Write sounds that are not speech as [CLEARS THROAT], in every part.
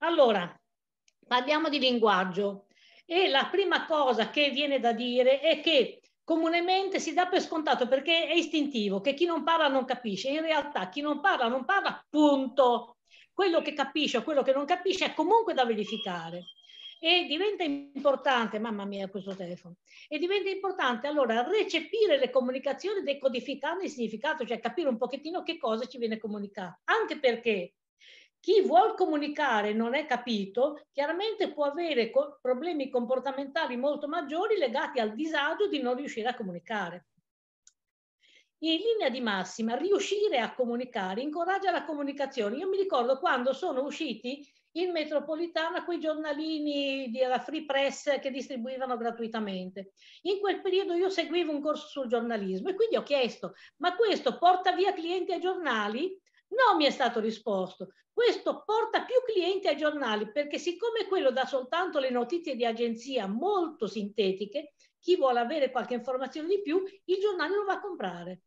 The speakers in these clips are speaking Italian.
Allora, parliamo di linguaggio e la prima cosa che viene da dire è che comunemente si dà per scontato perché è istintivo che chi non parla non capisce. In realtà chi non parla non parla, punto. Quello che capisce o quello che non capisce è comunque da verificare. E diventa importante, mamma mia questo telefono, e diventa importante allora recepire le comunicazioni, decodificarne il significato, cioè capire un pochettino che cosa ci viene comunicato. Anche perché chi vuol comunicare non è capito, chiaramente può avere co problemi comportamentali molto maggiori legati al disagio di non riuscire a comunicare. In linea di massima, riuscire a comunicare incoraggia la comunicazione. Io mi ricordo quando sono usciti in metropolitana quei giornalini della Free Press che distribuivano gratuitamente. In quel periodo io seguivo un corso sul giornalismo e quindi ho chiesto, ma questo porta via clienti ai giornali? No, mi è stato risposto. Questo porta più clienti ai giornali perché siccome quello dà soltanto le notizie di agenzia molto sintetiche, chi vuole avere qualche informazione di più, il giornale lo va a comprare.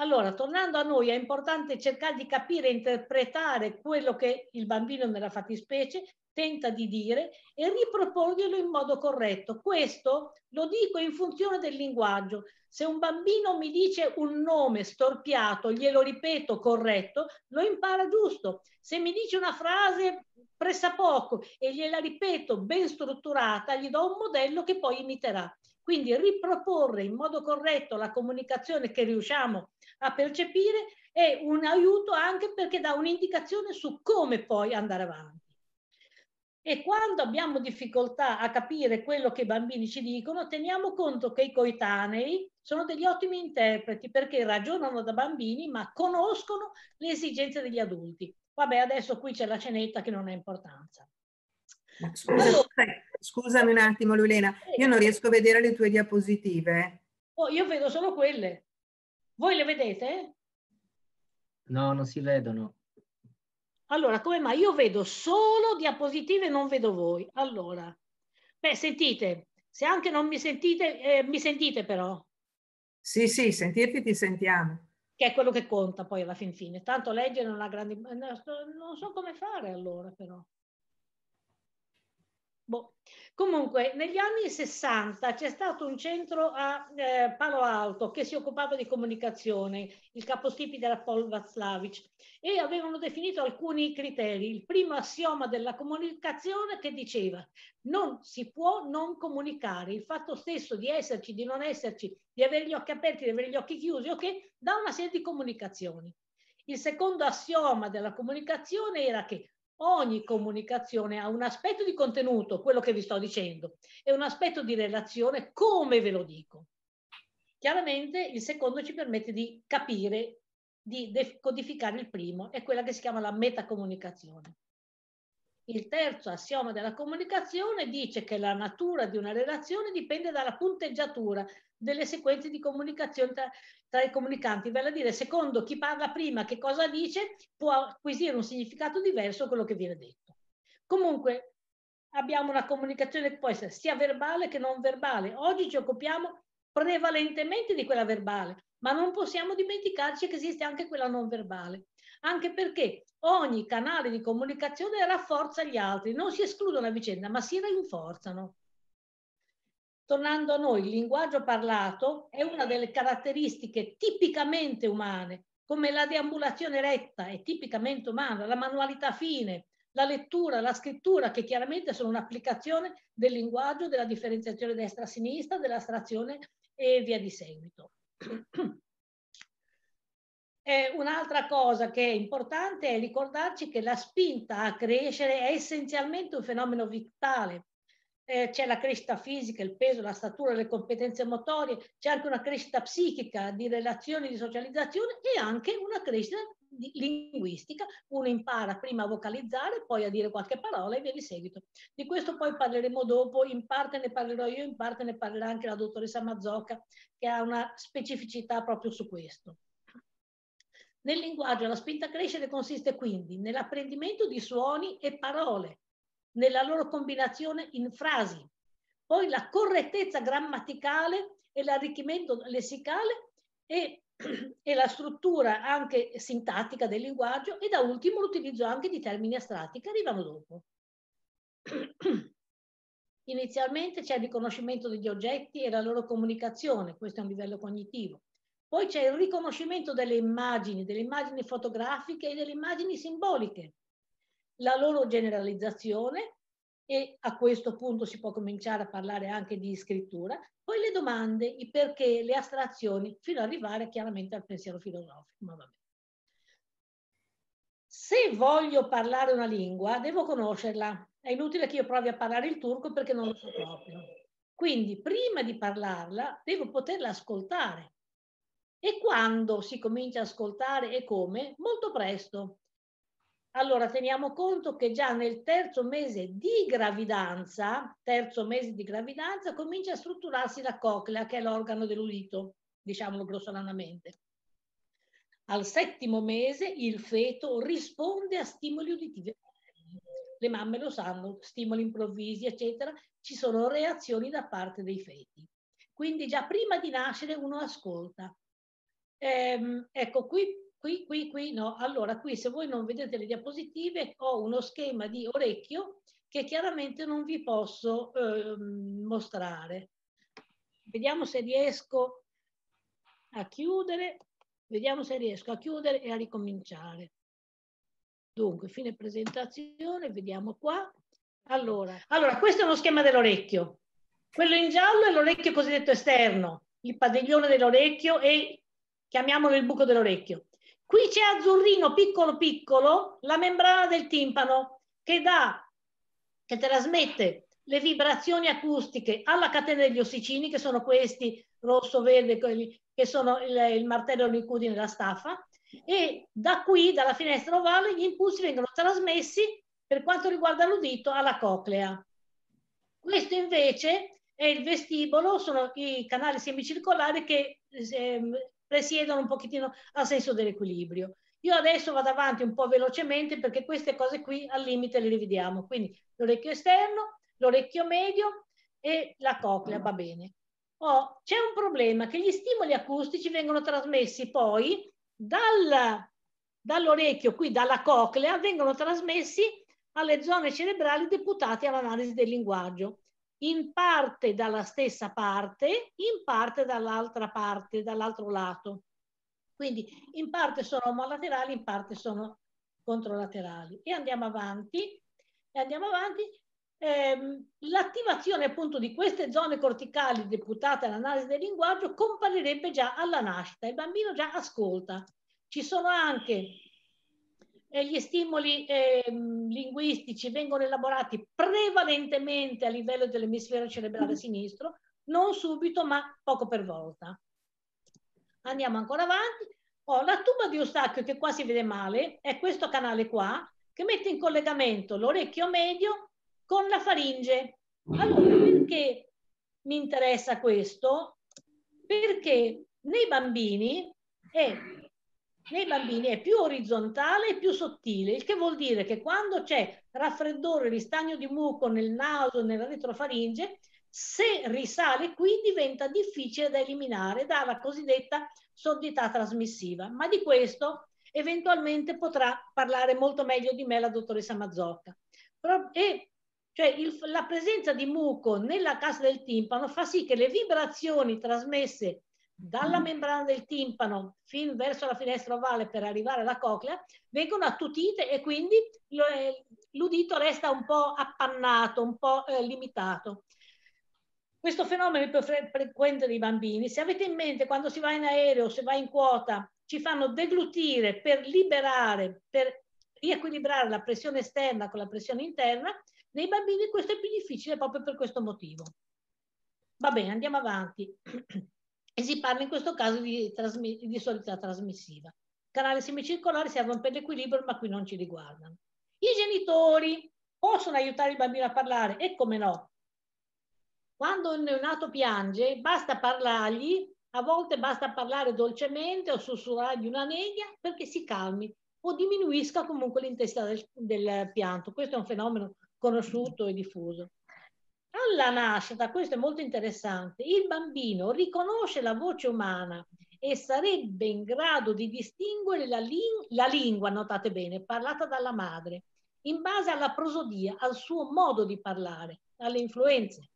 Allora, tornando a noi, è importante cercare di capire e interpretare quello che il bambino nella fattispecie tenta di dire e riproporglielo in modo corretto. Questo lo dico in funzione del linguaggio. Se un bambino mi dice un nome storpiato, glielo ripeto corretto, lo impara giusto. Se mi dice una frase pressappoco e gliela ripeto ben strutturata, gli do un modello che poi imiterà. Quindi riproporre in modo corretto la comunicazione che riusciamo a percepire è un aiuto anche perché dà un'indicazione su come poi andare avanti. E quando abbiamo difficoltà a capire quello che i bambini ci dicono, teniamo conto che i coetanei sono degli ottimi interpreti perché ragionano da bambini ma conoscono le esigenze degli adulti. Vabbè, adesso qui c'è la cenetta che non ha importanza. Scusa, allora, scusami un attimo, Lulena, io non riesco a vedere le tue diapositive. Oh, io vedo solo quelle. Voi le vedete? No, non si vedono. Allora, come mai? Io vedo solo diapositive e non vedo voi. Allora, beh, sentite, se anche non mi sentite, eh, mi sentite però? Sì, sì, sentirti ti sentiamo. Che è quello che conta poi alla fin fine. Tanto leggere non ha grandi... Non so come fare allora però. Boh. Comunque, negli anni 60 c'è stato un centro a eh, Palo Alto che si occupava di comunicazione, il capostipite era Paul Václavic, e avevano definito alcuni criteri. Il primo assioma della comunicazione che diceva non si può non comunicare. Il fatto stesso di esserci, di non esserci, di avere gli occhi aperti, di avere gli occhi chiusi, ok, dà una serie di comunicazioni. Il secondo assioma della comunicazione era che ogni comunicazione ha un aspetto di contenuto, quello che vi sto dicendo, e un aspetto di relazione, come ve lo dico. Chiaramente il secondo ci permette di capire, di decodificare il primo, è quella che si chiama la metacomunicazione. Il terzo assioma della comunicazione dice che la natura di una relazione dipende dalla punteggiatura delle sequenze di comunicazione tra, tra, i comunicanti, vale a dire secondo chi parla prima che cosa dice può acquisire un significato diverso quello che viene detto. Comunque abbiamo una comunicazione che può essere sia verbale che non verbale. Oggi ci occupiamo prevalentemente di quella verbale, ma non possiamo dimenticarci che esiste anche quella non verbale, anche perché ogni canale di comunicazione rafforza gli altri, non si escludono a vicenda, ma si rinforzano. Tornando a noi, il linguaggio parlato è una delle caratteristiche tipicamente umane, come la deambulazione retta è tipicamente umana, la manualità fine, la lettura, la scrittura, che chiaramente sono un'applicazione del linguaggio, della differenziazione destra-sinistra, dell'astrazione e via di seguito. [CLEARS THROAT] un'altra cosa che è importante è ricordarci che la spinta a crescere è essenzialmente un fenomeno vitale eh, c'è la crescita fisica, il peso, la statura, le competenze motorie, c'è anche una crescita psichica di relazioni, di socializzazione e anche una crescita linguistica. Uno impara prima a vocalizzare, poi a dire qualche parola e via di seguito. Di questo poi parleremo dopo, in parte ne parlerò io, in parte ne parlerà anche la dottoressa Mazzocca, che ha una specificità proprio su questo. Nel linguaggio la spinta a crescere consiste quindi nell'apprendimento di suoni e parole, nella loro combinazione in frasi. Poi la correttezza grammaticale e l'arricchimento lessicale e [CLEARS THROAT] e la struttura anche sintattica del linguaggio e da ultimo l'utilizzo anche di termini astratti che arrivano dopo. [CLEARS THROAT] Inizialmente c'è il riconoscimento degli oggetti e la loro comunicazione, questo è un livello cognitivo. Poi c'è il riconoscimento delle immagini, delle immagini fotografiche e delle immagini simboliche, la loro generalizzazione e a questo punto si può cominciare a parlare anche di scrittura, poi le domande, i perché, le astrazioni, fino ad arrivare chiaramente al pensiero filosofico. Se voglio parlare una lingua, devo conoscerla. È inutile che io provi a parlare il turco perché non lo so proprio. Quindi prima di parlarla devo poterla ascoltare. E quando si comincia a ascoltare e come? Molto presto. Allora teniamo conto che già nel terzo mese di gravidanza, terzo mese di gravidanza, comincia a strutturarsi la coclea, che è l'organo dell'udito, diciamolo grossolanamente. Al settimo mese il feto risponde a stimoli uditivi. Le mamme lo sanno, stimoli improvvisi, eccetera, ci sono reazioni da parte dei feti. Quindi già prima di nascere uno ascolta. Ehm, ecco, qui, qui, qui, qui, no. Allora, qui se voi non vedete le diapositive, ho uno schema di orecchio che chiaramente non vi posso ehm, mostrare. Vediamo se riesco a chiudere, vediamo se riesco a chiudere e a ricominciare. Dunque, fine presentazione, vediamo qua. Allora, allora questo è uno schema dell'orecchio. Quello in giallo è l'orecchio cosiddetto esterno, il padiglione dell'orecchio e chiamiamolo il buco dell'orecchio. Qui c'è azzurrino piccolo piccolo la membrana del timpano che dà, che trasmette le vibrazioni acustiche alla catena degli ossicini, che sono questi rosso, verde, che sono il, il martello, l'incudine e la staffa, e da qui, dalla finestra ovale, gli impulsi vengono trasmessi per quanto riguarda l'udito alla coclea. Questo invece è il vestibolo, sono i canali semicircolari che eh, presiedono un pochettino al senso dell'equilibrio. Io adesso vado avanti un po' velocemente perché queste cose qui al limite le rivediamo. Quindi l'orecchio esterno, l'orecchio medio e la coclea, va bene. Oh, c'è un problema che gli stimoli acustici vengono trasmessi poi dal, dall'orecchio, qui dalla coclea, vengono trasmessi alle zone cerebrali deputate all'analisi del linguaggio in parte dalla stessa parte, in parte dall'altra parte, dall'altro lato. Quindi in parte sono omolaterali, in parte sono controlaterali. E andiamo avanti, e andiamo avanti. Ehm, l'attivazione appunto di queste zone corticali deputate all'analisi del linguaggio comparirebbe già alla nascita, il bambino già ascolta. Ci sono anche gli stimoli eh, linguistici vengono elaborati prevalentemente a livello dell'emisfero cerebrale sinistro, non subito ma poco per volta. Andiamo ancora avanti. Oh, la tuba di Eustachio, che qua si vede male, è questo canale qua, che mette in collegamento l'orecchio medio con la faringe. Allora, perché mi interessa questo? Perché nei bambini è nei bambini è più orizzontale e più sottile, il che vuol dire che quando c'è raffreddore, ristagno di muco nel naso, nella retrofaringe, se risale qui diventa difficile da eliminare dalla cosiddetta sordità trasmissiva. Ma di questo eventualmente potrà parlare molto meglio di me la dottoressa Mazzocca. E cioè il, la presenza di muco nella cassa del timpano fa sì che le vibrazioni trasmesse dalla membrana del timpano fin verso la finestra ovale per arrivare alla coclea, vengono attutite e quindi eh, l'udito resta un po' appannato, un po' eh, limitato. Questo fenomeno è più frequente dei bambini. Se avete in mente quando si va in aereo, se va in quota, ci fanno deglutire per liberare, per riequilibrare la pressione esterna con la pressione interna, nei bambini questo è più difficile proprio per questo motivo. Va bene, andiamo avanti. [CLEARS THROAT] e si parla in questo caso di, di solidità trasmissiva. Canali semicircolari servono per l'equilibrio, ma qui non ci riguardano. I genitori possono aiutare il bambino a parlare e come no. Quando un neonato piange, basta parlargli, a volte basta parlare dolcemente o sussurrargli una neghia perché si calmi o diminuisca comunque l'intensità del, del pianto. Questo è un fenomeno conosciuto e diffuso. Alla nascita, questo è molto interessante, il bambino riconosce la voce umana e sarebbe in grado di distinguere la, ling la lingua, notate bene, parlata dalla madre, in base alla prosodia, al suo modo di parlare, alle influenze.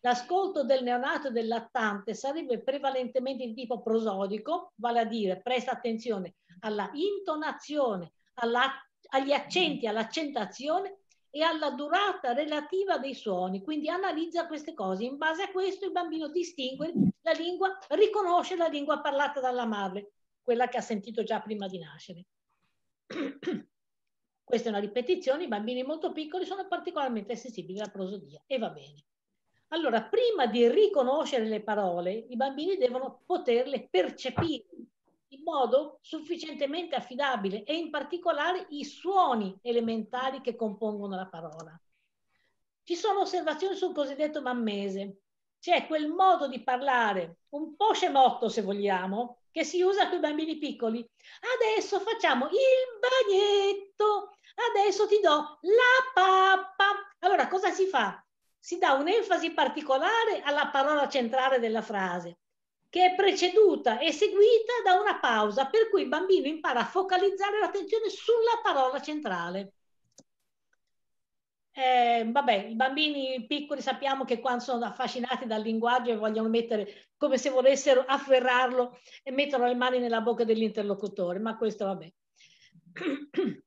L'ascolto del neonato e del lattante sarebbe prevalentemente di tipo prosodico, vale a dire presta attenzione alla intonazione, alla, agli accenti, all'accentazione e alla durata relativa dei suoni. Quindi analizza queste cose. In base a questo il bambino distingue la lingua, riconosce la lingua parlata dalla madre, quella che ha sentito già prima di nascere. [CLEARS THROAT] Questa è una ripetizione, i bambini molto piccoli sono particolarmente sensibili alla prosodia e va bene. Allora, prima di riconoscere le parole, i bambini devono poterle percepire in modo sufficientemente affidabile e in particolare i suoni elementari che compongono la parola. Ci sono osservazioni sul cosiddetto mammese. C'è quel modo di parlare, un po' scemotto se vogliamo, che si usa con i bambini piccoli. Adesso facciamo il bagnetto, adesso ti do la pappa. Allora cosa si fa? Si dà un'enfasi particolare alla parola centrale della frase che è preceduta e seguita da una pausa, per cui il bambino impara a focalizzare l'attenzione sulla parola centrale. Eh, vabbè, i bambini piccoli sappiamo che quando sono affascinati dal linguaggio vogliono mettere come se volessero afferrarlo e mettono le mani nella bocca dell'interlocutore, ma questo vabbè. [CLEARS THROAT]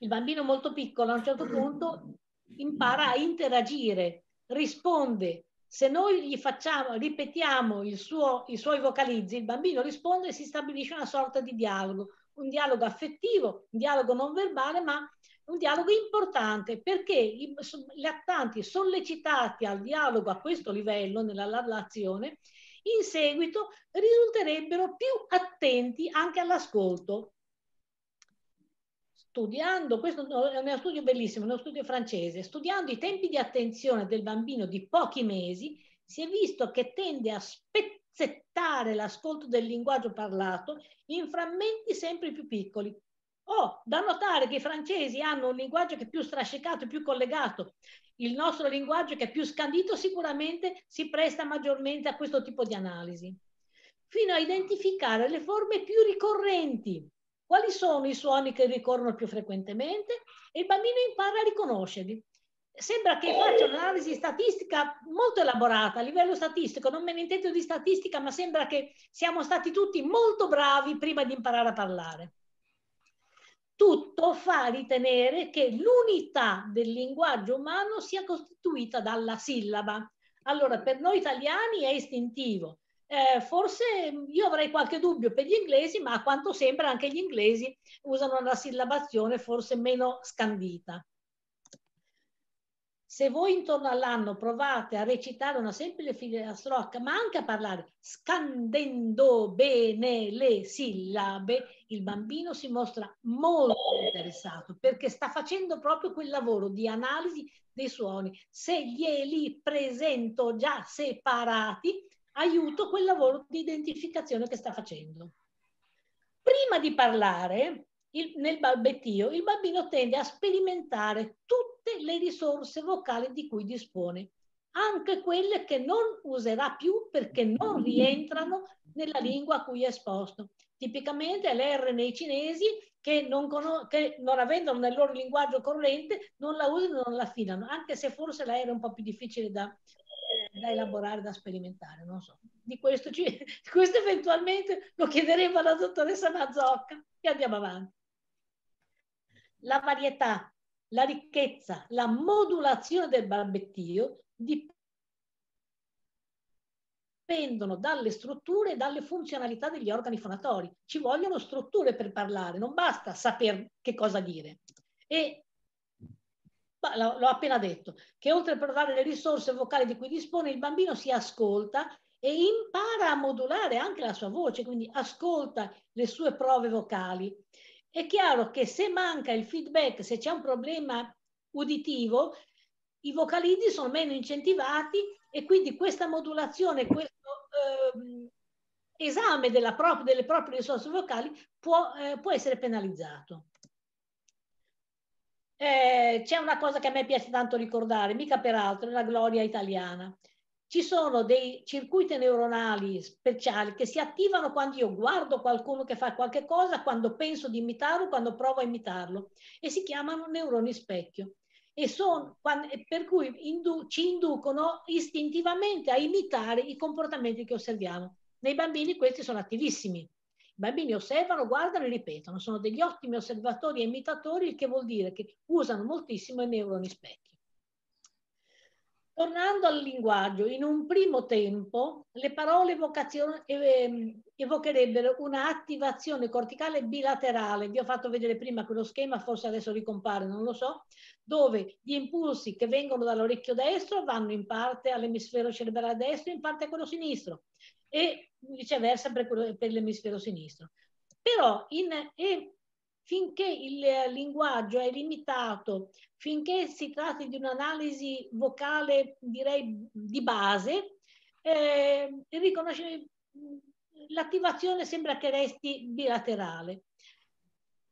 Il bambino molto piccolo a un certo punto impara a interagire, risponde, se noi gli facciamo, ripetiamo suo, i suoi vocalizzi, il bambino risponde e si stabilisce una sorta di dialogo, un dialogo affettivo, un dialogo non verbale, ma un dialogo importante perché i lattanti sollecitati al dialogo a questo livello, nella lallazione, in seguito risulterebbero più attenti anche all'ascolto studiando, questo è uno studio bellissimo, uno studio francese, studiando i tempi di attenzione del bambino di pochi mesi, si è visto che tende a spezzettare l'ascolto del linguaggio parlato in frammenti sempre più piccoli. Oh, da notare che i francesi hanno un linguaggio che è più strascicato, più collegato. Il nostro linguaggio che è più scandito sicuramente si presta maggiormente a questo tipo di analisi, fino a identificare le forme più ricorrenti quali sono i suoni che ricorrono più frequentemente e il bambino impara a riconoscerli. Sembra che faccia un'analisi statistica molto elaborata a livello statistico, non me ne intendo di statistica, ma sembra che siamo stati tutti molto bravi prima di imparare a parlare. Tutto fa ritenere che l'unità del linguaggio umano sia costituita dalla sillaba. Allora, per noi italiani è istintivo, eh, forse io avrei qualche dubbio per gli inglesi, ma a quanto sembra anche gli inglesi usano una sillabazione forse meno scandita. Se voi intorno all'anno provate a recitare una semplice filastrocca, ma anche a parlare scandendo bene le sillabe, il bambino si mostra molto interessato perché sta facendo proprio quel lavoro di analisi dei suoni. Se glieli presento già separati, aiuto quel lavoro di identificazione che sta facendo. Prima di parlare, il, nel balbettio, il bambino tende a sperimentare tutte le risorse vocali di cui dispone, anche quelle che non userà più perché non rientrano nella lingua a cui è esposto. Tipicamente l'R nei cinesi che non, che non avendolo nel loro linguaggio corrente non la usano, non la affidano, anche se forse la R è un po' più difficile da, da elaborare, da sperimentare, non so. Di questo, ci, di questo eventualmente lo chiederemo alla dottoressa Mazzocca e andiamo avanti. La varietà, la ricchezza, la modulazione del barbettio dipendono dalle strutture e dalle funzionalità degli organi fonatori. Ci vogliono strutture per parlare, non basta sapere che cosa dire. E l'ho appena detto, che oltre a provare le risorse vocali di cui dispone, il bambino si ascolta e impara a modulare anche la sua voce, quindi ascolta le sue prove vocali. È chiaro che se manca il feedback, se c'è un problema uditivo, i vocalizzi sono meno incentivati e quindi questa modulazione, questo eh, esame pro delle proprie risorse vocali può, eh, può essere penalizzato. Eh, c'è una cosa che a me piace tanto ricordare, mica peraltro, è la gloria italiana. ci sono dei circuiti neuronali speciali che si attivano quando io guardo qualcuno che fa qualche cosa, quando penso di imitarlo, quando provo a imitarlo e si chiamano neuroni specchio. E sono, per cui indu, ci inducono istintivamente a imitare i comportamenti che osserviamo. Nei bambini questi sono attivissimi. I bambini osservano, guardano e ripetono. Sono degli ottimi osservatori e imitatori, il che vuol dire che usano moltissimo i neuroni specchio. Tornando al linguaggio, in un primo tempo le parole ehm, evocherebbero un'attivazione corticale bilaterale. Vi ho fatto vedere prima quello schema, forse adesso ricompare, non lo so, dove gli impulsi che vengono dall'orecchio destro vanno in parte all'emisfero cerebrale destro, in parte a quello sinistro e viceversa per, per l'emisfero sinistro. Però in, e finché il linguaggio è limitato, finché si tratti di un'analisi vocale, direi, di base, eh, l'attivazione sembra che resti bilaterale.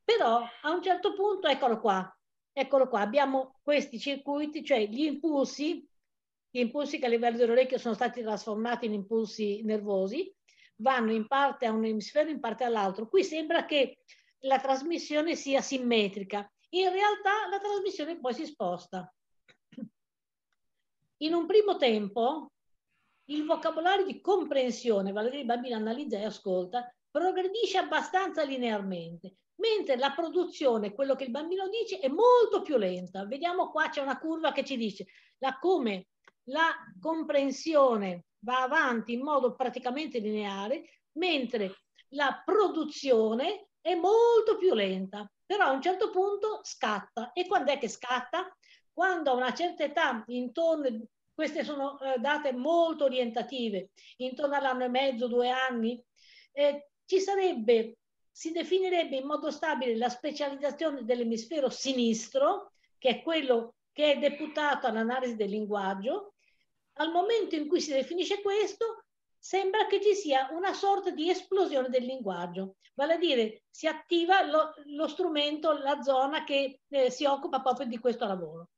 Però a un certo punto, eccolo qua, eccolo qua, abbiamo questi circuiti, cioè gli impulsi, gli impulsi che a livello dell'orecchio sono stati trasformati in impulsi nervosi, vanno in parte a un emisfero, in parte all'altro. Qui sembra che la trasmissione sia simmetrica. In realtà la trasmissione poi si sposta. In un primo tempo il vocabolario di comprensione, vale a dire il bambino analizza e ascolta, progredisce abbastanza linearmente, mentre la produzione, quello che il bambino dice, è molto più lenta. Vediamo qua c'è una curva che ci dice la, come la comprensione va avanti in modo praticamente lineare, mentre la produzione è molto più lenta, però a un certo punto scatta. E quando è che scatta? Quando a una certa età, intorno, queste sono eh, date molto orientative, intorno all'anno e mezzo, due anni, eh, ci sarebbe, si definirebbe in modo stabile la specializzazione dell'emisfero sinistro, che è quello che è deputato all'analisi del linguaggio. Al momento in cui si definisce questo, sembra che ci sia una sorta di esplosione del linguaggio, vale a dire si attiva lo, lo strumento, la zona che eh, si occupa proprio di questo lavoro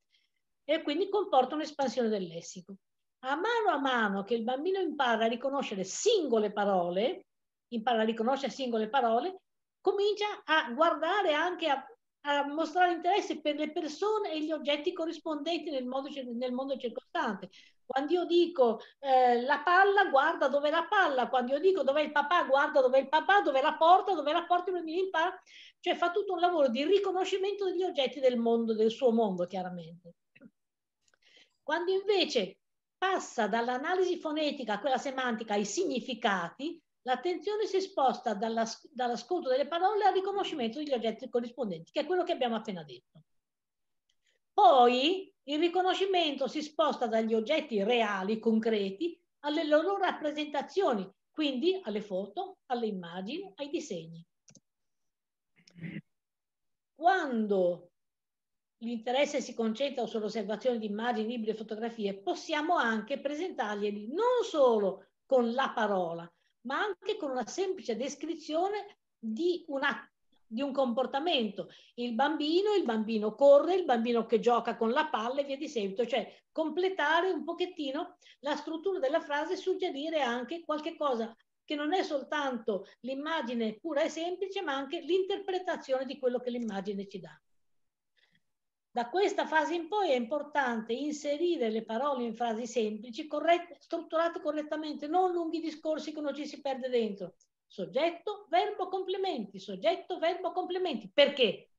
e quindi comporta un'espansione del lessico. A mano a mano che il bambino impara a riconoscere singole parole, impara a riconoscere singole parole, comincia a guardare anche a, a mostrare interesse per le persone e gli oggetti corrispondenti nel mondo, nel mondo circostante. Quando io dico eh, la palla, guarda dove è la palla. Quando io dico dove è il papà, guarda dove è il papà, dove è la porta, dove la porta, non mi impara. Cioè fa tutto un lavoro di riconoscimento degli oggetti del mondo, del suo mondo, chiaramente. Quando invece passa dall'analisi fonetica a quella semantica ai significati, l'attenzione si sposta dall'ascolto delle parole al riconoscimento degli oggetti corrispondenti, che è quello che abbiamo appena detto. Poi il riconoscimento si sposta dagli oggetti reali, concreti, alle loro rappresentazioni, quindi alle foto, alle immagini, ai disegni. Quando l'interesse si concentra sull'osservazione di immagini, libri e fotografie, possiamo anche presentarglieli non solo con la parola, ma anche con una semplice descrizione di una di un comportamento. Il bambino, il bambino corre, il bambino che gioca con la palla e via di seguito, cioè completare un pochettino la struttura della frase, suggerire anche qualche cosa che non è soltanto l'immagine pura e semplice, ma anche l'interpretazione di quello che l'immagine ci dà. Da questa fase in poi è importante inserire le parole in frasi semplici, corrette, strutturate correttamente, non lunghi discorsi che non ci si perde dentro. Soggetto, verbo, complementi, soggetto, verbo, complementi. Perché?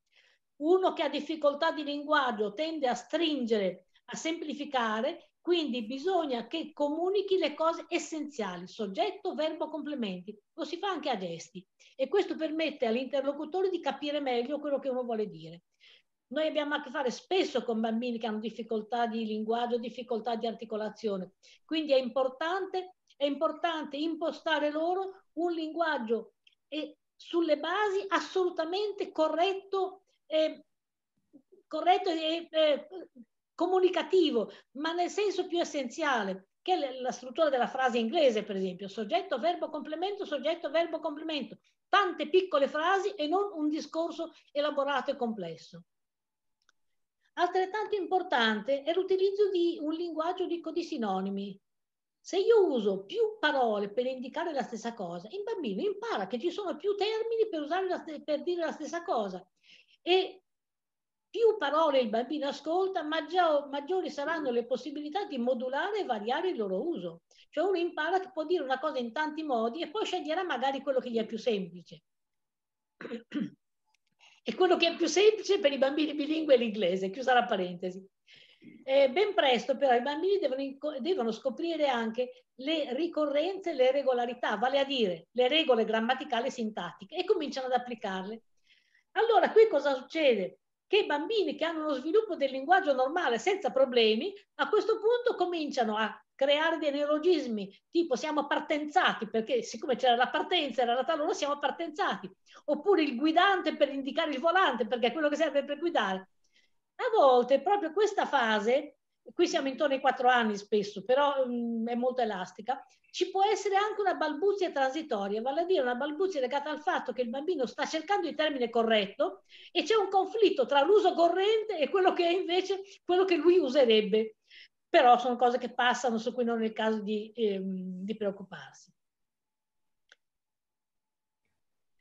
Uno che ha difficoltà di linguaggio tende a stringere, a semplificare, quindi bisogna che comunichi le cose essenziali, soggetto, verbo, complementi. Lo si fa anche a gesti e questo permette all'interlocutore di capire meglio quello che uno vuole dire. Noi abbiamo a che fare spesso con bambini che hanno difficoltà di linguaggio, difficoltà di articolazione, quindi è importante è importante impostare loro un linguaggio eh, sulle basi assolutamente corretto, eh, corretto e eh, comunicativo, ma nel senso più essenziale, che è la struttura della frase inglese, per esempio, soggetto, verbo, complemento, soggetto, verbo, complemento. Tante piccole frasi e non un discorso elaborato e complesso. Altrettanto importante è l'utilizzo di un linguaggio ricco di sinonimi, Se io uso più parole per indicare la stessa cosa, il bambino impara che ci sono più termini per, la, per dire la stessa cosa. E più parole il bambino ascolta, maggiori saranno le possibilità di modulare e variare il loro uso. Cioè uno impara che può dire una cosa in tanti modi e poi sceglierà magari quello che gli è più semplice. [CLEARS THROAT] E quello che è più semplice per i bambini bilingue è l'inglese, chiusa la parentesi. Eh, ben presto però i bambini devono, devono, scoprire anche le ricorrenze, le regolarità, vale a dire le regole grammaticali e sintattiche e cominciano ad applicarle. Allora qui cosa succede? Che i bambini che hanno uno sviluppo del linguaggio normale senza problemi, a questo punto cominciano a creare dei neologismi, tipo siamo partenzati, perché siccome c'era la partenza, era la talora, siamo partenzati, oppure il guidante per indicare il volante, perché è quello che serve per guidare. A volte proprio questa fase, qui siamo intorno ai quattro anni spesso, però mh, mm, è molto elastica, ci può essere anche una balbuzia transitoria, vale a dire una balbuzia legata al fatto che il bambino sta cercando il termine corretto e c'è un conflitto tra l'uso corrente e quello che è invece quello che lui userebbe però sono cose che passano su cui non è il caso di, ehm, di preoccuparsi.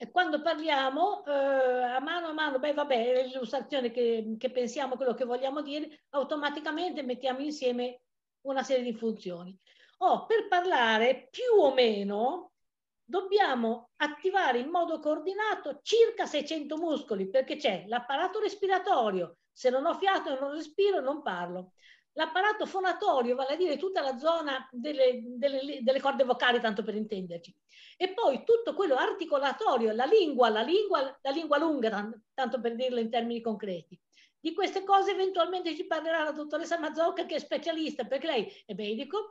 E quando parliamo, eh, a mano a mano, beh vabbè, l'illustrazione che, che pensiamo quello che vogliamo dire, automaticamente mettiamo insieme una serie di funzioni. Oh, per parlare più o meno dobbiamo attivare in modo coordinato circa 600 muscoli perché c'è l'apparato respiratorio, se non ho fiato e non respiro non parlo, L'apparato fonatorio, vale a dire tutta la zona delle, delle, delle, corde vocali, tanto per intenderci. E poi tutto quello articolatorio, la lingua, la lingua, la lingua lunga, tanto per dirlo in termini concreti. Di queste cose eventualmente ci parlerà la dottoressa Mazzocca che è specialista, perché lei è medico,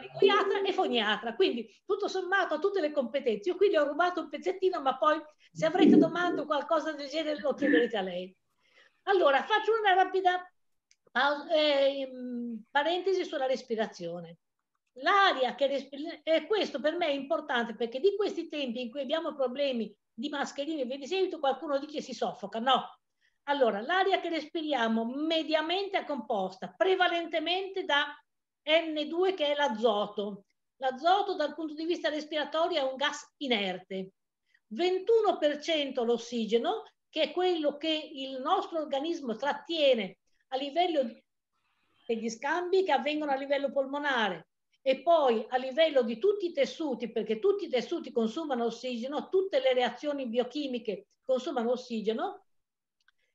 linguiatra e foniatra, quindi tutto sommato ha tutte le competenze. Io qui le ho rubato un pezzettino, ma poi se avrete domande o qualcosa del genere lo chiederete a lei. Allora, faccio una rapida eh, parentesi sulla respirazione. L'aria che respira, e questo per me è importante perché di questi tempi in cui abbiamo problemi di mascherine e via di seguito, qualcuno dice si soffoca. No. Allora, l'aria che respiriamo mediamente è composta prevalentemente da N2 che è l'azoto. L'azoto dal punto di vista respiratorio è un gas inerte. 21% l'ossigeno, che è quello che il nostro organismo trattiene a livello degli scambi che avvengono a livello polmonare e poi a livello di tutti i tessuti, perché tutti i tessuti consumano ossigeno, tutte le reazioni biochimiche consumano ossigeno,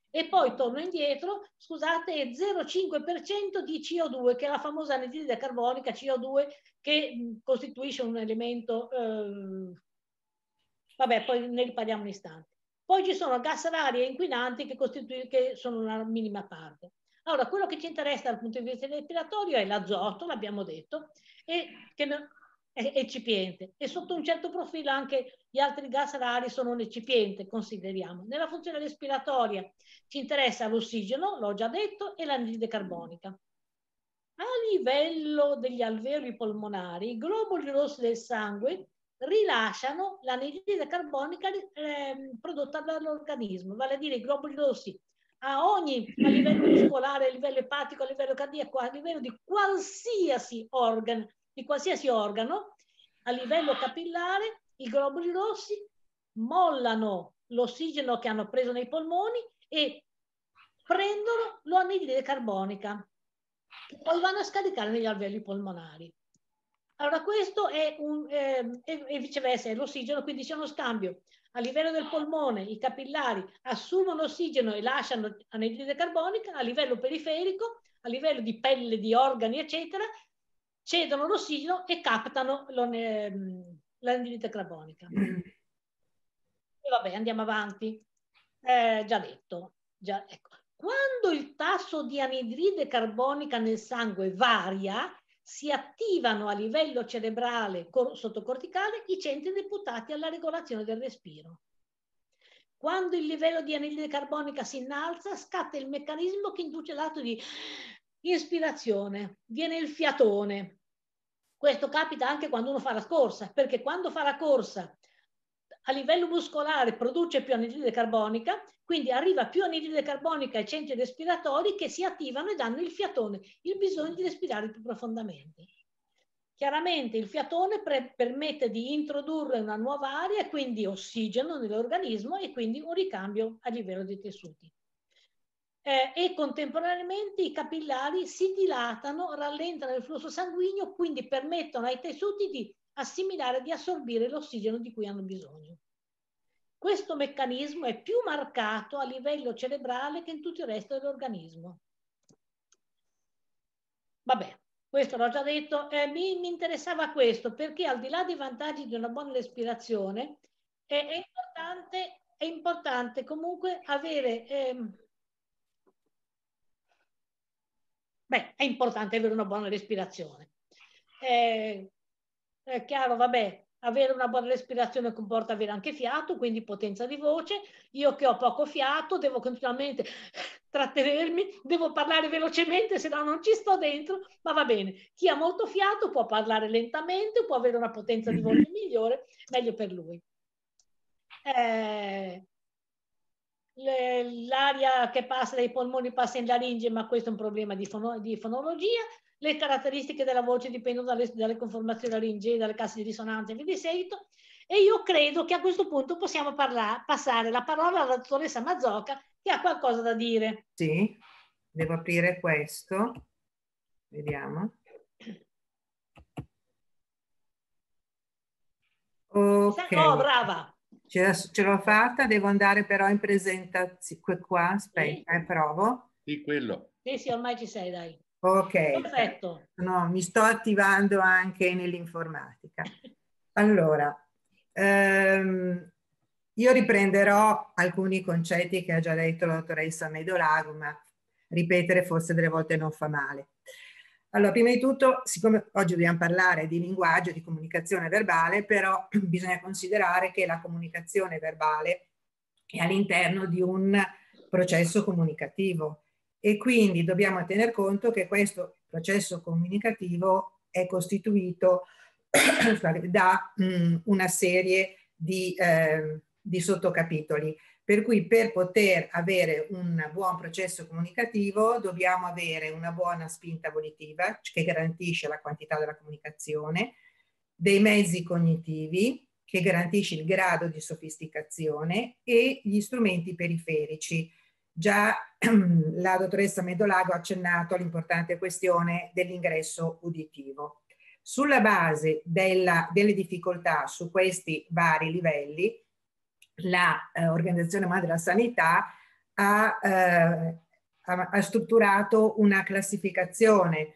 e poi torno indietro, scusate, è 0,5% di CO2, che è la famosa anidride carbonica CO2, che costituisce un elemento, eh, vabbè, poi ne riparliamo un istante. Poi ci sono gas rari e inquinanti che, che sono una minima parte. Allora, quello che ci interessa dal punto di vista respiratorio è l'azoto, l'abbiamo detto, e che è eccipiente e sotto un certo profilo anche gli altri gas rari sono un eccipiente, consideriamo. Nella funzione respiratoria ci interessa l'ossigeno, l'ho già detto, e l'anidride carbonica. A livello degli alveoli polmonari, i globuli rossi del sangue rilasciano l'anidride carbonica eh, prodotta dall'organismo, vale a dire i globuli rossi a ogni, a livello muscolare, a livello epatico, a livello cardiaco, a livello di qualsiasi organo, di qualsiasi organo, a livello capillare, i globuli rossi mollano l'ossigeno che hanno preso nei polmoni e prendono l'anidride carbonica, che poi vanno a scaricare negli alveoli polmonari. Allora questo è un, eh, e viceversa, è l'ossigeno, quindi c'è uno scambio a livello del polmone i capillari assumono ossigeno e lasciano anidride carbonica, a livello periferico, a livello di pelle, di organi, eccetera, cedono l'ossigeno e captano l'anidride carbonica. [CLEARS THROAT] E vabbè, andiamo avanti. Eh, già detto. Già, ecco. Quando il tasso di anidride carbonica nel sangue varia, si attivano a livello cerebrale sottocorticale i centri deputati alla regolazione del respiro. Quando il livello di anidride carbonica si innalza, scatta il meccanismo che induce l'atto di ispirazione, viene il fiatone. Questo capita anche quando uno fa la corsa, perché quando fa la corsa a livello muscolare produce più anidride carbonica, quindi arriva più anidride carbonica ai centri respiratori che si attivano e danno il fiatone, il bisogno di respirare più profondamente. Chiaramente il fiatone permette di introdurre una nuova aria quindi ossigeno nell'organismo e quindi un ricambio a livello dei tessuti. Eh, e contemporaneamente i capillari si dilatano, rallentano il flusso sanguigno, quindi permettono ai tessuti di assimilare, di assorbire l'ossigeno di cui hanno bisogno. Questo meccanismo è più marcato a livello cerebrale che in tutto il resto dell'organismo. Vabbè, questo l'ho già detto, eh, mi, mi, interessava questo perché al di là dei vantaggi di una buona respirazione è, è, importante, è importante, comunque avere... Ehm, beh, è importante avere una buona respirazione. Eh, è chiaro, vabbè, avere una buona respirazione comporta avere anche fiato, quindi potenza di voce. Io che ho poco fiato devo continuamente [LAUGHS] trattenermi, devo parlare velocemente, se no non ci sto dentro, ma va bene. Chi ha molto fiato può parlare lentamente, può avere una potenza di voce [CLEARS THROAT] migliore, meglio per lui. Eh, l'aria che passa dai polmoni passa in laringe, ma questo è un problema di, fono, di fonologia. Le caratteristiche della voce dipendono dalle, dalle conformazioni laringee, dalle casse di risonanza e via di seguito. E io credo che a questo punto possiamo parlare, passare la parola alla dottoressa Mazzocca che ha qualcosa da dire. Sì, devo aprire questo. Vediamo. Ok. Oh, brava. Ce, ce l'ho fatta, devo andare però in presentazione. Qua, aspetta, sì. eh, provo. Sì, quello. Sì, sì, ormai ci sei, dai. Ok. Perfetto. No, mi sto attivando anche nell'informatica. [LAUGHS] Allora, ehm, io riprenderò alcuni concetti che ha già detto la dottoressa Medolago, ma ripetere forse delle volte non fa male. Allora, prima di tutto, siccome oggi dobbiamo parlare di linguaggio, di comunicazione verbale, però [CLEARS THROAT] bisogna considerare che la comunicazione verbale è all'interno di un processo comunicativo e quindi dobbiamo tener conto che questo processo comunicativo è costituito [COUGHS] da mm, una serie di, eh, di sottocapitoli. Per cui per poter avere un buon processo comunicativo dobbiamo avere una buona spinta volitiva che garantisce la quantità della comunicazione, dei mezzi cognitivi che garantisce il grado di sofisticazione e gli strumenti periferici Già [CLEARS THROAT] la dottoressa Medolago ha accennato all'importante questione dell'ingresso uditivo. Sulla base della, delle difficoltà su questi vari livelli, l'Organizzazione eh, Mondiale della Sanità ha, eh, ha, ha, strutturato una classificazione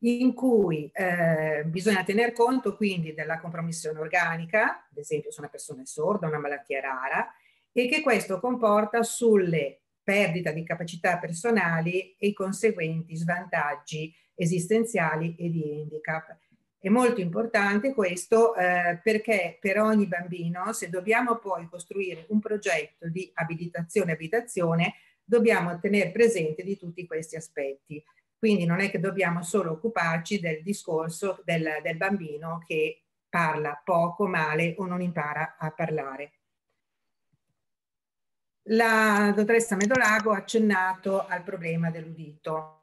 in cui eh, bisogna tener conto quindi della compromissione organica, ad esempio se una persona è sorda, una malattia rara, e che questo comporta sulle perdita di capacità personali e i conseguenti svantaggi esistenziali e di handicap. È molto importante questo eh, perché per ogni bambino, se dobbiamo poi costruire un progetto di abilitazione e abitazione, dobbiamo tenere presente di tutti questi aspetti. Quindi non è che dobbiamo solo occuparci del discorso del, del bambino che parla poco, male o non impara a parlare. La dottoressa Medolago ha accennato al problema dell'udito.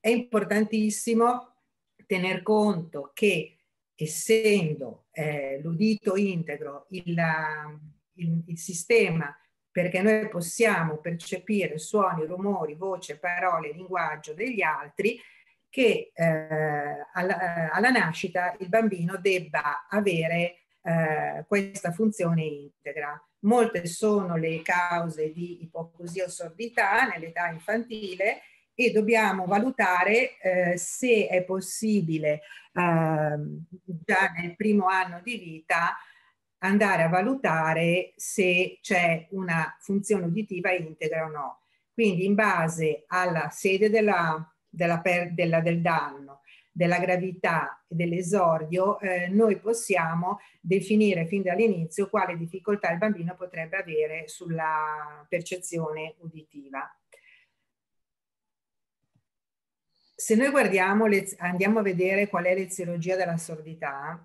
È importantissimo tener conto che essendo eh, l'udito integro il, il, il, sistema perché noi possiamo percepire suoni, rumori, voce, parole, linguaggio degli altri, che eh, alla, alla, nascita il bambino debba avere eh, questa funzione integra. Molte sono le cause di ipocosia o sordità nell'età infantile e dobbiamo valutare eh, se è possibile eh, già nel primo anno di vita andare a valutare se c'è una funzione uditiva integra o no. Quindi in base alla sede della, della, della, del danno, della gravità e dell'esordio, eh, noi possiamo definire fin dall'inizio quale difficoltà il bambino potrebbe avere sulla percezione uditiva. Se noi guardiamo, andiamo a vedere qual è l'eziologia della sordità,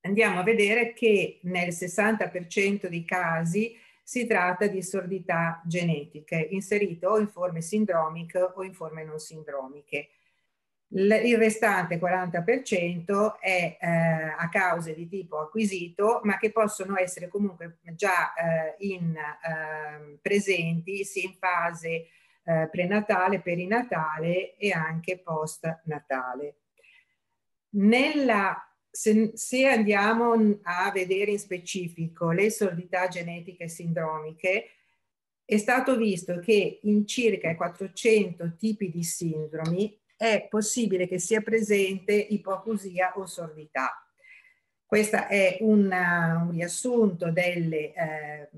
andiamo a vedere che nel 60% dei casi si tratta di sordità genetiche, inserite o in forme sindromiche o in forme non sindromiche. Il restante 40% è eh, a cause di tipo acquisito, ma che possono essere comunque già eh, in, eh, presenti sia in fase eh, prenatale, perinatale e anche post-natale. Nella, se, se, andiamo a vedere in specifico le sordità genetiche sindromiche, è stato visto che in circa 400 tipi di sindromi è possibile che sia presente ipoacusia o sordità. Questo è una, un riassunto delle, eh,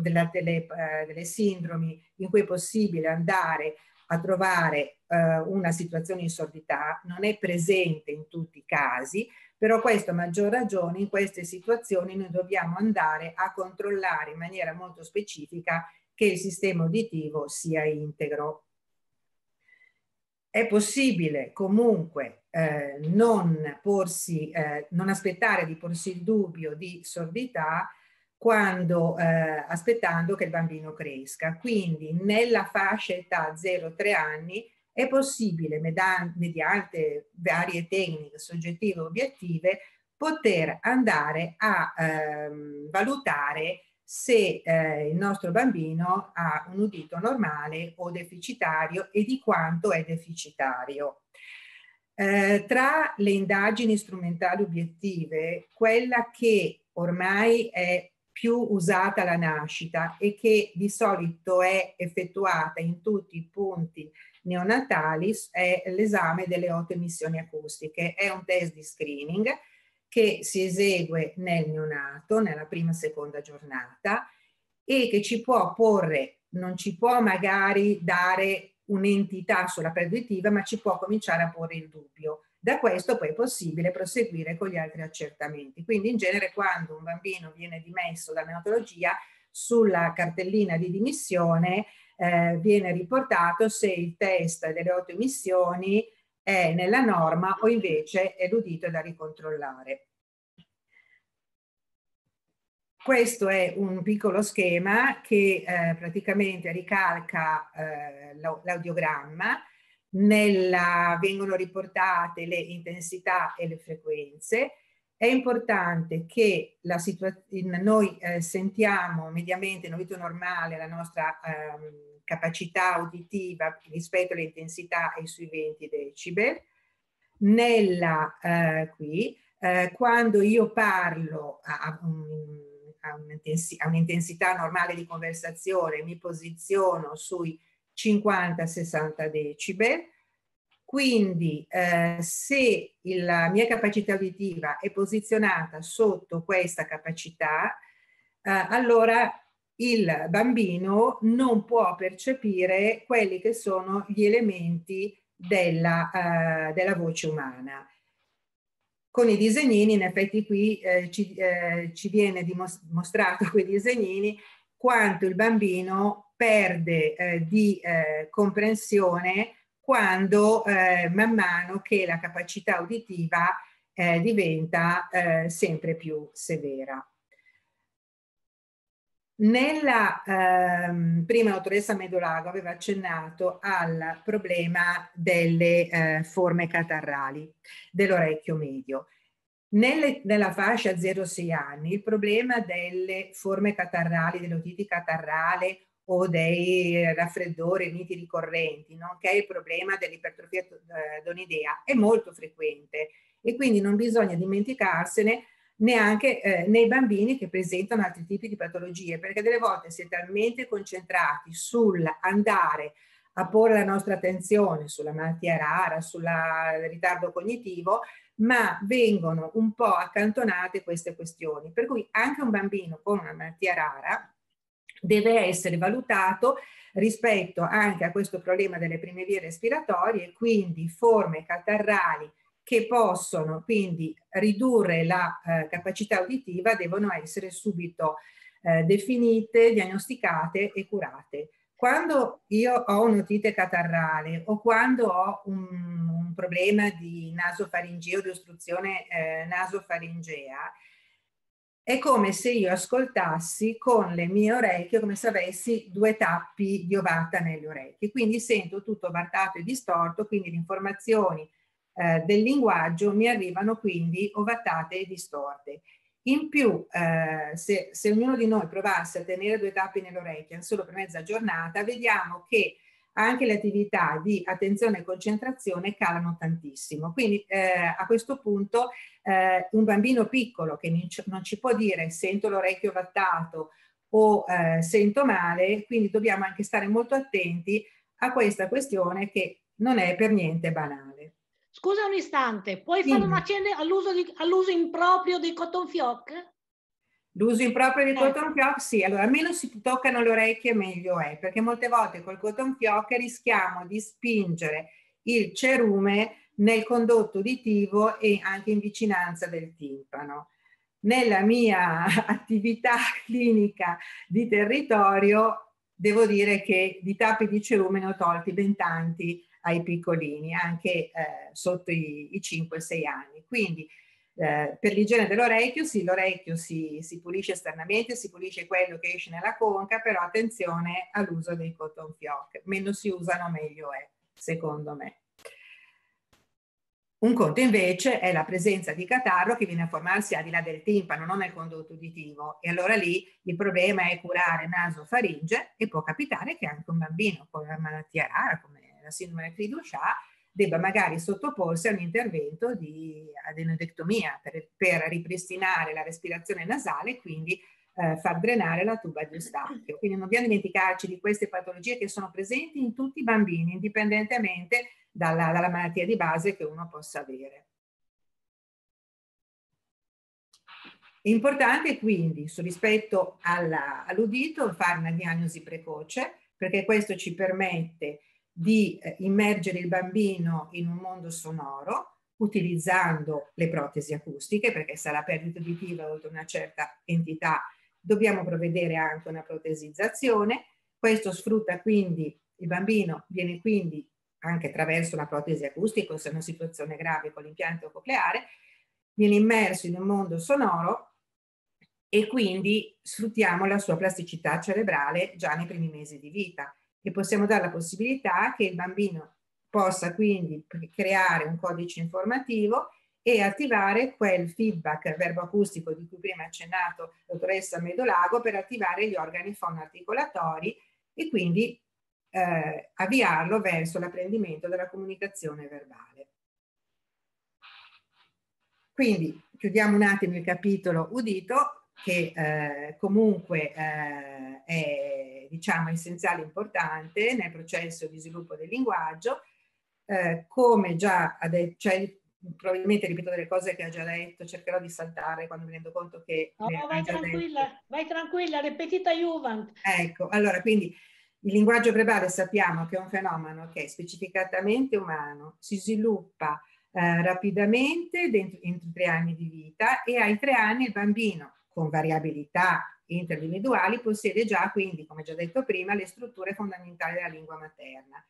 della, delle, eh, delle, sindromi in cui è possibile andare a trovare eh, una situazione di sordità, non è presente in tutti i casi, però questo a maggior ragione in queste situazioni noi dobbiamo andare a controllare in maniera molto specifica che il sistema uditivo sia integro è possibile comunque eh, non, porsi, eh, non aspettare di porsi il dubbio di sordità quando, eh, aspettando che il bambino cresca. Quindi nella fascia età 0-3 anni è possibile, mediante varie tecniche soggettive e obiettive, poter andare a ehm, valutare se eh, il nostro bambino ha un udito normale o deficitario e di quanto è deficitario. Eh, tra le indagini strumentali obiettive, quella che ormai è più usata alla nascita e che di solito è effettuata in tutti i punti neonatali è l'esame delle otto emissioni acustiche. È un test di screening che si esegue nel neonato, nella prima e seconda giornata e che ci può porre, non ci può magari dare un'entità sulla preditiva, ma ci può cominciare a porre il dubbio. Da questo poi è possibile proseguire con gli altri accertamenti. Quindi in genere quando un bambino viene dimesso da neonatologia, sulla cartellina di dimissione eh, viene riportato se il test delle otto emissioni è nella norma o invece è l'udito da ricontrollare. Questo è un piccolo schema che eh, praticamente ricalca eh, l'audiogramma, nella, vengono riportate le intensità e le frequenze. È importante che noi eh, sentiamo mediamente in udito normale la nostra ehm, capacità uditiva rispetto alle intensità e sui 20 decibel. Nella, eh, qui, eh, quando io parlo a, a un'intensità normale di conversazione, mi posiziono sui 50-60 decibel, quindi eh, se la mia capacità uditiva è posizionata sotto questa capacità, eh, allora il bambino non può percepire quelli che sono gli elementi della, uh, della voce umana. Con i disegnini, in effetti qui eh, ci, eh, ci, viene dimostrato con [LAUGHS] i disegnini quanto il bambino perde eh, di eh, comprensione quando eh, man mano che la capacità uditiva eh, diventa sempre più severa. Nella, ehm, prima dottoressa Medolago aveva accennato al problema delle eh, forme catarrali dell'orecchio medio. Nelle, nella fascia 0-6 anni il problema delle forme catarrali, dell'otiti catarrale o dei raffreddori, miti ricorrenti, nonché il problema dell'ipertrofia eh, donidea è molto frequente e quindi non bisogna dimenticarsene neanche eh, nei bambini che presentano altri tipi di patologie, perché delle volte si è talmente concentrati sull'andare a porre la nostra attenzione sulla malattia rara, sul ritardo cognitivo, ma vengono un po' accantonate queste questioni. Per cui anche un bambino con una malattia rara deve essere valutato rispetto anche a questo problema delle prime vie respiratorie, quindi forme catarrali che possono quindi ridurre la eh, capacità uditiva devono essere subito eh, definite, diagnosticate e curate. Quando io ho un'otite catarrale o quando ho un, un problema di nasofaringeo, di ostruzione eh, nasofaringea, è come se io ascoltassi con le mie orecchie, come se avessi due tappi di ovata nelle orecchie. Quindi sento tutto bartato e distorto, quindi le informazioni eh, del linguaggio mi arrivano quindi ovattate e distorte. In più, eh, se, se, ognuno di noi provasse a tenere due tappi nell'orecchio solo per mezza giornata, vediamo che anche le attività di attenzione e concentrazione calano tantissimo. Quindi eh, a questo punto eh, un bambino piccolo che non ci può dire sento l'orecchio vattato o eh, sento male, quindi dobbiamo anche stare molto attenti a questa questione che non è per niente banale. Scusa un istante, puoi sì. fare una cena all'uso, all'uso improprio dei cotton fioc? L'uso improprio dei eh. cotton fioc, sì, allora meno si toccano le orecchie meglio è, perché molte volte col cotton fioc rischiamo di spingere il cerume nel condotto uditivo e anche in vicinanza del timpano. Nella mia [LAUGHS] attività clinica di territorio devo dire che di tappi di cerume ne ho tolti ben tanti ai piccolini, anche eh, sotto i, i 5-6 anni. Quindi eh, per l'igiene dell'orecchio, sì, l'orecchio si, si, pulisce esternamente, si pulisce quello che esce nella conca, però attenzione all'uso dei cotton fioc. Meno si usano meglio è, secondo me. Un conto invece è la presenza di catarro che viene a formarsi al di là del timpano, non nel condotto uditivo. E allora lì il problema è curare naso faringe e può capitare che anche un bambino con una malattia rara come la sindrome del Cri-Duchat debba magari sottoporsi a un intervento di adenodectomia per, per ripristinare la respirazione nasale e quindi eh, far drenare la tuba di Eustachio. Quindi non dobbiamo dimenticarci di queste patologie che sono presenti in tutti i bambini, indipendentemente dalla, dalla malattia di base che uno possa avere. Importante quindi, rispetto all'udito, fare una diagnosi precoce, perché questo ci permette di eh, immergere il bambino in un mondo sonoro utilizzando le protesi acustiche, perché se la perdita uditiva oltre una certa entità dobbiamo provvedere anche a una protesizzazione. Questo sfrutta quindi, il bambino viene quindi anche attraverso la protesi acustica, se è una situazione grave con l'impianto cocleare, viene immerso in un mondo sonoro e quindi sfruttiamo la sua plasticità cerebrale già nei primi mesi di vita e possiamo dare la possibilità che il bambino possa quindi creare un codice informativo e attivare quel feedback verbo-acustico di cui prima ha accennato dottoressa Medolago per attivare gli organi fonoarticolatori e quindi eh, avviarlo verso l'apprendimento della comunicazione verbale. Quindi chiudiamo un attimo il capitolo udito che eh, comunque eh, è diciamo essenziale e importante nel processo di sviluppo del linguaggio, eh, come già ha detto, cioè, probabilmente ripeto delle cose che ha già detto, cercherò di saltare quando mi rendo conto che... No, vai tranquilla, vai tranquilla, ripetita Juvent. Ecco, allora quindi il linguaggio verbale sappiamo che è un fenomeno che è specificatamente umano, si sviluppa eh, rapidamente dentro, entro tre anni di vita e ai tre anni il bambino con variabilità interindividuali possiede già quindi, come già detto prima, le strutture fondamentali della lingua materna.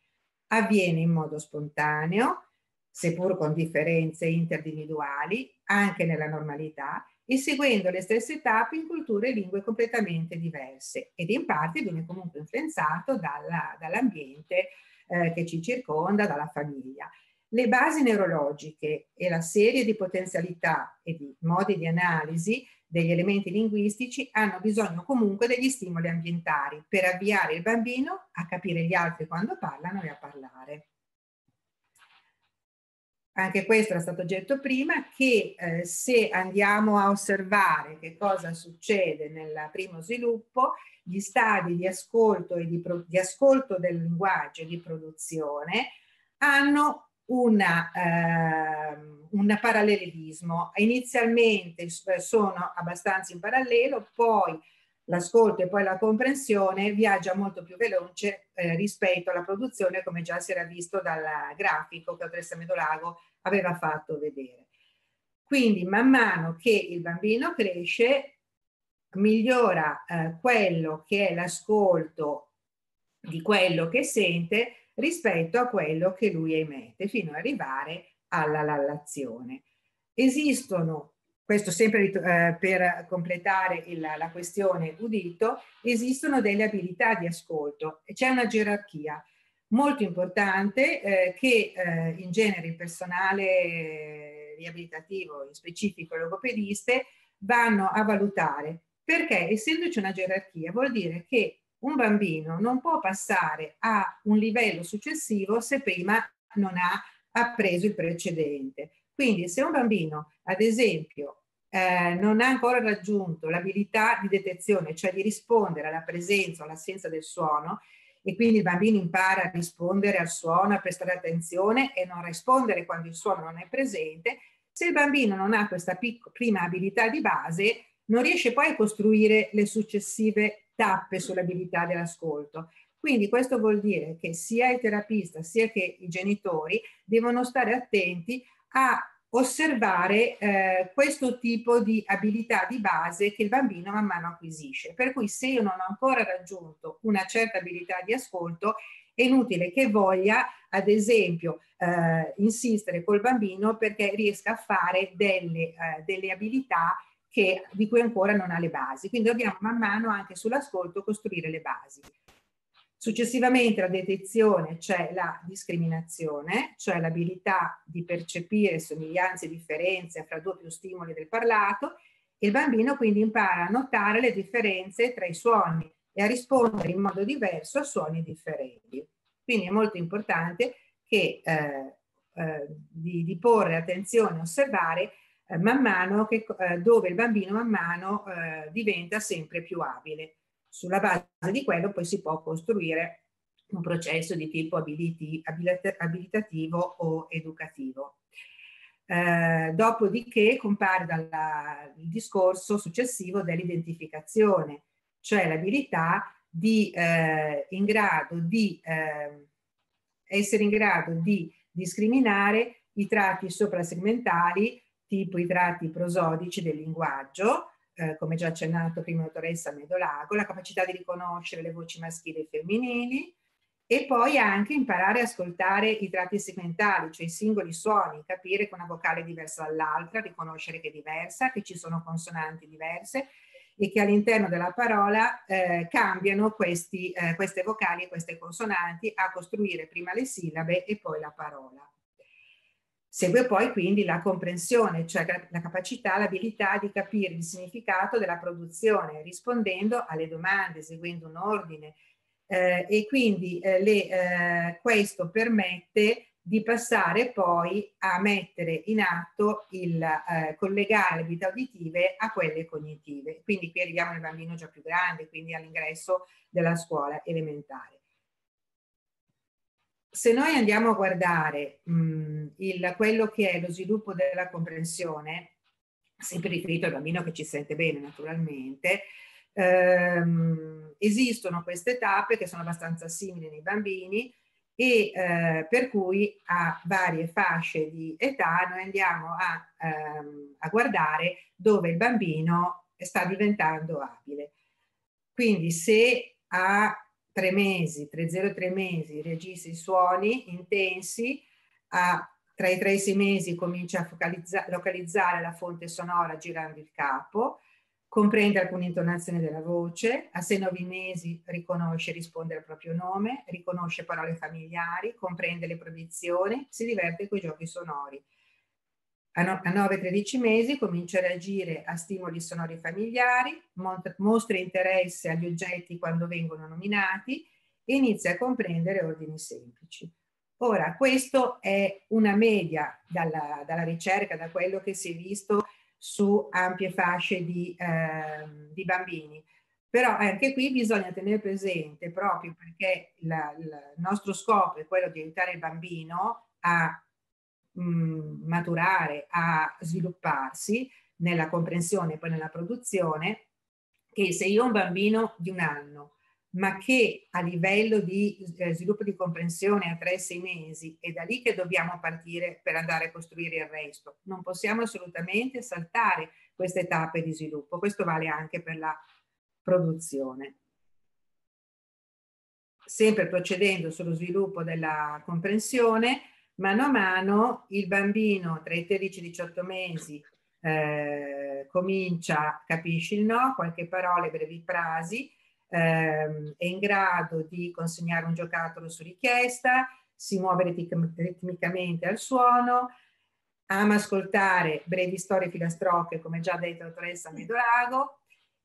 Avviene in modo spontaneo, seppur con differenze interindividuali, anche nella normalità, e seguendo le stesse tappe in culture e lingue completamente diverse ed in parte viene comunque influenzato dalla, dall'ambiente eh, che ci circonda, dalla famiglia. Le basi neurologiche e la serie di potenzialità e di modi di analisi degli elementi linguistici hanno bisogno comunque degli stimoli ambientali per avviare il bambino a capire gli altri quando parlano e a parlare. Anche questo era stato detto prima, che eh, se andiamo a osservare che cosa succede nel primo sviluppo, gli stadi di ascolto, e di, di ascolto del linguaggio e di produzione hanno una, eh, un parallelismo. Inizialmente sono abbastanza in parallelo, poi l'ascolto e poi la comprensione viaggia molto più veloce eh, rispetto alla produzione, come già si era visto dal grafico che Odressa Medolago aveva fatto vedere. Quindi man mano che il bambino cresce, migliora eh, quello che è l'ascolto di quello che sente rispetto a quello che lui emette fino ad arrivare alla lallazione. Esistono, questo sempre eh, per completare il, la questione udito, esistono delle abilità di ascolto c'è una gerarchia. molto importante eh, che eh, in genere il personale riabilitativo, in specifico logopediste, vanno a valutare perché essendoci una gerarchia vuol dire che un bambino non può passare a un livello successivo se prima non ha appreso il precedente. Quindi se un bambino, ad esempio, eh, non ha ancora raggiunto l'abilità di detezione, cioè di rispondere alla presenza o all'assenza del suono, e quindi il bambino impara a rispondere al suono, a prestare attenzione e non rispondere quando il suono non è presente, se il bambino non ha questa prima abilità di base, non riesce poi a costruire le successive tappe sull'abilità dell'ascolto. Quindi questo vuol dire che sia il terapista sia che i genitori devono stare attenti a osservare eh, questo tipo di abilità di base che il bambino man mano acquisisce. Per cui se io non ho ancora raggiunto una certa abilità di ascolto, è inutile che voglia, ad esempio, eh, insistere col bambino perché riesca a fare delle, eh, delle abilità che, di cui ancora non ha le basi. Quindi dobbiamo man mano anche sull'ascolto costruire le basi. Successivamente alla detezione c'è la discriminazione, cioè l'abilità di percepire somiglianze e differenze fra due più stimoli del parlato e il bambino quindi impara a notare le differenze tra i suoni e a rispondere in modo diverso a suoni differenti. Quindi è molto importante che, eh, eh, di, di porre attenzione, osservare eh, man mano che, eh, dove il bambino man mano eh, diventa sempre più abile. Sulla base di quello poi si può costruire un processo di tipo abiliti, abilita, abilitativo o educativo. Eh, dopodiché compare dalla, il discorso successivo dell'identificazione, cioè l'abilità di eh, in grado di eh, essere in grado di discriminare i tratti soprasegmentali tipo i tratti prosodici del linguaggio, eh, come già accennato prima dottoressa Medolago, la capacità di riconoscere le voci maschili e femminili e poi anche imparare a ascoltare i tratti segmentali, cioè i singoli suoni, capire che una vocale è diversa dall'altra, riconoscere che è diversa, che ci sono consonanti diverse e che all'interno della parola eh, cambiano questi, eh, queste vocali e queste consonanti a costruire prima le sillabe e poi la parola. Segue poi quindi la comprensione, cioè la capacità, l'abilità di capire il significato della produzione rispondendo alle domande, seguendo un ordine eh, e quindi eh, le, eh, questo permette di passare poi a mettere in atto il eh, collegare le abilità uditive a quelle cognitive. Quindi qui arriviamo al bambino già più grande, quindi all'ingresso della scuola elementare se noi andiamo a guardare mh, il, quello che è lo sviluppo della comprensione, sempre riferito al bambino che ci sente bene naturalmente, ehm, esistono queste tappe che sono abbastanza simili nei bambini e eh, per cui a varie fasce di età noi andiamo a, ehm, a guardare dove il bambino sta diventando abile. Quindi se a tre mesi, 3-0 tre mesi, registra i suoni intensi, a, tra i tre e i sei mesi comincia a localizzare la fonte sonora girando il capo, comprende alcune intonazioni della voce, a 6-9 mesi riconosce e risponde al proprio nome, riconosce parole familiari, comprende le proiezioni, si diverte con i giochi sonori. A 9-13 mesi comincia a reagire a stimoli sonori familiari, mostra interesse agli oggetti quando vengono nominati e inizia a comprendere ordini semplici. Ora, questo è una media dalla, dalla ricerca, da quello che si è visto su ampie fasce di, eh, di bambini. Però anche qui bisogna tenere presente, proprio perché la, la, il nostro scopo è quello di aiutare il bambino a mh, maturare, a svilupparsi nella comprensione e poi nella produzione, che se io ho un bambino di un anno, ma che a livello di eh, sviluppo di comprensione a 3-6 mesi è da lì che dobbiamo partire per andare a costruire il resto. Non possiamo assolutamente saltare queste tappe di sviluppo. Questo vale anche per la produzione. Sempre procedendo sullo sviluppo della comprensione, Mano a mano il bambino tra i 13 e i 18 mesi eh, comincia, capisci il no, qualche parola, brevi frasi, ehm, è in grado di consegnare un giocattolo su richiesta, si muove ritmicamente al suono, ama ascoltare brevi storie filastrocche, come già detto la dottoressa Medolago,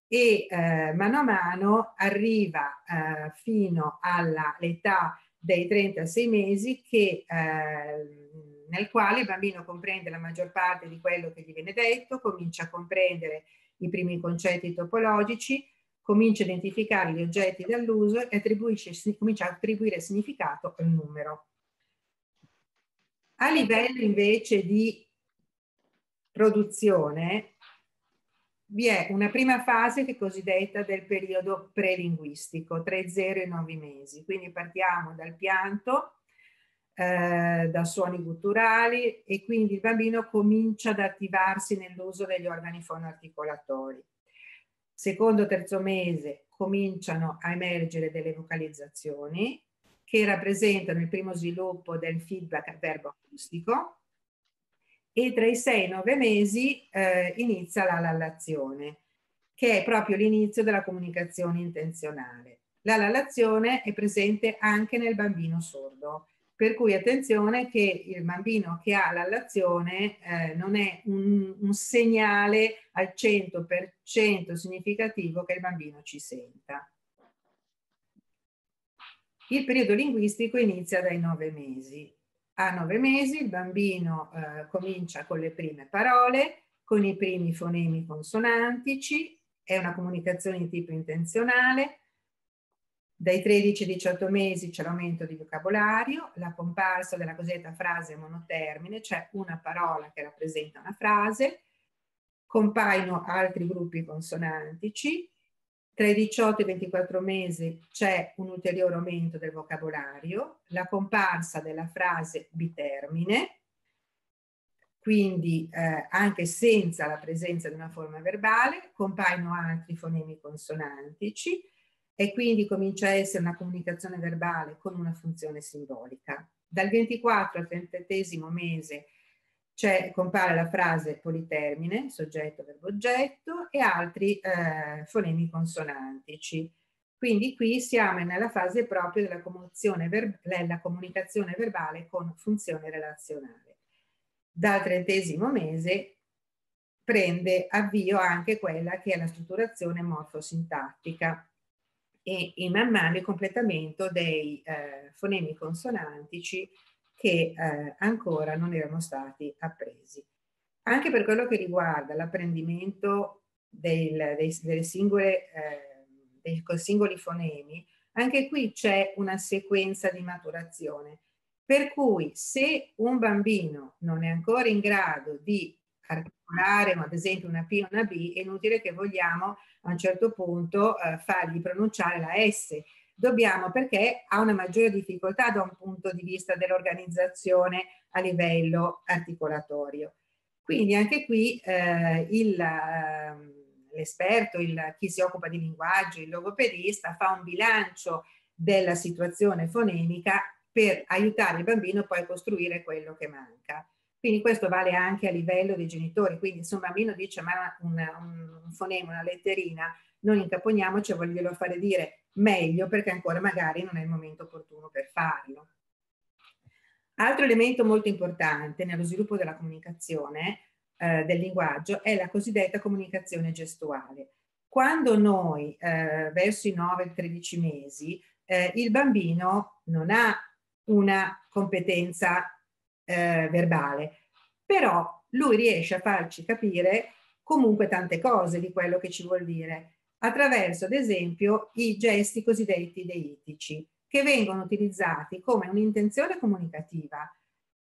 e eh, mano a mano arriva eh, fino all'età dei 36 mesi che, eh, nel quale il bambino comprende la maggior parte di quello che gli viene detto, comincia a comprendere i primi concetti topologici, comincia a identificare gli oggetti dall'uso e comincia a attribuire significato al numero. A livello invece di produzione vi è una prima fase che è cosiddetta del periodo prelinguistico, tra i 0 e i 9 mesi. Quindi partiamo dal pianto, eh, da suoni gutturali e quindi il bambino comincia ad attivarsi nell'uso degli organi fonoarticolatori. Secondo terzo mese cominciano a emergere delle vocalizzazioni che rappresentano il primo sviluppo del feedback verbo acustico e tra i 6 e i 9 mesi eh, inizia la lallazione, che è proprio l'inizio della comunicazione intenzionale. La lallazione è presente anche nel bambino sordo, per cui attenzione che il bambino che ha l'allazione eh, non è un, un, segnale al 100% significativo che il bambino ci senta. Il periodo linguistico inizia dai nove mesi. A nove mesi il bambino eh, comincia con le prime parole, con i primi fonemi consonantici, è una comunicazione di tipo intenzionale, dai 13 ai 18 mesi c'è l'aumento di vocabolario, la comparsa della cosiddetta frase monotermine, cioè una parola che rappresenta una frase, compaiono altri gruppi consonantici, tra i 18 e i 24 mesi c'è un ulteriore aumento del vocabolario, la comparsa della frase bitermine, quindi eh, anche senza la presenza di una forma verbale, compaiono altri fonemi consonantici, e quindi comincia a essere una comunicazione verbale con una funzione simbolica. Dal 24 al 33 mese compare la frase politermine, soggetto, verbo, oggetto e altri eh, fonemi consonantici. Quindi qui siamo nella fase proprio della della comunicazione verbale con funzione relazionale. Dal trentesimo mese prende avvio anche quella che è la strutturazione morfosintattica, e, e man mano il completamento dei eh, fonemi consonantici che eh, ancora non erano stati appresi. Anche per quello che riguarda l'apprendimento del, dei, singole, eh, dei singoli fonemi, anche qui c'è una sequenza di maturazione. Per cui se un bambino non è ancora in grado di articolare, ad esempio una P e una B, è inutile che vogliamo a un certo punto eh, fargli pronunciare la S. Dobbiamo perché ha una maggiore difficoltà da un punto di vista dell'organizzazione a livello articolatorio. Quindi anche qui eh, il, ehm, l'esperto, il, chi si occupa di linguaggio, il logopedista, fa un bilancio della situazione fonemica per aiutare il bambino poi a costruire quello che manca. Quindi questo vale anche a livello dei genitori, quindi se un bambino dice ma una, un, un fonema, una letterina, non incaponiamoci, voglio fare dire meglio perché ancora magari non è il momento opportuno per farlo. Altro elemento molto importante nello sviluppo della comunicazione, eh, del linguaggio, è la cosiddetta comunicazione gestuale. Quando noi, eh, verso i 9-13 mesi, eh, il bambino non ha una competenza eh, verbale, però lui riesce a farci capire comunque tante cose di quello che ci vuol dire attraverso ad esempio i gesti cosiddetti deitici che vengono utilizzati come un'intenzione comunicativa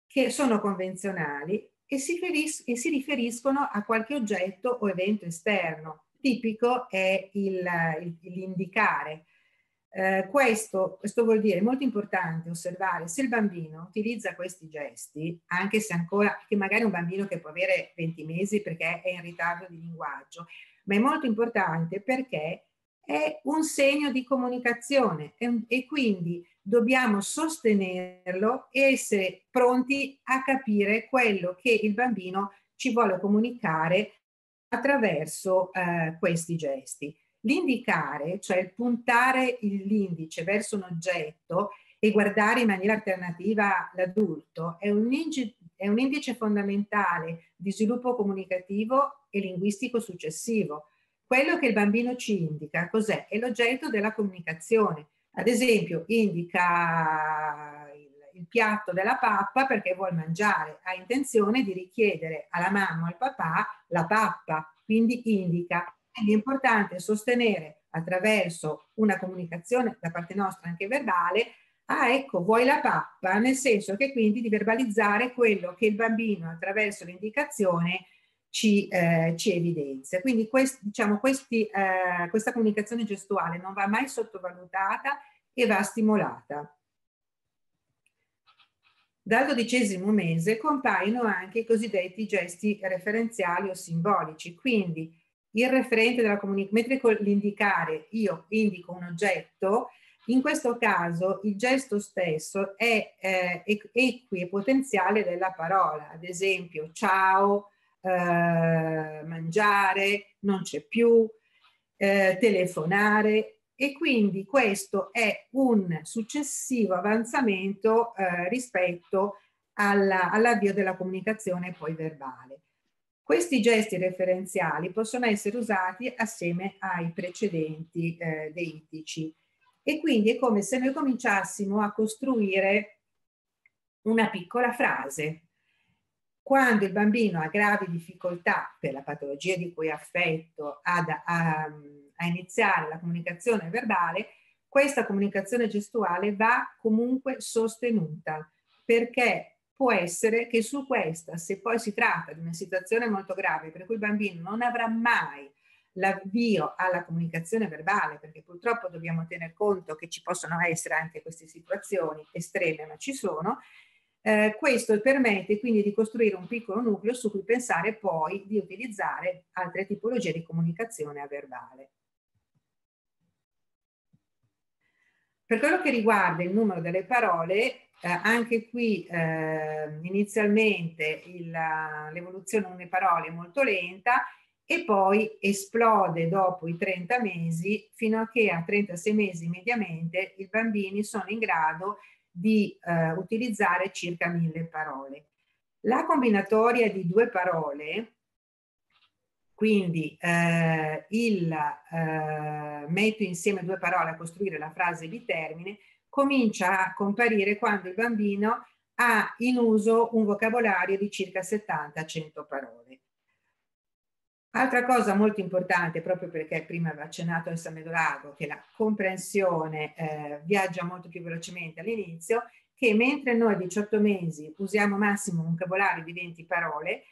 che sono convenzionali e si, e si, riferiscono a qualche oggetto o evento esterno. Tipico è l'indicare eh, questo, questo, vuol dire, molto importante osservare se il bambino utilizza questi gesti, anche se ancora, che magari un bambino che può avere 20 mesi perché è in ritardo di linguaggio, ma è molto importante perché è un segno di comunicazione e, e quindi dobbiamo sostenerlo e essere pronti a capire quello che il bambino ci vuole comunicare attraverso eh, questi gesti. L'indicare, cioè puntare l'indice verso un oggetto e guardare in maniera alternativa l'adulto, è un, indice, è un indice fondamentale di sviluppo comunicativo e linguistico successivo. Quello che il bambino ci indica, cos'è? È l'oggetto della comunicazione. Ad esempio, indica il, il piatto della pappa perché vuole mangiare, ha intenzione di richiedere alla mamma o al papà la pappa, quindi indica. Quindi è importante sostenere attraverso una comunicazione da parte nostra anche verbale ah ecco, vuoi la pappa, nel senso che quindi di verbalizzare quello che il bambino attraverso l'indicazione ci, eh, ci, evidenzia. Quindi quest, diciamo, questi, eh, questa comunicazione gestuale non va mai sottovalutata e va stimolata. Dal dodicesimo mese compaiono anche i cosiddetti gesti referenziali o simbolici, quindi il referente della comunicazione, mentre con l'indicare io indico un oggetto, in questo caso il gesto stesso è eh, equipotenziale della parola, ad esempio ciao, eh, mangiare, non c'è più, eh, telefonare e quindi questo è un successivo avanzamento eh, rispetto alla, all'avvio della comunicazione poi verbale. Questi gesti referenziali possono essere usati assieme ai precedenti eh, deitici e quindi è come se noi cominciassimo a costruire una piccola frase. Quando il bambino ha gravi difficoltà per la patologia di cui è affetto ad, a, a iniziare la comunicazione verbale, questa comunicazione gestuale va comunque sostenuta perché può essere che su questa, se poi si tratta di una situazione molto grave per cui il bambino non avrà mai l'avvio alla comunicazione verbale, perché purtroppo dobbiamo tener conto che ci possono essere anche queste situazioni estreme, ma ci sono, eh, questo permette quindi di costruire un piccolo nucleo su cui pensare poi di utilizzare altre tipologie di comunicazione a verbale. Per quello che riguarda il numero delle parole, eh, anche qui eh, inizialmente l'evoluzione delle parole è molto lenta e poi esplode dopo i 30 mesi fino a che a 36 mesi mediamente i bambini sono in grado di eh, utilizzare circa mille parole. La combinatoria di due parole, quindi eh, il eh, metto insieme due parole a costruire la frase di termine, comincia a comparire quando il bambino ha in uso un vocabolario di circa 70-100 parole. Altra cosa molto importante, proprio perché prima aveva accennato il Medolago, che la comprensione eh, viaggia molto più velocemente all'inizio, che mentre noi a 18 mesi usiamo massimo un vocabolario di 20 parole,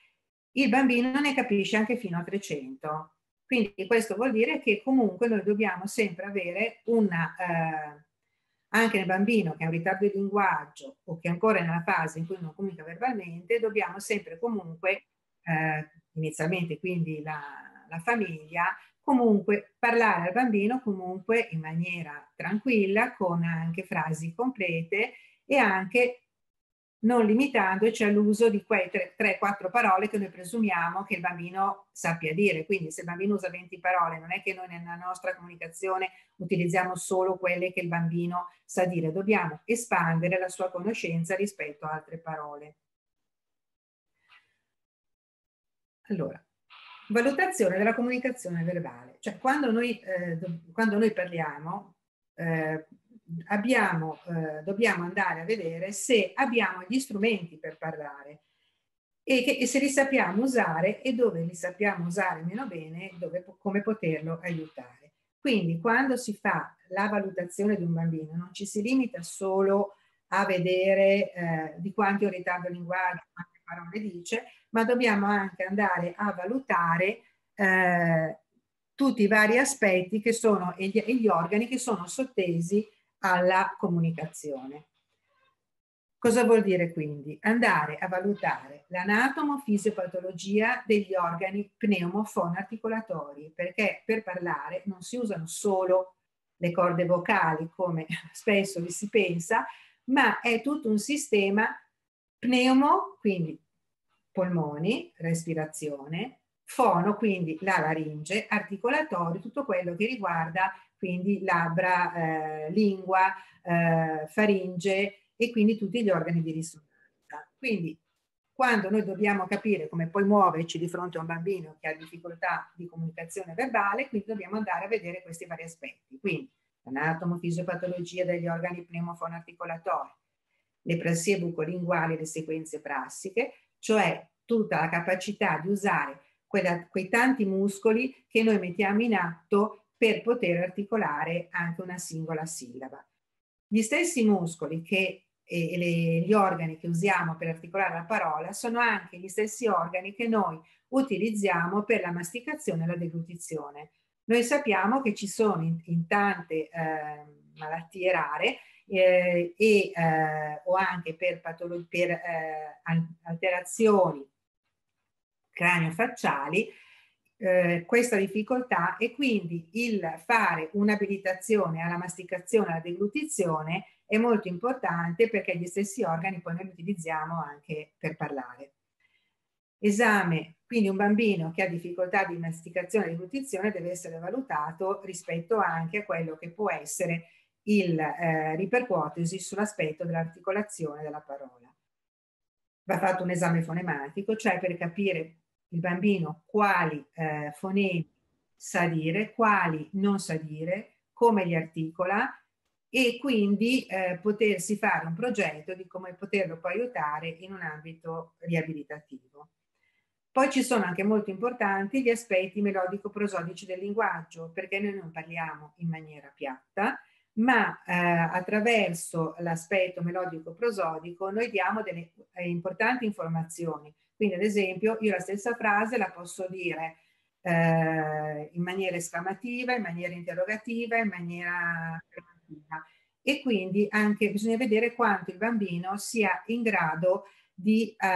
il bambino ne capisce anche fino a 300. Quindi questo vuol dire che comunque noi dobbiamo sempre avere una, eh, anche nel bambino che ha un ritardo di linguaggio o che ancora è nella fase in cui non comunica verbalmente, dobbiamo sempre comunque eh, inizialmente quindi la, la famiglia, comunque parlare al bambino comunque in maniera tranquilla, con anche frasi complete e anche non limitandoci all'uso di quei 3-4 parole che noi presumiamo che il bambino sappia dire. Quindi se il bambino usa 20 parole, non è che noi nella nostra comunicazione utilizziamo solo quelle che il bambino sa dire, dobbiamo espandere la sua conoscenza rispetto a altre parole. Allora, valutazione della comunicazione verbale. Cioè, quando noi, eh, quando noi parliamo, eh, abbiamo, eh, dobbiamo andare a vedere se abbiamo gli strumenti per parlare e, che, e, se li sappiamo usare e dove li sappiamo usare meno bene, dove, come poterlo aiutare. Quindi quando si fa la valutazione di un bambino non ci si limita solo a vedere eh, di quanti ho ritardo linguaggio, quante parole dice, ma dobbiamo anche andare a valutare eh, tutti i vari aspetti che sono e gli, e gli organi che sono sottesi alla comunicazione. Cosa vuol dire quindi? Andare a valutare l'anatomofisiopatologia degli organi pneumofonarticolatori, perché per parlare non si usano solo le corde vocali come [LAUGHS] spesso vi si pensa, ma è tutto un sistema pneumo, quindi polmoni, respirazione, fono, quindi la laringe, articolatorio, tutto quello che riguarda quindi labbra, eh, lingua, eh, faringe e quindi tutti gli organi di risonanza. Quindi quando noi dobbiamo capire come poi muoverci di fronte a un bambino che ha difficoltà di comunicazione verbale, quindi dobbiamo andare a vedere questi vari aspetti. Quindi l'anatomo, fisiopatologia degli organi pneumofonoarticolatori, le prassie bucolinguali, le sequenze prassiche, cioè tutta la capacità di usare quella, quei tanti muscoli che noi mettiamo in atto per poter articolare anche una singola sillaba. Gli stessi muscoli che, e le, gli organi che usiamo per articolare la parola sono anche gli stessi organi che noi utilizziamo per la masticazione e la deglutizione. Noi sappiamo che ci sono in, in tante eh, malattie rare eh, e, eh, o anche per, per eh, alterazioni cranio-facciali eh, questa difficoltà e quindi il fare un'abilitazione alla masticazione, alla deglutizione è molto importante perché gli stessi organi poi noi li utilizziamo anche per parlare. Esame, quindi un bambino che ha difficoltà di masticazione e deglutizione deve essere valutato rispetto anche a quello che può essere il eh, ripercuotesi sull'aspetto dell'articolazione della parola. Va fatto un esame fonematico, cioè per capire il bambino quali eh, fonemi sa dire, quali non sa dire, come li articola e quindi eh, potersi fare un progetto di come poterlo poi aiutare in un ambito riabilitativo. Poi ci sono anche molto importanti gli aspetti melodico-prosodici del linguaggio, perché noi non parliamo in maniera piatta, ma eh, attraverso l'aspetto melodico-prosodico noi diamo delle eh, importanti informazioni quindi ad esempio io la stessa frase la posso dire eh, in maniera esclamativa, in maniera interrogativa, in maniera affermativa e quindi anche bisogna vedere quanto il bambino sia in grado di eh,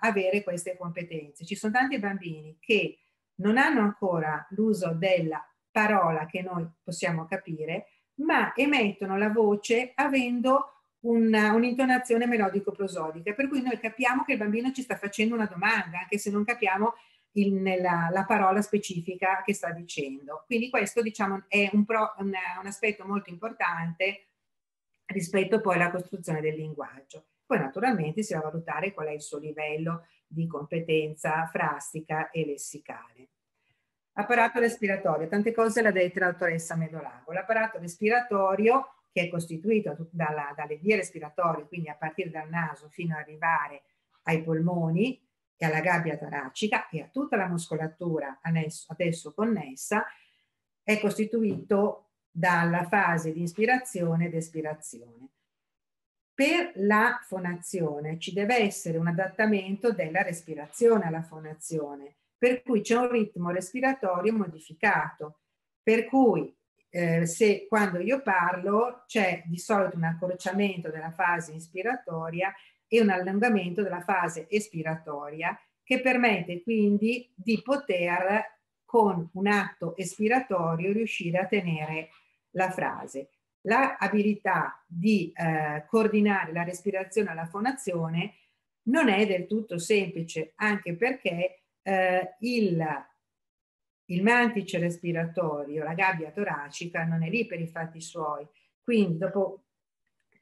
avere queste competenze. Ci sono tanti bambini che non hanno ancora l'uso della parola che noi possiamo capire, ma emettono la voce avendo un'intonazione melodico-prosodica, per cui noi capiamo che il bambino ci sta facendo una domanda, anche se non capiamo il, nella, la parola specifica che sta dicendo. Quindi questo diciamo è un, pro, un, un aspetto molto importante rispetto poi alla costruzione del linguaggio. Poi naturalmente si va a valutare qual è il suo livello di competenza frastica e lessicale. Apparato respiratorio, tante cose l'ha detta la dottoressa Medolago. L'apparato respiratorio che è costituito dalla, dalle vie respiratorie, quindi a partire dal naso fino ad arrivare ai polmoni e alla gabbia toracica e a tutta la muscolatura adesso, connessa, è costituito dalla fase di ispirazione ed espirazione. Per la fonazione ci deve essere un adattamento della respirazione alla fonazione, per cui c'è un ritmo respiratorio modificato, per cui eh, se quando io parlo c'è di solito un accorciamento della fase ispiratoria e un allungamento della fase espiratoria che permette quindi di poter con un atto espiratorio riuscire a tenere la frase. L'abilità di eh, coordinare la respirazione alla fonazione non è del tutto semplice, anche perché eh, il il mantice respiratorio, la gabbia toracica non è lì per i fatti suoi. Quindi dopo,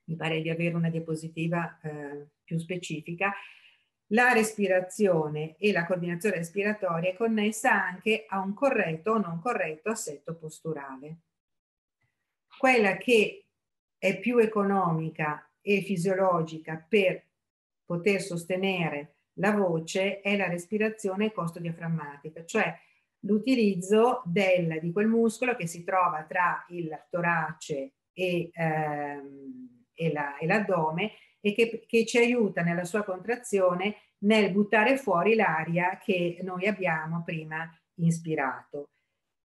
mi pare di avere una diapositiva eh, più specifica, la respirazione e la coordinazione respiratoria è connessa anche a un corretto o non corretto assetto posturale. Quella che è più economica e fisiologica per poter sostenere la voce è la respirazione costo-diaframmatica, cioè l'utilizzo del, di quel muscolo che si trova tra il torace e, ehm, e, la, e l'addome e che, che, ci aiuta nella sua contrazione nel buttare fuori l'aria che noi abbiamo prima inspirato.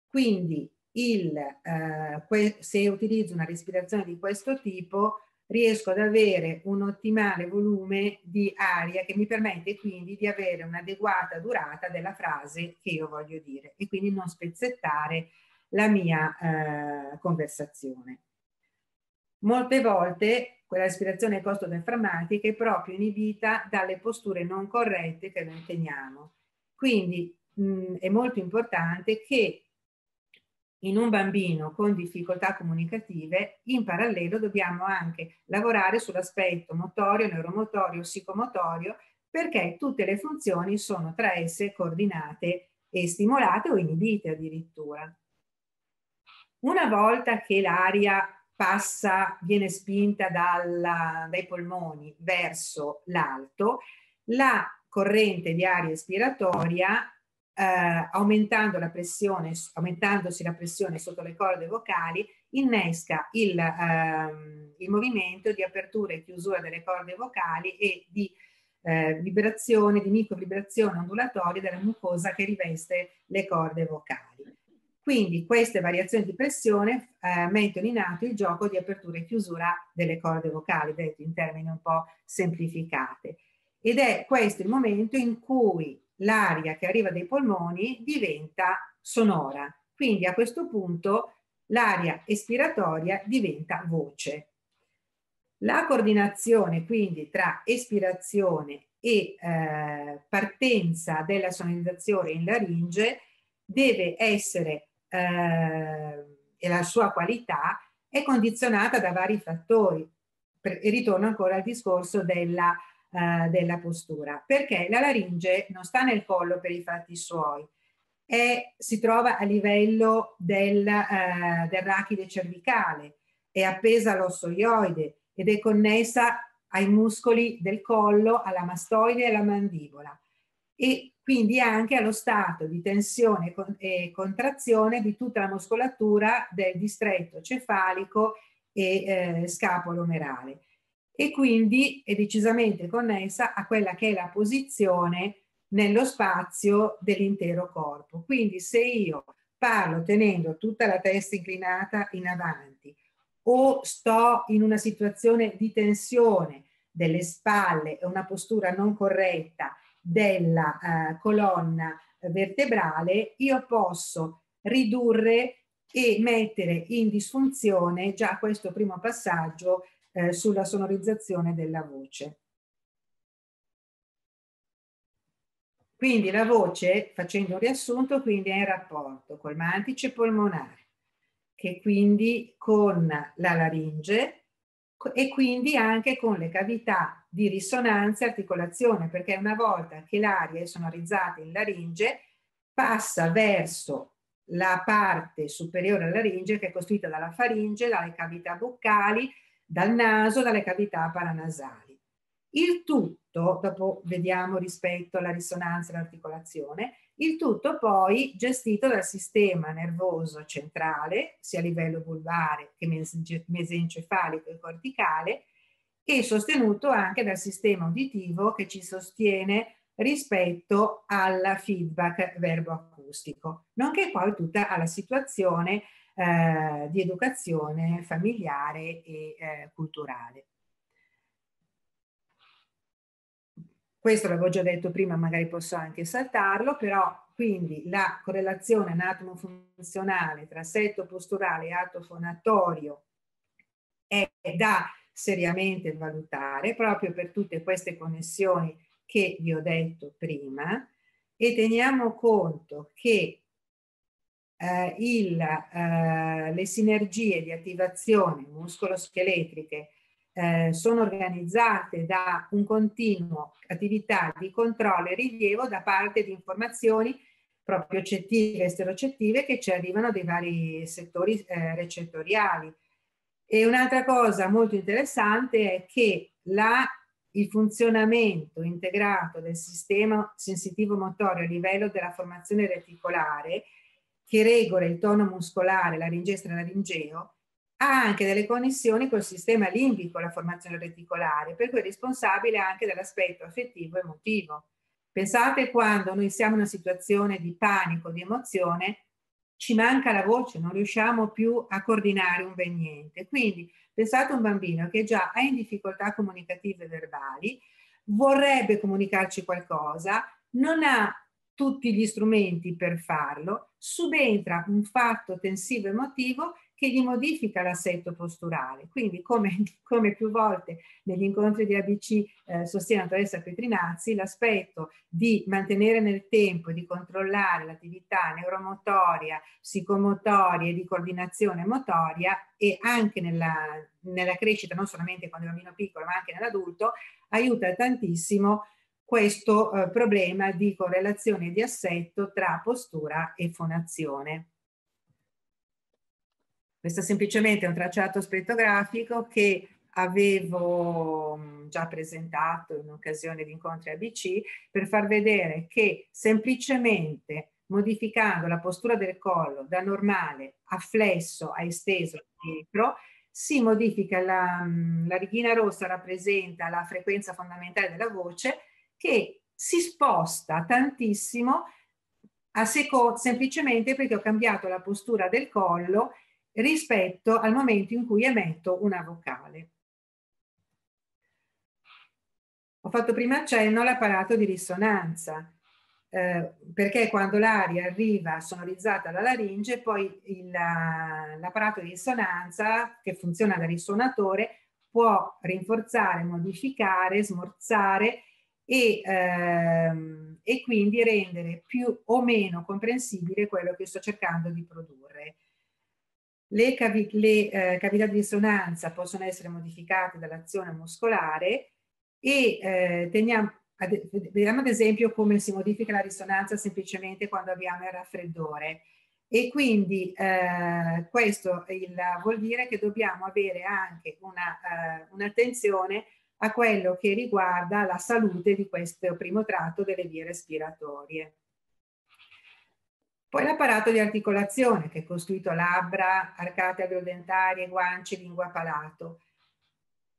Quindi il, eh, se utilizzo una respirazione di questo tipo riesco ad avere un ottimale volume di aria che mi permette quindi di avere un'adeguata durata della frase che io voglio dire e quindi non spezzettare la mia eh, conversazione. Molte volte quella respirazione costo-diaframmatica è proprio inibita dalle posture non corrette che noi teniamo. Quindi mh, è molto importante che in un bambino con difficoltà comunicative, in parallelo dobbiamo anche lavorare sull'aspetto motorio, neuromotorio, psicomotorio, perché tutte le funzioni sono tra esse coordinate e stimolate o inibite addirittura. Una volta che l'aria passa, viene spinta dalla, dai polmoni verso l'alto, la corrente di aria espiratoria eh, aumentando la pressione, aumentandosi la pressione sotto le corde vocali, innesca il, ehm, il movimento di apertura e chiusura delle corde vocali e di eh, vibrazione, di microvibrazione ondulatoria della mucosa che riveste le corde vocali. Quindi queste variazioni di pressione eh, mettono in atto il gioco di apertura e chiusura delle corde vocali, detto in termini un po' semplificate. Ed è questo il momento in cui l'aria che arriva dai polmoni diventa sonora. Quindi a questo punto l'aria espiratoria diventa voce. La coordinazione quindi tra espirazione e eh, partenza della sonorizzazione in laringe deve essere, eh, e la sua qualità è condizionata da vari fattori. e ritorno ancora al discorso della eh, della postura, perché la laringe non sta nel collo per i fatti suoi, è, si trova a livello del, eh, del rachide cervicale, è appesa all'osso ioide ed è connessa ai muscoli del collo, alla mastoide e alla mandibola. E quindi anche allo stato di tensione e contrazione di tutta la muscolatura del distretto cefalico e eh, scapolo-merale e quindi è decisamente connessa a quella che è la posizione nello spazio dell'intero corpo. Quindi se io parlo tenendo tutta la testa inclinata in avanti o sto in una situazione di tensione delle spalle e una postura non corretta della eh, colonna vertebrale, io posso ridurre e mettere in disfunzione già questo primo passaggio eh, sulla sonorizzazione della voce. Quindi la voce, facendo un riassunto, quindi è in rapporto col mantice polmonare, che quindi con la laringe e quindi anche con le cavità di risonanza e articolazione, perché una volta che l'aria è sonorizzata in laringe, passa verso la parte superiore alla laringe che è costituita dalla faringe, dalle cavità buccali, dal naso, dalle cavità paranasali. Il tutto, dopo vediamo rispetto alla risonanza e all'articolazione, il tutto poi gestito dal sistema nervoso centrale, sia a livello vulvare che mesencefalico e corticale, e sostenuto anche dal sistema uditivo che ci sostiene rispetto al feedback verbo-acustico, nonché poi tutta alla situazione eh, di educazione familiare e eh, culturale. Questo l'avevo già detto prima, magari posso anche saltarlo, però quindi la correlazione anatomo-funzionale tra setto posturale e atto fonatorio è da seriamente valutare proprio per tutte queste connessioni che vi ho detto prima e teniamo conto che eh, il, eh, le sinergie di attivazione muscoloscheletriche eh, sono organizzate da un continuo attività di controllo e rilievo da parte di informazioni proprio cettive e sterocettive che ci arrivano dai vari settori eh, recettoriali. E un'altra cosa molto interessante è che la, il funzionamento integrato del sistema sensitivo motorio a livello della formazione reticolare che regola il tono muscolare, laringestra e laringeo, ha anche delle connessioni col sistema limbico, la formazione reticolare, per cui è responsabile anche dell'aspetto affettivo e emotivo. Pensate quando noi siamo in una situazione di panico, di emozione, ci manca la voce, non riusciamo più a coordinare un ben niente. Quindi pensate a un bambino che già è in difficoltà comunicative verbali, vorrebbe comunicarci qualcosa, non ha tutti gli strumenti per farlo, subentra un fatto tensivo emotivo che gli modifica l'assetto posturale. Quindi, come, [LAUGHS] come, più volte negli incontri di ABC eh, sostiene la dottoressa Petrinazzi, l'aspetto di mantenere nel tempo e di controllare l'attività neuromotoria, psicomotoria e di coordinazione motoria e anche nella, nella crescita, non solamente quando è bambino piccolo, ma anche nell'adulto, aiuta tantissimo questo eh, problema di correlazione di assetto tra postura e fonazione. Questo è semplicemente un tracciato spettografico che avevo mm, già presentato in occasione di incontri ABC per far vedere che semplicemente modificando la postura del collo da normale a flesso a esteso dietro si modifica la, mm, la righina rossa rappresenta la frequenza fondamentale della voce che si sposta tantissimo a seco, semplicemente perché ho cambiato la postura del collo rispetto al momento in cui emetto una vocale. Ho fatto prima accenno all'apparato di risonanza, eh, perché quando l'aria arriva sonorizzata alla laringe, poi l'apparato di risonanza, che funziona da risuonatore, può rinforzare, modificare, smorzare e, ehm, e quindi rendere più o meno comprensibile quello che sto cercando di produrre. Le, cavi le eh, cavità di risonanza possono essere modificate dall'azione muscolare e eh, teniamo, ad, vediamo ad esempio come si modifica la risonanza semplicemente quando abbiamo il raffreddore. E quindi eh, questo il, vuol dire che dobbiamo avere anche un'attenzione una, uh, a quello che riguarda la salute di questo primo tratto delle vie respiratorie. Poi l'apparato di articolazione che è costituito labbra, arcate agrodentarie, guance, lingua, palato.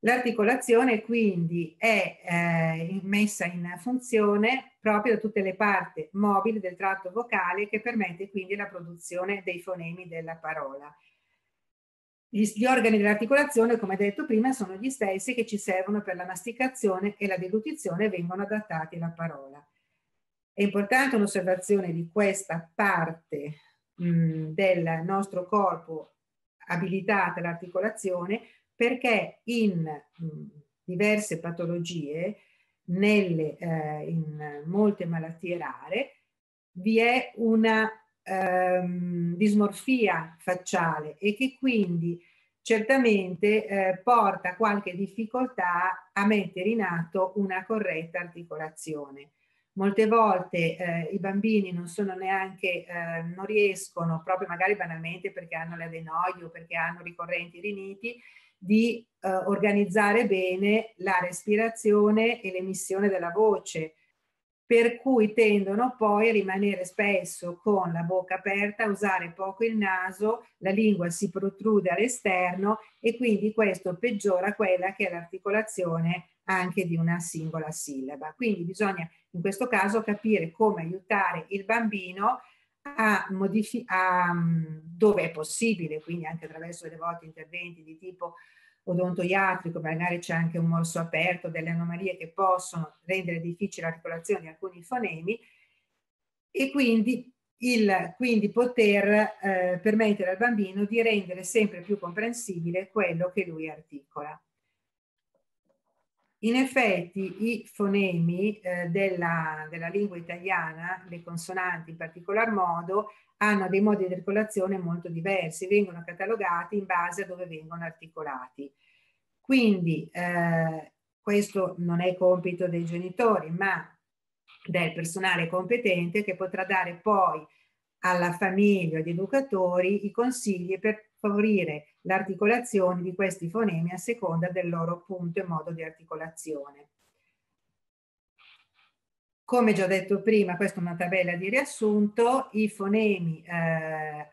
L'articolazione quindi è eh, messa in funzione proprio da tutte le parti mobili del tratto vocale che permette quindi la produzione dei fonemi della parola. Gli, gli organi dell'articolazione, come detto prima, sono gli stessi che ci servono per la masticazione e la deglutizione e vengono adattati alla parola. È importante un'osservazione di questa parte mh, del nostro corpo abilitata all'articolazione perché in mh, diverse patologie, nelle, eh, in molte malattie rare, vi è una ehm, dismorfia facciale e che quindi certamente eh, porta qualche difficoltà a mettere in atto una corretta articolazione. Molte volte eh, i bambini non sono neanche, eh, non riescono, proprio magari banalmente perché hanno l'adenoide o perché hanno ricorrenti riniti, di eh, organizzare bene la respirazione e l'emissione della voce, per cui tendono poi a rimanere spesso con la bocca aperta, a usare poco il naso, la lingua si protrude all'esterno e quindi questo peggiora quella che è l'articolazione anche di una singola sillaba. Quindi bisogna in questo caso capire come aiutare il bambino a modificare, dove è possibile, quindi anche attraverso delle volte interventi di tipo odontoiatrico, magari c'è anche un morso aperto, delle anomalie che possono rendere difficile l'articolazione di alcuni fonemi e quindi, il, quindi poter eh, permettere al bambino di rendere sempre più comprensibile quello che lui articola. In effetti i fonemi eh, della, della, lingua italiana, le consonanti in particolar modo, hanno dei modi di articolazione molto diversi, vengono catalogati in base a dove vengono articolati. Quindi eh, questo non è compito dei genitori, ma del personale competente che potrà dare poi alla famiglia agli educatori i consigli per favorire l'articolazione di questi fonemi a seconda del loro punto e modo di articolazione. Come già detto prima, questa è una tabella di riassunto, i fonemi eh,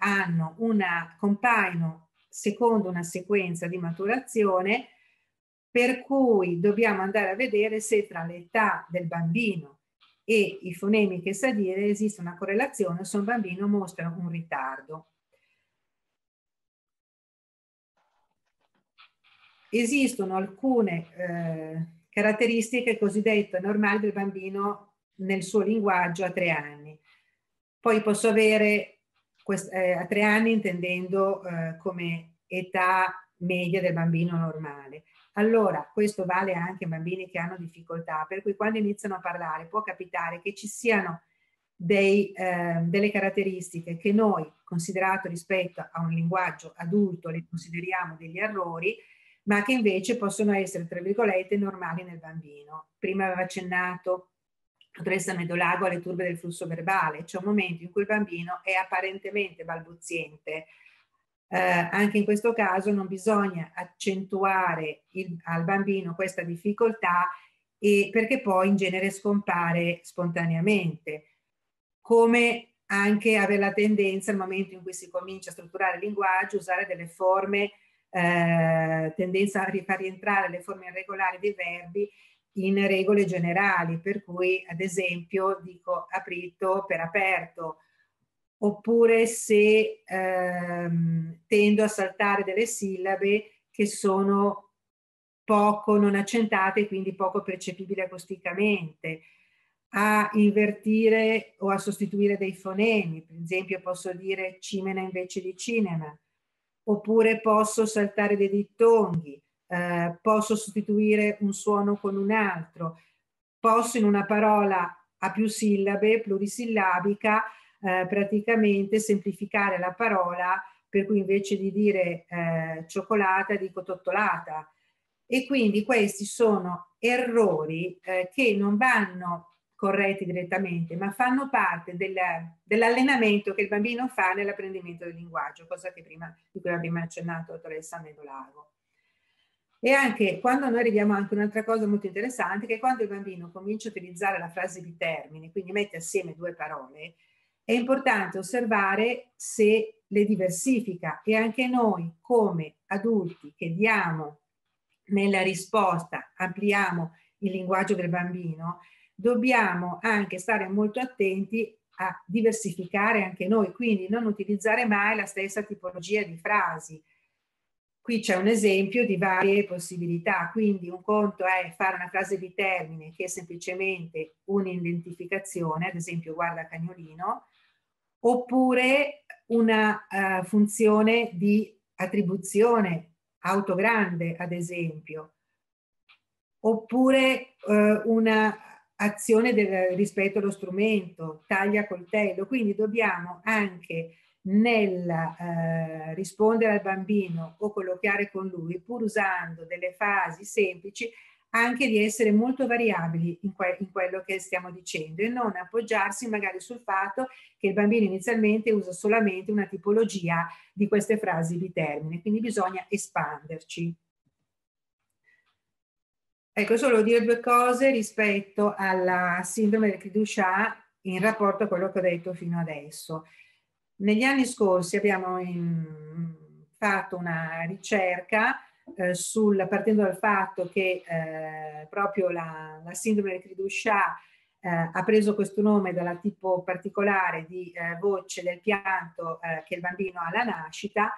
una, compaiono secondo una sequenza di maturazione per cui dobbiamo andare a vedere se tra l'età del bambino e i fonemi che sa dire esiste una correlazione o se un bambino mostra un ritardo. Esistono alcune eh, caratteristiche cosiddette normali del bambino nel suo linguaggio a tre anni. Poi posso avere eh, a tre anni intendendo eh, come età media del bambino normale. Allora, questo vale anche a bambini che hanno difficoltà, per cui quando iniziano a parlare può capitare che ci siano dei, eh, delle caratteristiche che noi, considerato rispetto a un linguaggio adulto, le consideriamo degli errori, ma che invece possono essere, tra virgolette, normali nel bambino. Prima aveva accennato dottoressa Medolago alle turbe del flusso verbale, c'è un momento in cui il bambino è apparentemente balbuziente. Eh, anche in questo caso non bisogna accentuare il, al bambino questa difficoltà e, perché poi in genere scompare spontaneamente, come anche avere la tendenza al momento in cui si comincia a strutturare il linguaggio, usare delle forme, eh, tendenza a far rientrare le forme irregolari dei verbi in regole generali, per cui ad esempio dico aprito per aperto, oppure se ehm, tendo a saltare delle sillabe che sono poco non accentate, quindi poco percepibili acusticamente, a invertire o a sostituire dei fonemi, per esempio posso dire cimena invece di cinema, oppure posso saltare dei dittonghi, eh, posso sostituire un suono con un altro, posso in una parola a più sillabe, plurisillabica, eh, praticamente semplificare la parola, per cui invece di dire eh, cioccolata dico tottolata. E quindi questi sono errori eh, che non vanno corretti direttamente, ma fanno parte del, dell'allenamento che il bambino fa nell'apprendimento del linguaggio, cosa prima, di cui abbiamo accennato dottoressa Medolago. E anche quando noi arriviamo anche un'altra cosa molto interessante, che quando il bambino comincia a utilizzare la frase di termini, quindi mette assieme due parole, è importante osservare se le diversifica e anche noi come adulti che diamo nella risposta, ampliamo il linguaggio del bambino, dobbiamo anche stare molto attenti a diversificare anche noi, quindi non utilizzare mai la stessa tipologia di frasi, Qui c'è un esempio di varie possibilità, quindi un conto è fare una frase di termine che è semplicemente un'identificazione, ad esempio guarda cagnolino, oppure una uh, funzione di attribuzione autogrande, ad esempio, oppure uh, una azione del, rispetto allo strumento, taglia coltello, quindi dobbiamo anche nel eh, rispondere al bambino o colloquiare con lui, pur usando delle fasi semplici, anche di essere molto variabili in, que in, quello che stiamo dicendo e non appoggiarsi magari sul fatto che il bambino inizialmente usa solamente una tipologia di queste frasi di termine, quindi bisogna espanderci. Ecco, solo dire due cose rispetto alla sindrome del cri in rapporto a quello che ho detto fino adesso. Negli anni scorsi abbiamo in, fatto una ricerca eh, sul, partendo dal fatto che eh, proprio la, la, sindrome del cri eh, ha preso questo nome dalla tipo particolare di eh, voce del pianto eh, che il bambino ha alla nascita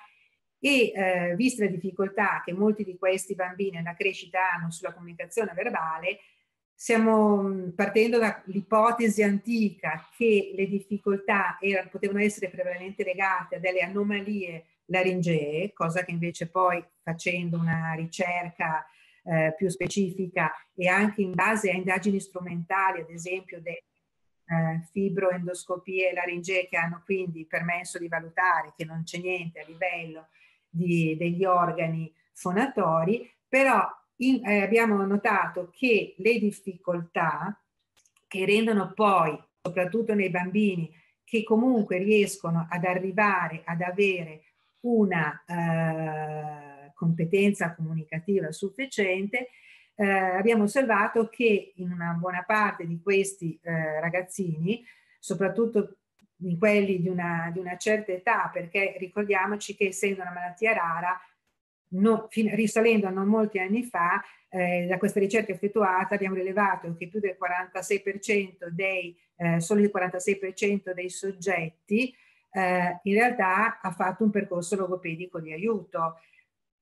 e eh, viste le difficoltà che molti di questi bambini alla crescita hanno sulla comunicazione verbale, Stiamo mm, partendo dall'ipotesi antica che le difficoltà erano, potevano essere prevalentemente legate a delle anomalie laringee, cosa che invece poi facendo una ricerca eh, più specifica e anche in base a indagini strumentali, ad esempio delle eh, fibroendoscopie laringee che hanno quindi permesso di valutare che non c'è niente a livello di, degli organi fonatori, però in, eh, abbiamo notato che le difficoltà che rendono poi, soprattutto nei bambini, che comunque riescono ad arrivare ad avere una eh, competenza comunicativa sufficiente, eh, abbiamo osservato che in una buona parte di questi eh, ragazzini, soprattutto in quelli di una, di una certa età, perché ricordiamoci che essendo una malattia rara, no, fin, risalendo a non molti anni fa, eh, da questa ricerca effettuata abbiamo rilevato che più del 46% dei, eh, solo il 46% dei soggetti eh, in realtà ha fatto un percorso logopedico di aiuto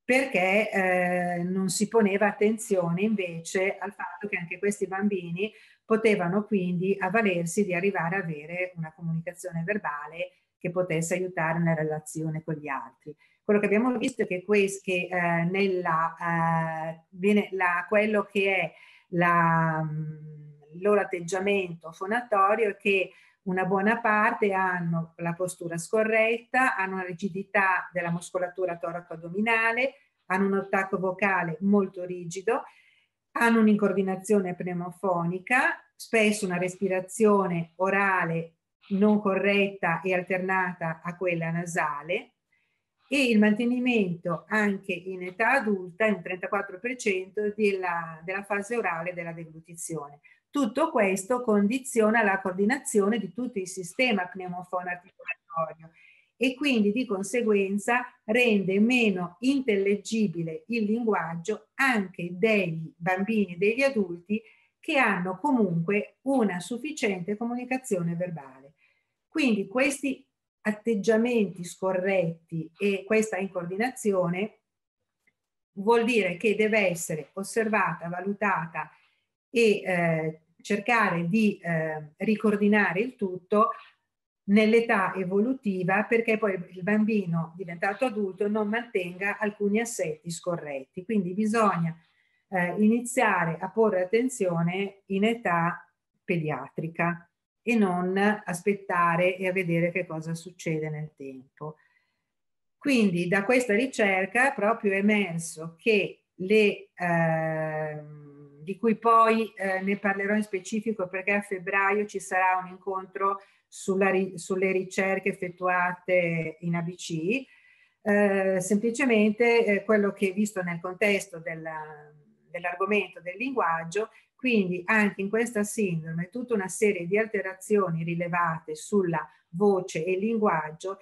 perché eh, non si poneva attenzione invece al fatto che anche questi bambini potevano quindi avvalersi di arrivare a avere una comunicazione verbale che potesse aiutare nella relazione con gli altri. Quello che abbiamo visto è che, questo, che eh, nella, eh, viene la, quello che è la, mm, loro atteggiamento fonatorio è che una buona parte hanno la postura scorretta, hanno una rigidità della muscolatura toraco-addominale, hanno un attacco vocale molto rigido, hanno un'incoordinazione pneumofonica, spesso una respirazione orale non corretta e alternata a quella nasale e il mantenimento anche in età adulta in un 34% della, della fase orale della deglutizione. Tutto questo condiziona la coordinazione di tutto il sistema pneumofono articolatorio e quindi di conseguenza rende meno intellegibile il linguaggio anche degli bambini e degli adulti che hanno comunque una sufficiente comunicazione verbale. Quindi questi atteggiamenti scorretti e questa incoordinazione vuol dire che deve essere osservata, valutata e eh, cercare di eh, ricoordinare il tutto nell'età evolutiva perché poi il bambino diventato adulto non mantenga alcuni assetti scorretti. Quindi bisogna eh, iniziare a porre attenzione in età pediatrica e non aspettare e a vedere che cosa succede nel tempo. Quindi da questa ricerca proprio è emerso che le, eh, di cui poi eh, ne parlerò in specifico perché a febbraio ci sarà un incontro sulla, sulle ricerche effettuate in ABC, eh, semplicemente eh, quello che visto nel contesto della, dell'argomento del linguaggio, quindi anche in questa sindrome tutta una serie di alterazioni rilevate sulla voce e linguaggio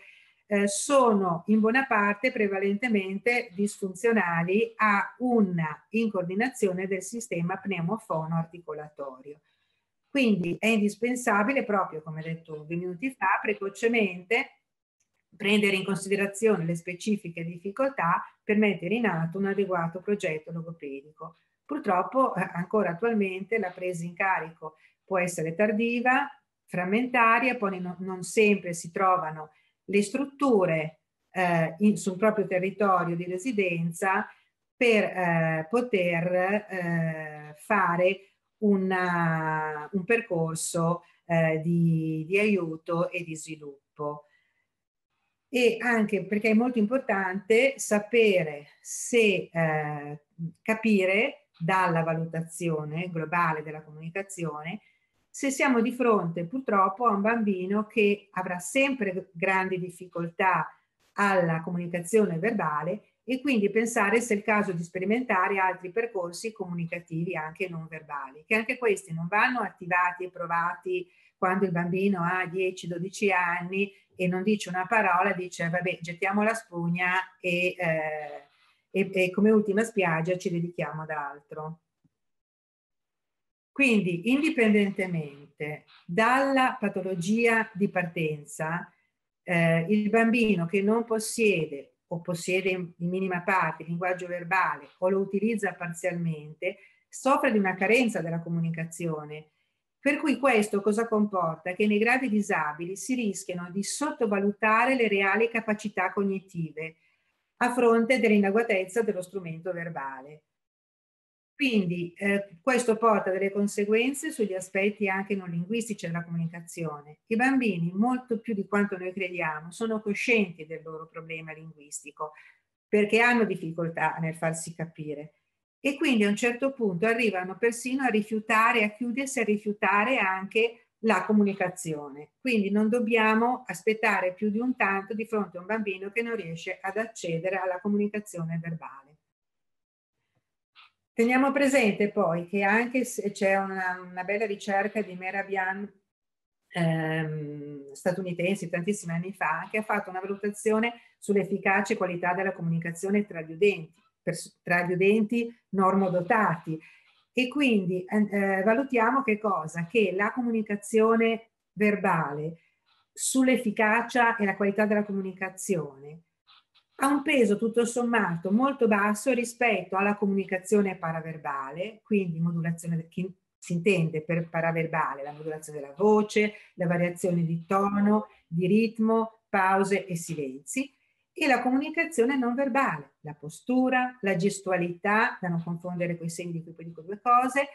eh, sono in buona parte prevalentemente disfunzionali a una incoordinazione del sistema pneumofono articolatorio. Quindi è indispensabile proprio, come detto due minuti fa, precocemente prendere in considerazione le specifiche difficoltà per mettere in atto un adeguato progetto logopedico. Purtroppo eh, ancora attualmente la presa in carico può essere tardiva, frammentaria, poi non, sempre si trovano le strutture eh, in, sul proprio territorio di residenza per eh, poter eh, fare una, un percorso eh, di, di, aiuto e di sviluppo. E anche perché è molto importante sapere se eh, capire dalla valutazione globale della comunicazione se siamo di fronte purtroppo a un bambino che avrà sempre grandi difficoltà alla comunicazione verbale e quindi pensare se è il caso di sperimentare altri percorsi comunicativi anche non verbali, che anche questi non vanno attivati e provati quando il bambino ha 10-12 anni e non dice una parola, dice vabbè gettiamo la spugna e, eh, e, e come ultima spiaggia ci dedichiamo ad altro. Quindi indipendentemente dalla patologia di partenza, eh, il bambino che non possiede o possiede in minima parte il linguaggio verbale o lo utilizza parzialmente, soffre di una carenza della comunicazione. Per cui questo cosa comporta? Che nei gradi disabili si rischiano di sottovalutare le reali capacità cognitive a fronte dell'inaguatezza dello strumento verbale. Quindi eh, questo porta delle conseguenze sugli aspetti anche non linguistici della comunicazione. I bambini, molto più di quanto noi crediamo, sono coscienti del loro problema linguistico perché hanno difficoltà nel farsi capire e quindi a un certo punto arrivano persino a rifiutare, a chiudersi, a rifiutare anche la comunicazione. Quindi non dobbiamo aspettare più di un tanto di fronte a un bambino che non riesce ad accedere alla comunicazione verbale. Teniamo presente poi che anche se c'è una, una bella ricerca di Merabian ehm, statunitense tantissimi anni fa che ha fatto una valutazione sull'efficacia e qualità della comunicazione tra gli udenti, per, tra gli udenti normodotati e quindi eh, valutiamo che cosa? Che la comunicazione verbale sull'efficacia e la qualità della comunicazione ha un peso tutto sommato molto basso rispetto alla comunicazione paraverbale, quindi modulazione si intende per paraverbale la modulazione della voce, la variazione di tono, di ritmo, pause e silenzi, e la comunicazione non verbale, la postura, la gestualità, da non confondere con i segni di cui poi dico due cose,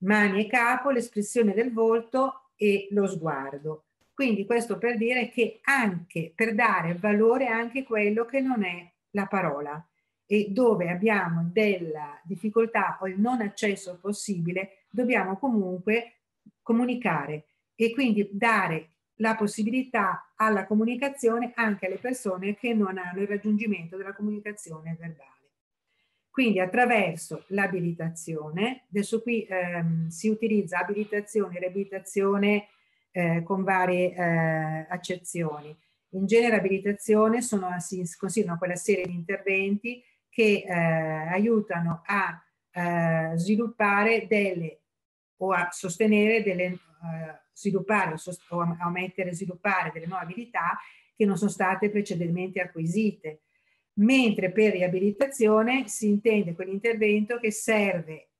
mani e capo, l'espressione del volto e lo sguardo. Quindi questo per dire che anche per dare valore anche quello che non è la parola e dove abbiamo della difficoltà o il non accesso possibile, dobbiamo comunque comunicare e quindi dare la possibilità alla comunicazione anche alle persone che non hanno il raggiungimento della comunicazione verbale. Quindi attraverso l'abilitazione, adesso qui ehm, si utilizza abilitazione, riabilitazione eh, con varie eh, accezioni. In genere abilitazione sono, si considerano quella serie di interventi che eh, aiutano a eh, sviluppare delle o a sostenere delle, uh, sviluppare o, sost- o a mettere sviluppare delle nuove abilità che non sono state precedentemente acquisite. Mentre per riabilitazione si intende quell'intervento che serve,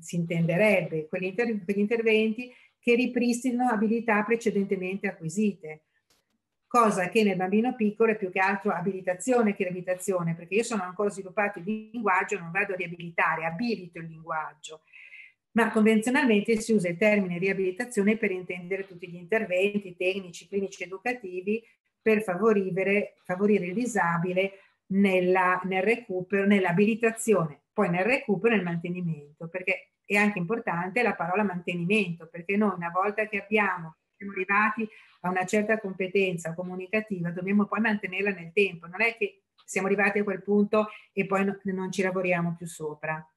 si intenderebbe quegli, inter- quegli interventi che ripristinano abilità precedentemente acquisite cosa che nel bambino piccolo è più che altro abilitazione che riabilitazione, perché io sono ancora sviluppato il linguaggio, non vado a riabilitare, abilito il linguaggio. Ma convenzionalmente si usa il termine riabilitazione per intendere tutti gli interventi tecnici, clinici, educativi per favorire, favorire il disabile nella, nel recupero, nell'abilitazione, poi nel recupero e nel mantenimento, perché è anche importante la parola mantenimento, perché noi una volta che abbiamo, siamo arrivati a una certa competenza comunicativa, dobbiamo poi mantenerla nel tempo, non è che siamo arrivati a quel punto e poi no, non ci lavoriamo più sopra.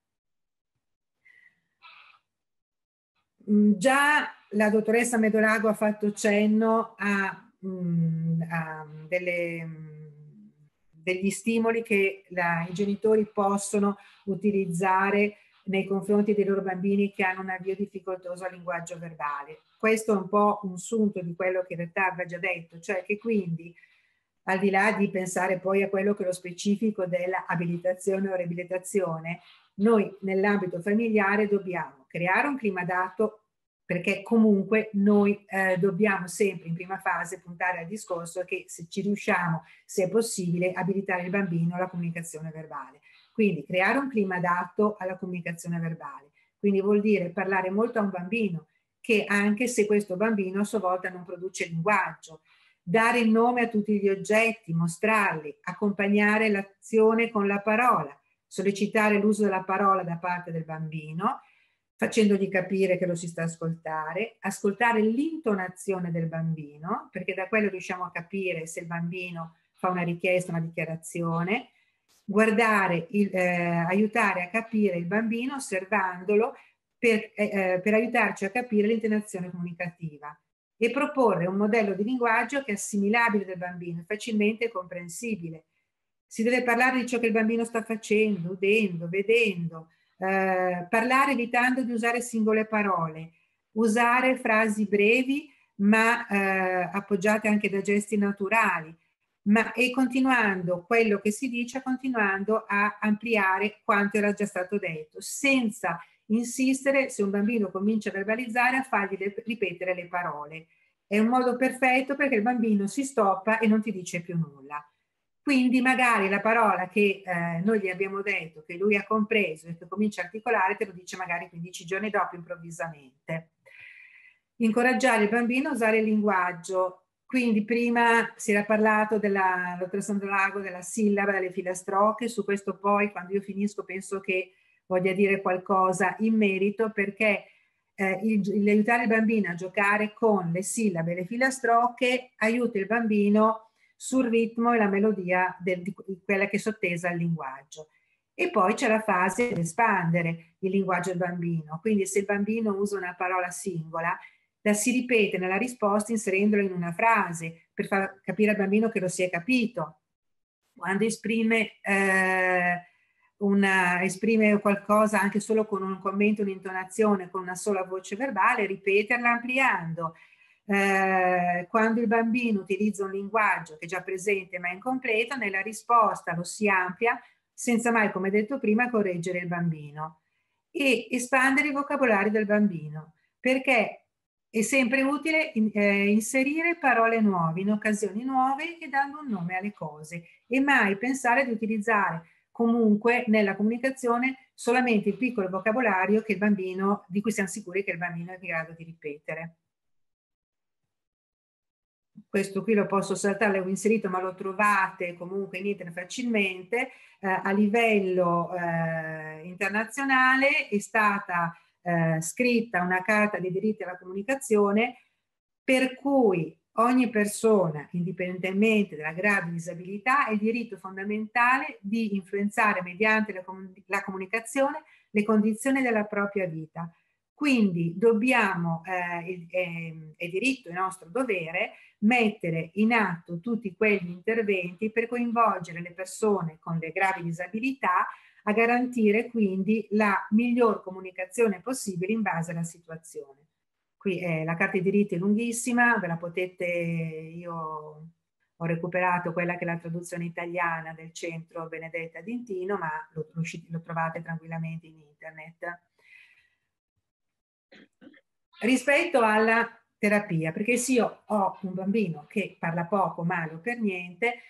Mm, già la dottoressa Medolago ha fatto cenno a, mm, a delle, mm, degli stimoli che la, i genitori possono utilizzare nei confronti dei loro bambini che hanno un avvio difficoltoso al linguaggio verbale. Questo è un po' un sunto di quello che in realtà aveva già detto, cioè che quindi al di là di pensare poi a quello che è lo specifico dell'abilitazione o riabilitazione, noi nell'ambito familiare dobbiamo creare un clima adatto perché comunque noi eh, dobbiamo sempre in prima fase puntare al discorso che se ci riusciamo, se è possibile, abilitare il bambino alla comunicazione verbale. Quindi creare un clima adatto alla comunicazione verbale. Quindi vuol dire parlare molto a un bambino che anche se questo bambino a sua volta non produce linguaggio, dare il nome a tutti gli oggetti, mostrarli, accompagnare l'azione con la parola, sollecitare l'uso della parola da parte del bambino facendogli capire che lo si sta ascoltare, ascoltare l'intonazione del bambino, perché da quello riusciamo a capire se il bambino fa una richiesta, una dichiarazione, guardare, il, eh, aiutare a capire il bambino osservandolo per, eh, eh, per aiutarci a capire l'intonazione comunicativa e proporre un modello di linguaggio che è assimilabile del bambino, facilmente comprensibile. Si deve parlare di ciò che il bambino sta facendo, udendo, vedendo, eh, parlare evitando di usare singole parole, usare frasi brevi ma eh, appoggiate anche da gesti naturali, ma e continuando quello che si dice, continuando a ampliare quanto era già stato detto, senza insistere se un bambino comincia a verbalizzare a fargli ripetere le parole. È un modo perfetto perché il bambino si stoppa e non ti dice più nulla. Quindi magari la parola che eh, noi gli abbiamo detto, che lui ha compreso e che comincia a articolare, te lo dice magari 15 giorni dopo improvvisamente. Incoraggiare il bambino a usare il linguaggio. Quindi prima si era parlato della, dottor Sandolago, della sillaba, delle filastrocche, su questo poi quando io finisco penso che voglia dire qualcosa in merito perché eh, il, il, il bambino a giocare con le sillabe e le filastrocche aiuta il bambino sul ritmo e la melodia del, di quella che è sottesa al linguaggio. E poi c'è la fase di espandere il linguaggio del bambino. Quindi se il bambino usa una parola singola, la si ripete nella risposta inserendola in una frase per far capire al bambino che lo si è capito. Quando esprime, eh, una, esprime qualcosa anche solo con un commento, un'intonazione, con una sola voce verbale, ripeterla ampliando eh, quando il bambino utilizza un linguaggio che è già presente ma incompleto, nella risposta lo si amplia senza mai, come detto prima, correggere il bambino. e espandere il vocabolario del bambino, perché è sempre utile eh, inserire parole nuove in occasioni nuove e dando un nome alle cose. E mai pensare di utilizzare comunque nella comunicazione solamente il piccolo vocabolario che il bambino, di cui siamo sicuri che il bambino è in grado di ripetere. Questo qui lo posso saltare, l'ho inserito ma lo trovate comunque in internet facilmente, eh, a livello eh, internazionale è stata eh, scritta una carta dei diritti alla comunicazione per cui ogni persona, indipendentemente dalla grave disabilità, ha il diritto fondamentale di influenzare mediante la, com la comunicazione le condizioni della propria vita. Quindi dobbiamo, eh, è, è diritto, è nostro dovere, mettere in atto tutti quegli interventi per coinvolgere le persone con le gravi disabilità a garantire quindi la miglior comunicazione possibile in base alla situazione. Qui è la carta dei diritti è lunghissima, ve la potete, io ho recuperato quella che è la traduzione italiana del centro Benedetta Dintino, ma lo, lo, lo trovate tranquillamente in internet. Rispetto alla terapia, perché se io ho un bambino che parla poco, male o per niente,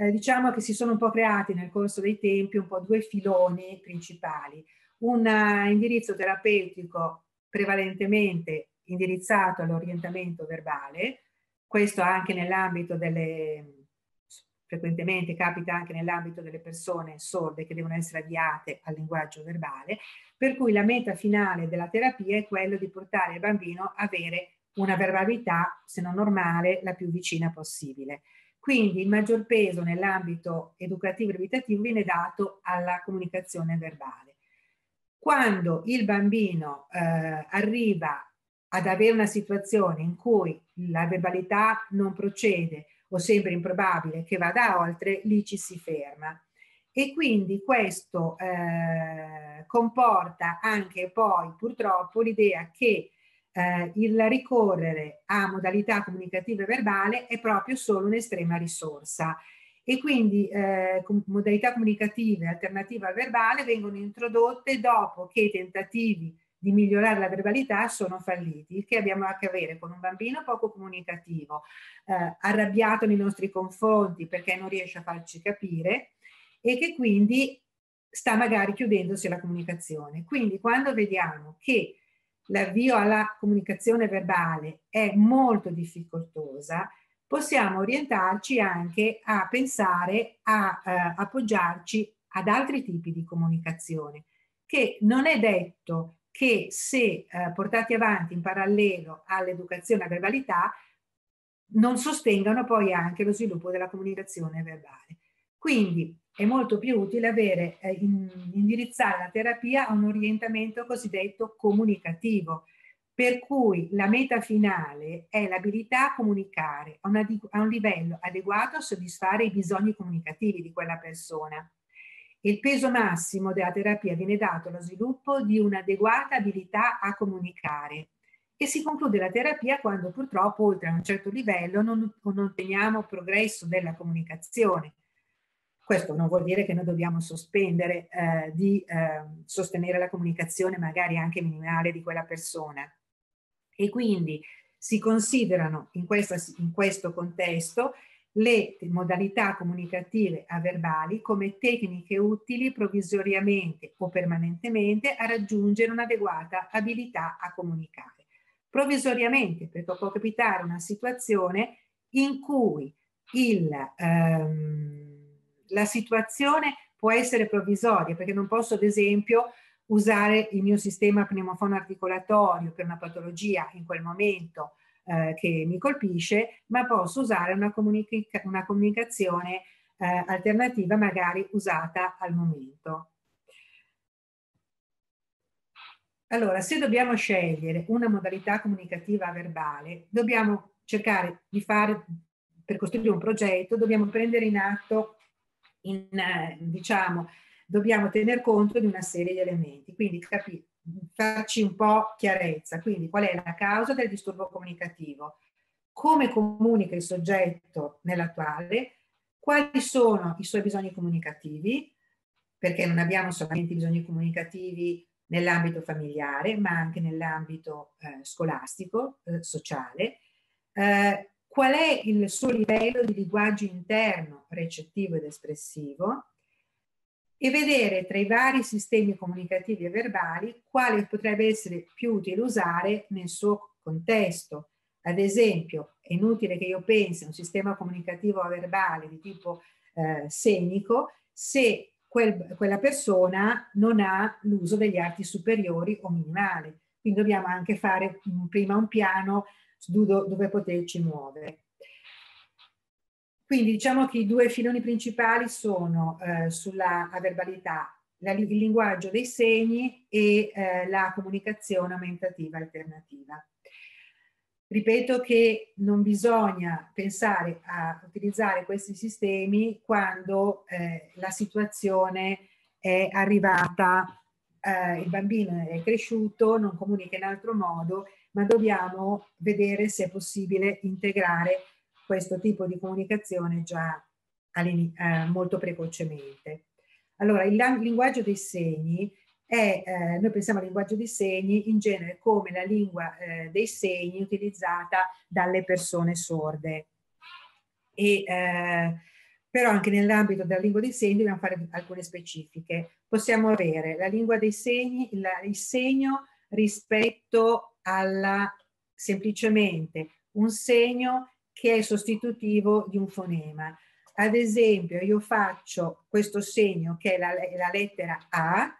eh, diciamo che si sono un po' creati nel corso dei tempi un po' due filoni principali. Un uh, indirizzo terapeutico prevalentemente indirizzato all'orientamento verbale, questo anche nell'ambito delle, frequentemente capita anche nell'ambito delle persone sorde che devono essere avviate al linguaggio verbale, per cui la meta finale della terapia è quello di portare il bambino a avere una verbalità, se non normale, la più vicina possibile. Quindi il maggior peso nell'ambito educativo e abitativo viene dato alla comunicazione verbale. Quando il bambino eh, arriva ad avere una situazione in cui la verbalità non procede o sembra improbabile che vada oltre, lì ci si ferma. E quindi questo eh, comporta anche poi purtroppo l'idea che eh, il ricorrere a modalità comunicative verbale è proprio solo un'estrema risorsa e quindi eh, modalità comunicative alternative al verbale vengono introdotte dopo che i tentativi di migliorare la verbalità sono falliti, il che abbiamo a che avere con un bambino poco comunicativo, eh, arrabbiato nei nostri confronti perché non riesce a farci capire e che quindi sta magari chiudendosi alla comunicazione. Quindi quando vediamo che l'avvio alla comunicazione verbale è molto difficoltosa, possiamo orientarci anche a pensare a eh, appoggiarci ad altri tipi di comunicazione, che non è detto che se eh, portati avanti in parallelo all'educazione a verbalità non sostengano poi anche lo sviluppo della comunicazione verbale. Quindi è molto più utile avere, eh, in, indirizzare la terapia a un orientamento cosiddetto comunicativo, per cui la meta finale è l'abilità a comunicare a, una, a un livello adeguato a soddisfare i bisogni comunicativi di quella persona. Il peso massimo della terapia viene dato allo sviluppo di un'adeguata abilità a comunicare e si conclude la terapia quando purtroppo oltre a un certo livello non, non otteniamo progresso della comunicazione questo non vuol dire che noi dobbiamo sospendere eh, di eh, sostenere la comunicazione magari anche minimale di quella persona. E quindi si considerano in, questa, in questo contesto le modalità comunicative averbali come tecniche utili provvisoriamente o permanentemente a raggiungere un'adeguata abilità a comunicare. Provvisoriamente perché può capitare una situazione in cui il... Ehm, la situazione può essere provvisoria perché non posso ad esempio usare il mio sistema pneumofono articolatorio per una patologia in quel momento eh, che mi colpisce, ma posso usare una, comunica una comunicazione eh, alternativa magari usata al momento. Allora, se dobbiamo scegliere una modalità comunicativa verbale, dobbiamo cercare di fare, per costruire un progetto, dobbiamo prendere in atto in, diciamo, dobbiamo tener conto di una serie di elementi. Quindi capi, farci un po' chiarezza. Quindi qual è la causa del disturbo comunicativo? Come comunica il soggetto nell'attuale? Quali sono i suoi bisogni comunicativi? Perché non abbiamo solamente bisogni comunicativi nell'ambito familiare, ma anche nell'ambito eh, scolastico, eh, sociale. Eh, qual è il suo livello di linguaggio interno, recettivo ed espressivo? E vedere tra i vari sistemi comunicativi e verbali quale potrebbe essere più utile usare nel suo contesto. Ad esempio, è inutile che io pensi a un sistema comunicativo verbale di tipo eh, segnico se quel, quella persona non ha l'uso degli arti superiori o minimali. Quindi dobbiamo anche fare prima un piano dove, poterci muovere. Quindi diciamo che i due filoni principali sono eh, sulla verbalità, la, il linguaggio dei segni e eh, la comunicazione aumentativa alternativa. Ripeto che non bisogna pensare a utilizzare questi sistemi quando eh, la situazione è arrivata, eh, il bambino è cresciuto, non comunica in altro modo, ma dobbiamo vedere se è possibile integrare questo tipo di comunicazione già eh, molto precocemente. Allora, il linguaggio dei segni è, eh, noi pensiamo al linguaggio dei segni in genere come la lingua eh, dei segni utilizzata dalle persone sorde. E, eh, però anche nell'ambito della lingua dei segni dobbiamo fare alcune specifiche. Possiamo avere la lingua dei segni, il, il segno rispetto alla semplicemente un segno che è sostitutivo di un fonema. Ad esempio, io faccio questo segno che è la, la lettera A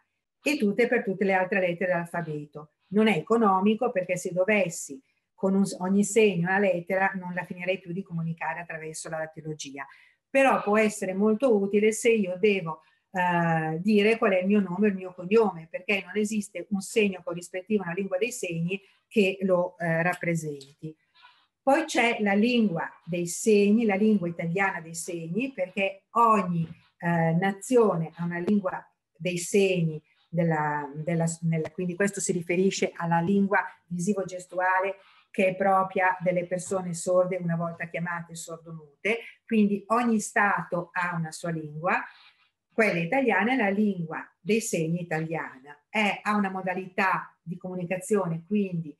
e tutte per tutte le altre lettere dell'alfabeto. Non è economico perché se dovessi con un, ogni segno una lettera non la finirei più di comunicare attraverso la dattilogia. Però può essere molto utile se io devo eh, dire qual è il mio nome e il mio cognome, perché non esiste un segno corrispettivo alla lingua dei segni che lo eh, rappresenti. Poi c'è la lingua dei segni, la lingua italiana dei segni, perché ogni eh, nazione ha una lingua dei segni della, della, nella, quindi questo si riferisce alla lingua visivo-gestuale che è propria delle persone sorde una volta chiamate sordomute, quindi ogni Stato ha una sua lingua, quella italiana è la lingua dei segni italiana, è, ha una modalità di comunicazione quindi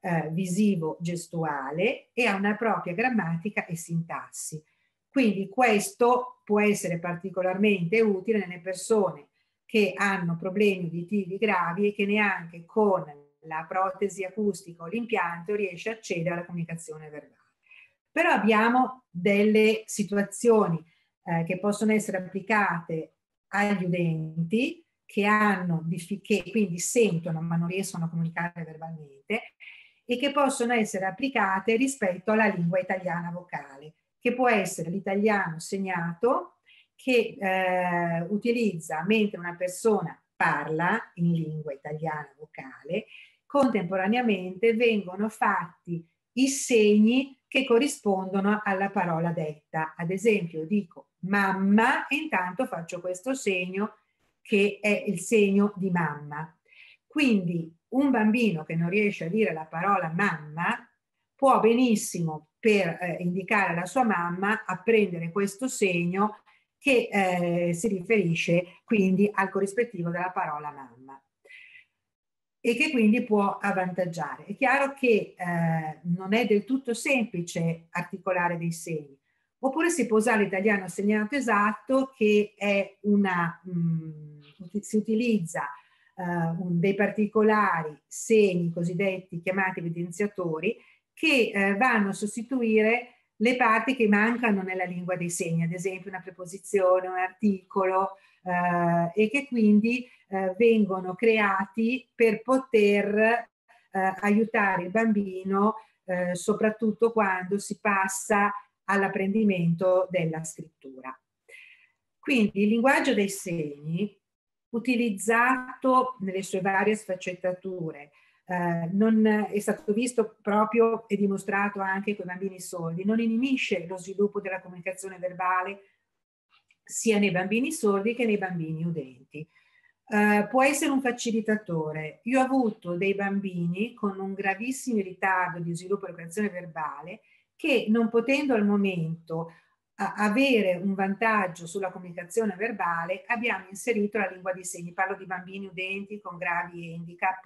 eh, visivo-gestuale e ha una propria grammatica e sintassi. Quindi questo può essere particolarmente utile nelle persone che hanno problemi uditivi gravi e che neanche con la protesi acustica o l'impianto riesce a accedere alla comunicazione verbale. Però abbiamo delle situazioni eh, che possono essere applicate agli udenti che hanno che quindi sentono ma non riescono a comunicare verbalmente e che possono essere applicate rispetto alla lingua italiana vocale, che può essere l'italiano segnato che eh, utilizza mentre una persona parla in lingua italiana vocale, contemporaneamente vengono fatti i segni che corrispondono alla parola detta. Ad esempio dico mamma e intanto faccio questo segno che è il segno di mamma. Quindi un bambino che non riesce a dire la parola mamma può benissimo per eh, indicare alla sua mamma apprendere questo segno che eh, si riferisce quindi al corrispettivo della parola mamma e che quindi può avvantaggiare. È chiaro che eh, non è del tutto semplice articolare dei segni, oppure si può usare l'italiano segnato esatto che è una, mh, mm, si utilizza un, dei particolari segni cosiddetti chiamati evidenziatori che uh, vanno a sostituire le parti che mancano nella lingua dei segni, ad esempio una preposizione, un articolo, eh, e che quindi eh, vengono creati per poter eh, aiutare il bambino, eh, soprattutto quando si passa all'apprendimento della scrittura. Quindi il linguaggio dei segni, utilizzato nelle sue varie sfaccettature, eh, non è stato visto proprio e dimostrato anche con i bambini sordi, non inibisce lo sviluppo della comunicazione verbale sia nei bambini sordi che nei bambini udenti. Uh, può essere un facilitatore. Io ho avuto dei bambini con un gravissimo ritardo di sviluppo della comunicazione verbale che non potendo al momento avere un vantaggio sulla comunicazione verbale, abbiamo inserito la lingua di segni. Parlo di bambini udenti con gravi handicap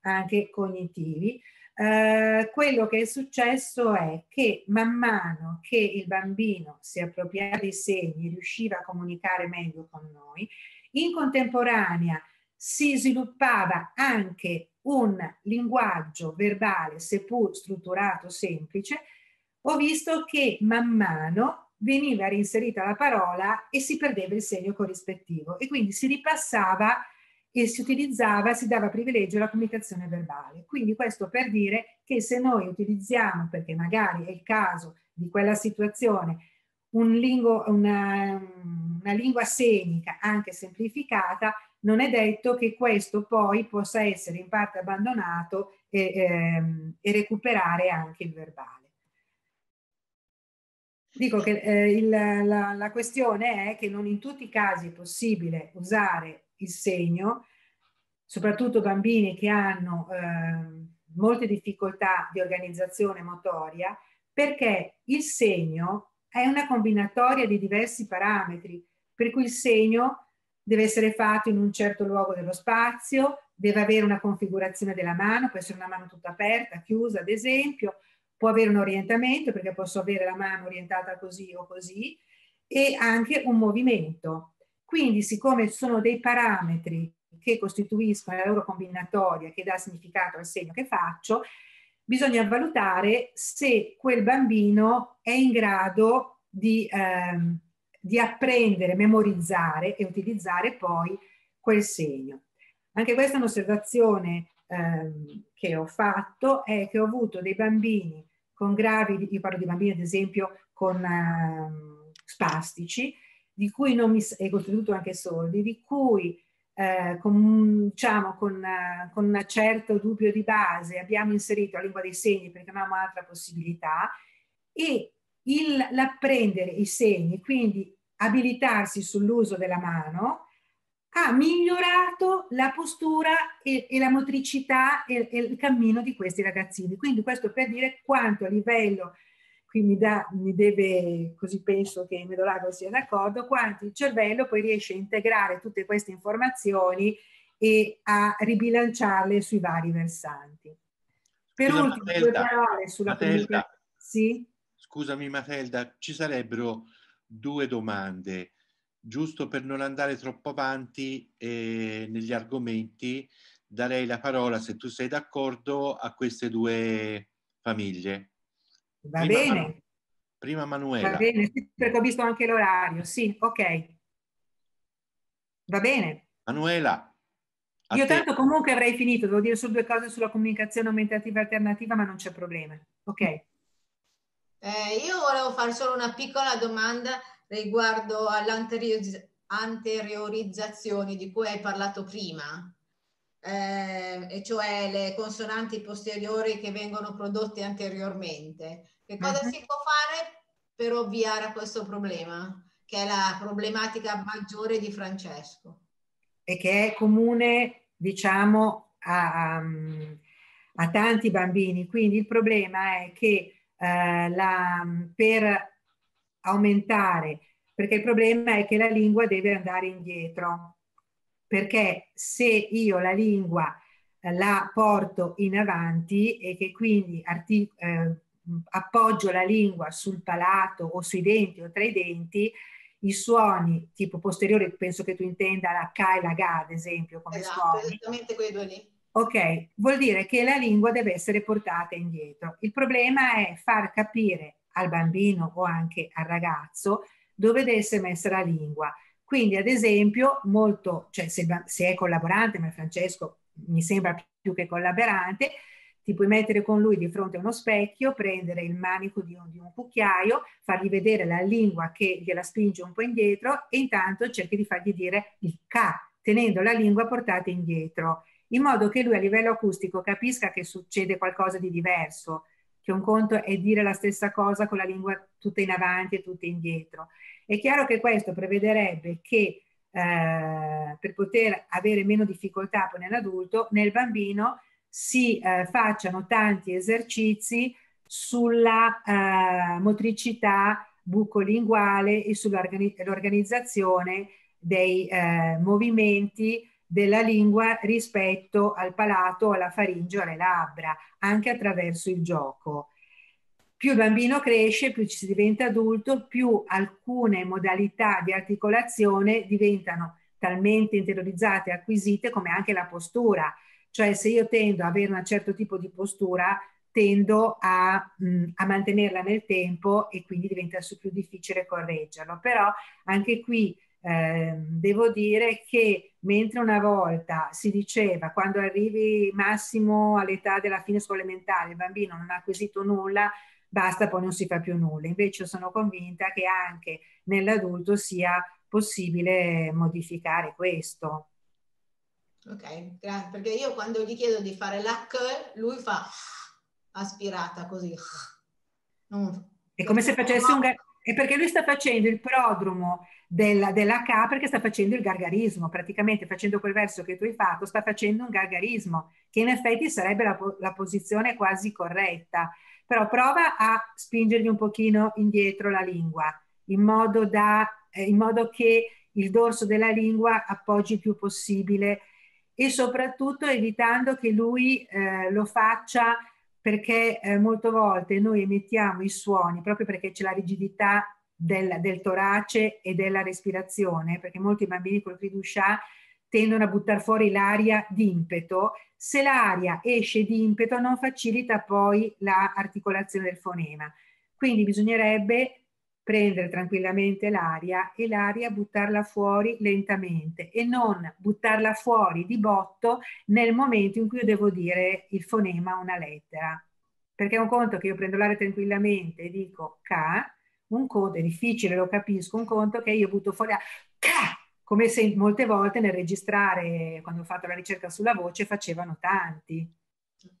anche cognitivi. Eh, quello che è successo è che man mano che il bambino si appropriava dei segni, riusciva a comunicare meglio con noi, in contemporanea si sviluppava anche un linguaggio verbale, seppur strutturato, semplice, ho visto che man mano veniva reinserita la parola e si perdeva il segno corrispettivo e quindi si ripassava e si utilizzava, si dava privilegio alla comunicazione verbale. Quindi questo per dire che se noi utilizziamo, perché magari è il caso di quella situazione, un lingo, una, una lingua senica anche semplificata, non è detto che questo poi possa essere in parte abbandonato e, ehm, e recuperare anche il verbale. Dico che eh, il, la, la, questione è che non in tutti i casi è possibile usare il segno, soprattutto bambini che hanno eh, molte difficoltà di organizzazione motoria, perché il segno è una combinatoria di diversi parametri, per cui il segno deve essere fatto in un certo luogo dello spazio, deve avere una configurazione della mano, può essere una mano tutta aperta, chiusa ad esempio, può avere un orientamento perché posso avere la mano orientata così o così e anche un movimento. Quindi siccome sono dei parametri che costituiscono la loro combinatoria che dà significato al segno che faccio, bisogna valutare se quel bambino è in grado di, ehm, di apprendere, memorizzare e utilizzare poi quel segno. Anche questa è un'osservazione ehm, che ho fatto, è che ho avuto dei bambini con gravi, io parlo di bambini ad esempio con eh, spastici, di cui non mi è costituito anche sordi, di cui eh, con, diciamo, con, uh, con un certo dubbio di base abbiamo inserito la lingua dei segni perché non avevamo altra possibilità e l'apprendere i segni, quindi abilitarsi sull'uso della mano, ha migliorato la postura e, e la motricità e, e, il cammino di questi ragazzini. Quindi questo per dire quanto a livello, qui mi, dà, mi deve, così penso che Medolago sia d'accordo, quanto il cervello poi riesce a integrare tutte queste informazioni e a ribilanciarle sui vari versanti. Per Scusa, ultimo, Matilda, due parole sulla comunicazione. Sì? Scusami Matilda, ci sarebbero due domande giusto per non andare troppo avanti eh, negli argomenti, darei la parola, se tu sei d'accordo, a queste due famiglie. Va prima bene. Man prima Manuela. Va bene, perché ho visto anche l'orario. Sì, ok. Va bene. Manuela. Io te. tanto comunque avrei finito, devo dire solo due cose sulla comunicazione aumentativa alternativa, ma non c'è problema. Ok. Eh, io volevo fare solo una piccola domanda riguardo all'anteriorizzazione di cui hai parlato prima, eh, e cioè le consonanti posteriori che vengono prodotte anteriormente. Che cosa uh-huh. si può fare per ovviare a questo problema, che è la problematica maggiore di Francesco? E che è comune, diciamo, a, a tanti bambini. Quindi il problema è che eh, la, per aumentare, perché il problema è che la lingua deve andare indietro, perché se io la lingua eh, la porto in avanti e che quindi eh, appoggio la lingua sul palato o sui denti o tra i denti, i suoni tipo posteriori, penso che tu intenda la K e la Ga ad esempio come esatto, suoni. Esattamente quei due lì. Ok, vuol dire che la lingua deve essere portata indietro. Il problema è far capire al bambino o anche al ragazzo dove deve essere messa la lingua. Quindi, ad esempio, molto, cioè se, se è collaborante, ma Francesco mi sembra più che collaborante, ti puoi mettere con lui di fronte a uno specchio, prendere il manico di un, di un, cucchiaio, fargli vedere la lingua che gliela spinge un po' indietro e intanto cerchi di fargli dire il K, tenendo la lingua portata indietro, in modo che lui a livello acustico capisca che succede qualcosa di diverso, che un conto è dire la stessa cosa con la lingua tutta in avanti e tutta indietro. È chiaro che questo prevederebbe che eh, per poter avere meno difficoltà poi nell'adulto, nel bambino si eh, facciano tanti esercizi sulla eh, motricità buco linguale e sull'organizzazione dei eh, movimenti della lingua rispetto al palato, alla faringe o alle labbra, anche attraverso il gioco. Più il bambino cresce, più ci si diventa adulto, più alcune modalità di articolazione diventano talmente interiorizzate acquisite come anche la postura. Cioè se io tendo ad avere un certo tipo di postura, tendo a, mh, a, mantenerla nel tempo e quindi diventa più difficile correggerlo. Però anche qui eh, devo dire che mentre una volta si diceva quando arrivi massimo all'età della fine scuola elementare il bambino non ha acquisito nulla, basta, poi non si fa più nulla. Invece sono convinta che anche nell'adulto sia possibile modificare questo. Ok, grazie, perché io quando gli chiedo di fare la K, lui fa aspirata così. Non... È come se facesse un... È perché lui sta facendo il prodromo della, della K perché sta facendo il gargarismo, praticamente facendo quel verso che tu hai fatto, sta facendo un gargarismo, che in effetti sarebbe la, la posizione quasi corretta. Però prova a spingergli un pochino indietro la lingua, in modo, da, eh, in modo che il dorso della lingua appoggi il più possibile e soprattutto evitando che lui eh, lo faccia perché eh, molte volte noi emettiamo i suoni proprio perché c'è la rigidità del, del, torace e della respirazione, perché molti bambini col cri du chat tendono a buttare fuori l'aria d'impeto. Se l'aria esce d'impeto non facilita poi l'articolazione del fonema. Quindi bisognerebbe prendere tranquillamente l'aria e l'aria buttarla fuori lentamente e non buttarla fuori di botto nel momento in cui io devo dire il fonema una lettera. Perché è un conto che io prendo l'aria tranquillamente e dico K, un conto, è difficile, lo capisco, un conto che io butto fuori a K, come se molte volte nel registrare, quando ho fatto la ricerca sulla voce, facevano tanti.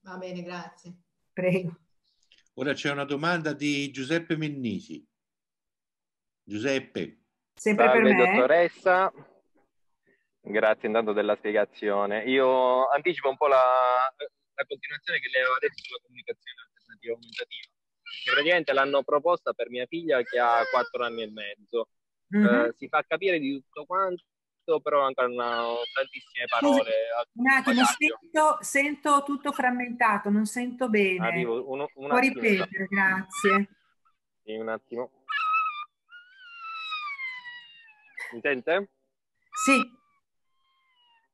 Va bene, grazie. Prego. Ora c'è una domanda di Giuseppe Mennisi. Giuseppe. Sempre Salve, per me. dottoressa. Grazie intanto della spiegazione. Io anticipo un po' la, la continuazione che lei aveva detto sulla comunicazione alternativa aumentativa. Che praticamente l'hanno proposta per mia figlia che ha quattro anni e mezzo. Mm-hmm. Eh, si fa capire di tutto quanto, però mancano tantissime parole. un attimo, sento, sento, tutto frammentato, non sento bene. Arrivo, un, un Può ripetere, grazie. Sì, un attimo. Mi sente? Sì.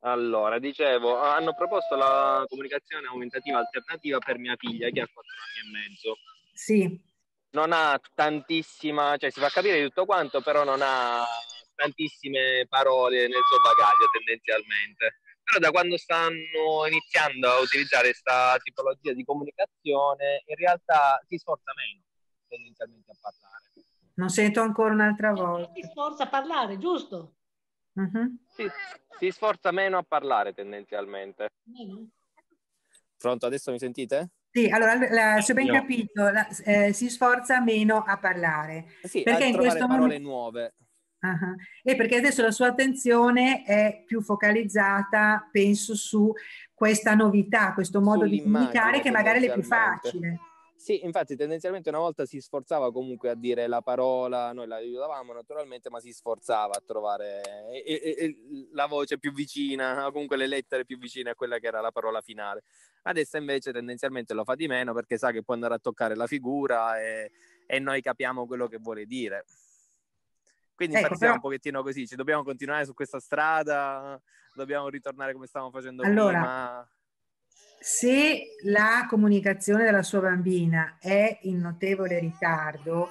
Allora, dicevo, hanno proposto la comunicazione aumentativa alternativa per mia figlia che ha 4 anni e mezzo. Sì. Non ha tantissima, cioè si fa capire tutto quanto, però non ha tantissime parole nel suo bagaglio tendenzialmente. Però da quando stanno iniziando a utilizzare questa tipologia di comunicazione, in realtà si sforza meno tendenzialmente a parlare. Non sento ancora un'altra volta. Si sforza a parlare, giusto? Uh-huh. Si, si, sforza meno a parlare tendenzialmente. Meno. Pronto, adesso mi sentite? Sì, allora, la, se ho ben Io. capito, la, eh, si sforza meno a parlare. Sì, perché in questo parole momento... nuove. Uh-huh. E perché adesso la sua attenzione è più focalizzata, penso, su questa novità, questo modo di comunicare che magari è più facile. Sì, infatti tendenzialmente una volta si sforzava comunque a dire la parola, noi la aiutavamo naturalmente, ma si sforzava a trovare e, e, e la voce più vicina, [LAUGHS] comunque le lettere più vicine a quella che era la parola finale. Adesso invece tendenzialmente lo fa di meno perché sa che può andare a toccare la figura e, e noi capiamo quello che vuole dire. Quindi ecco, infatti siamo però... un pochettino così, ci dobbiamo continuare su questa strada, dobbiamo ritornare come stavamo facendo allora, prima se la comunicazione della sua bambina è in notevole ritardo,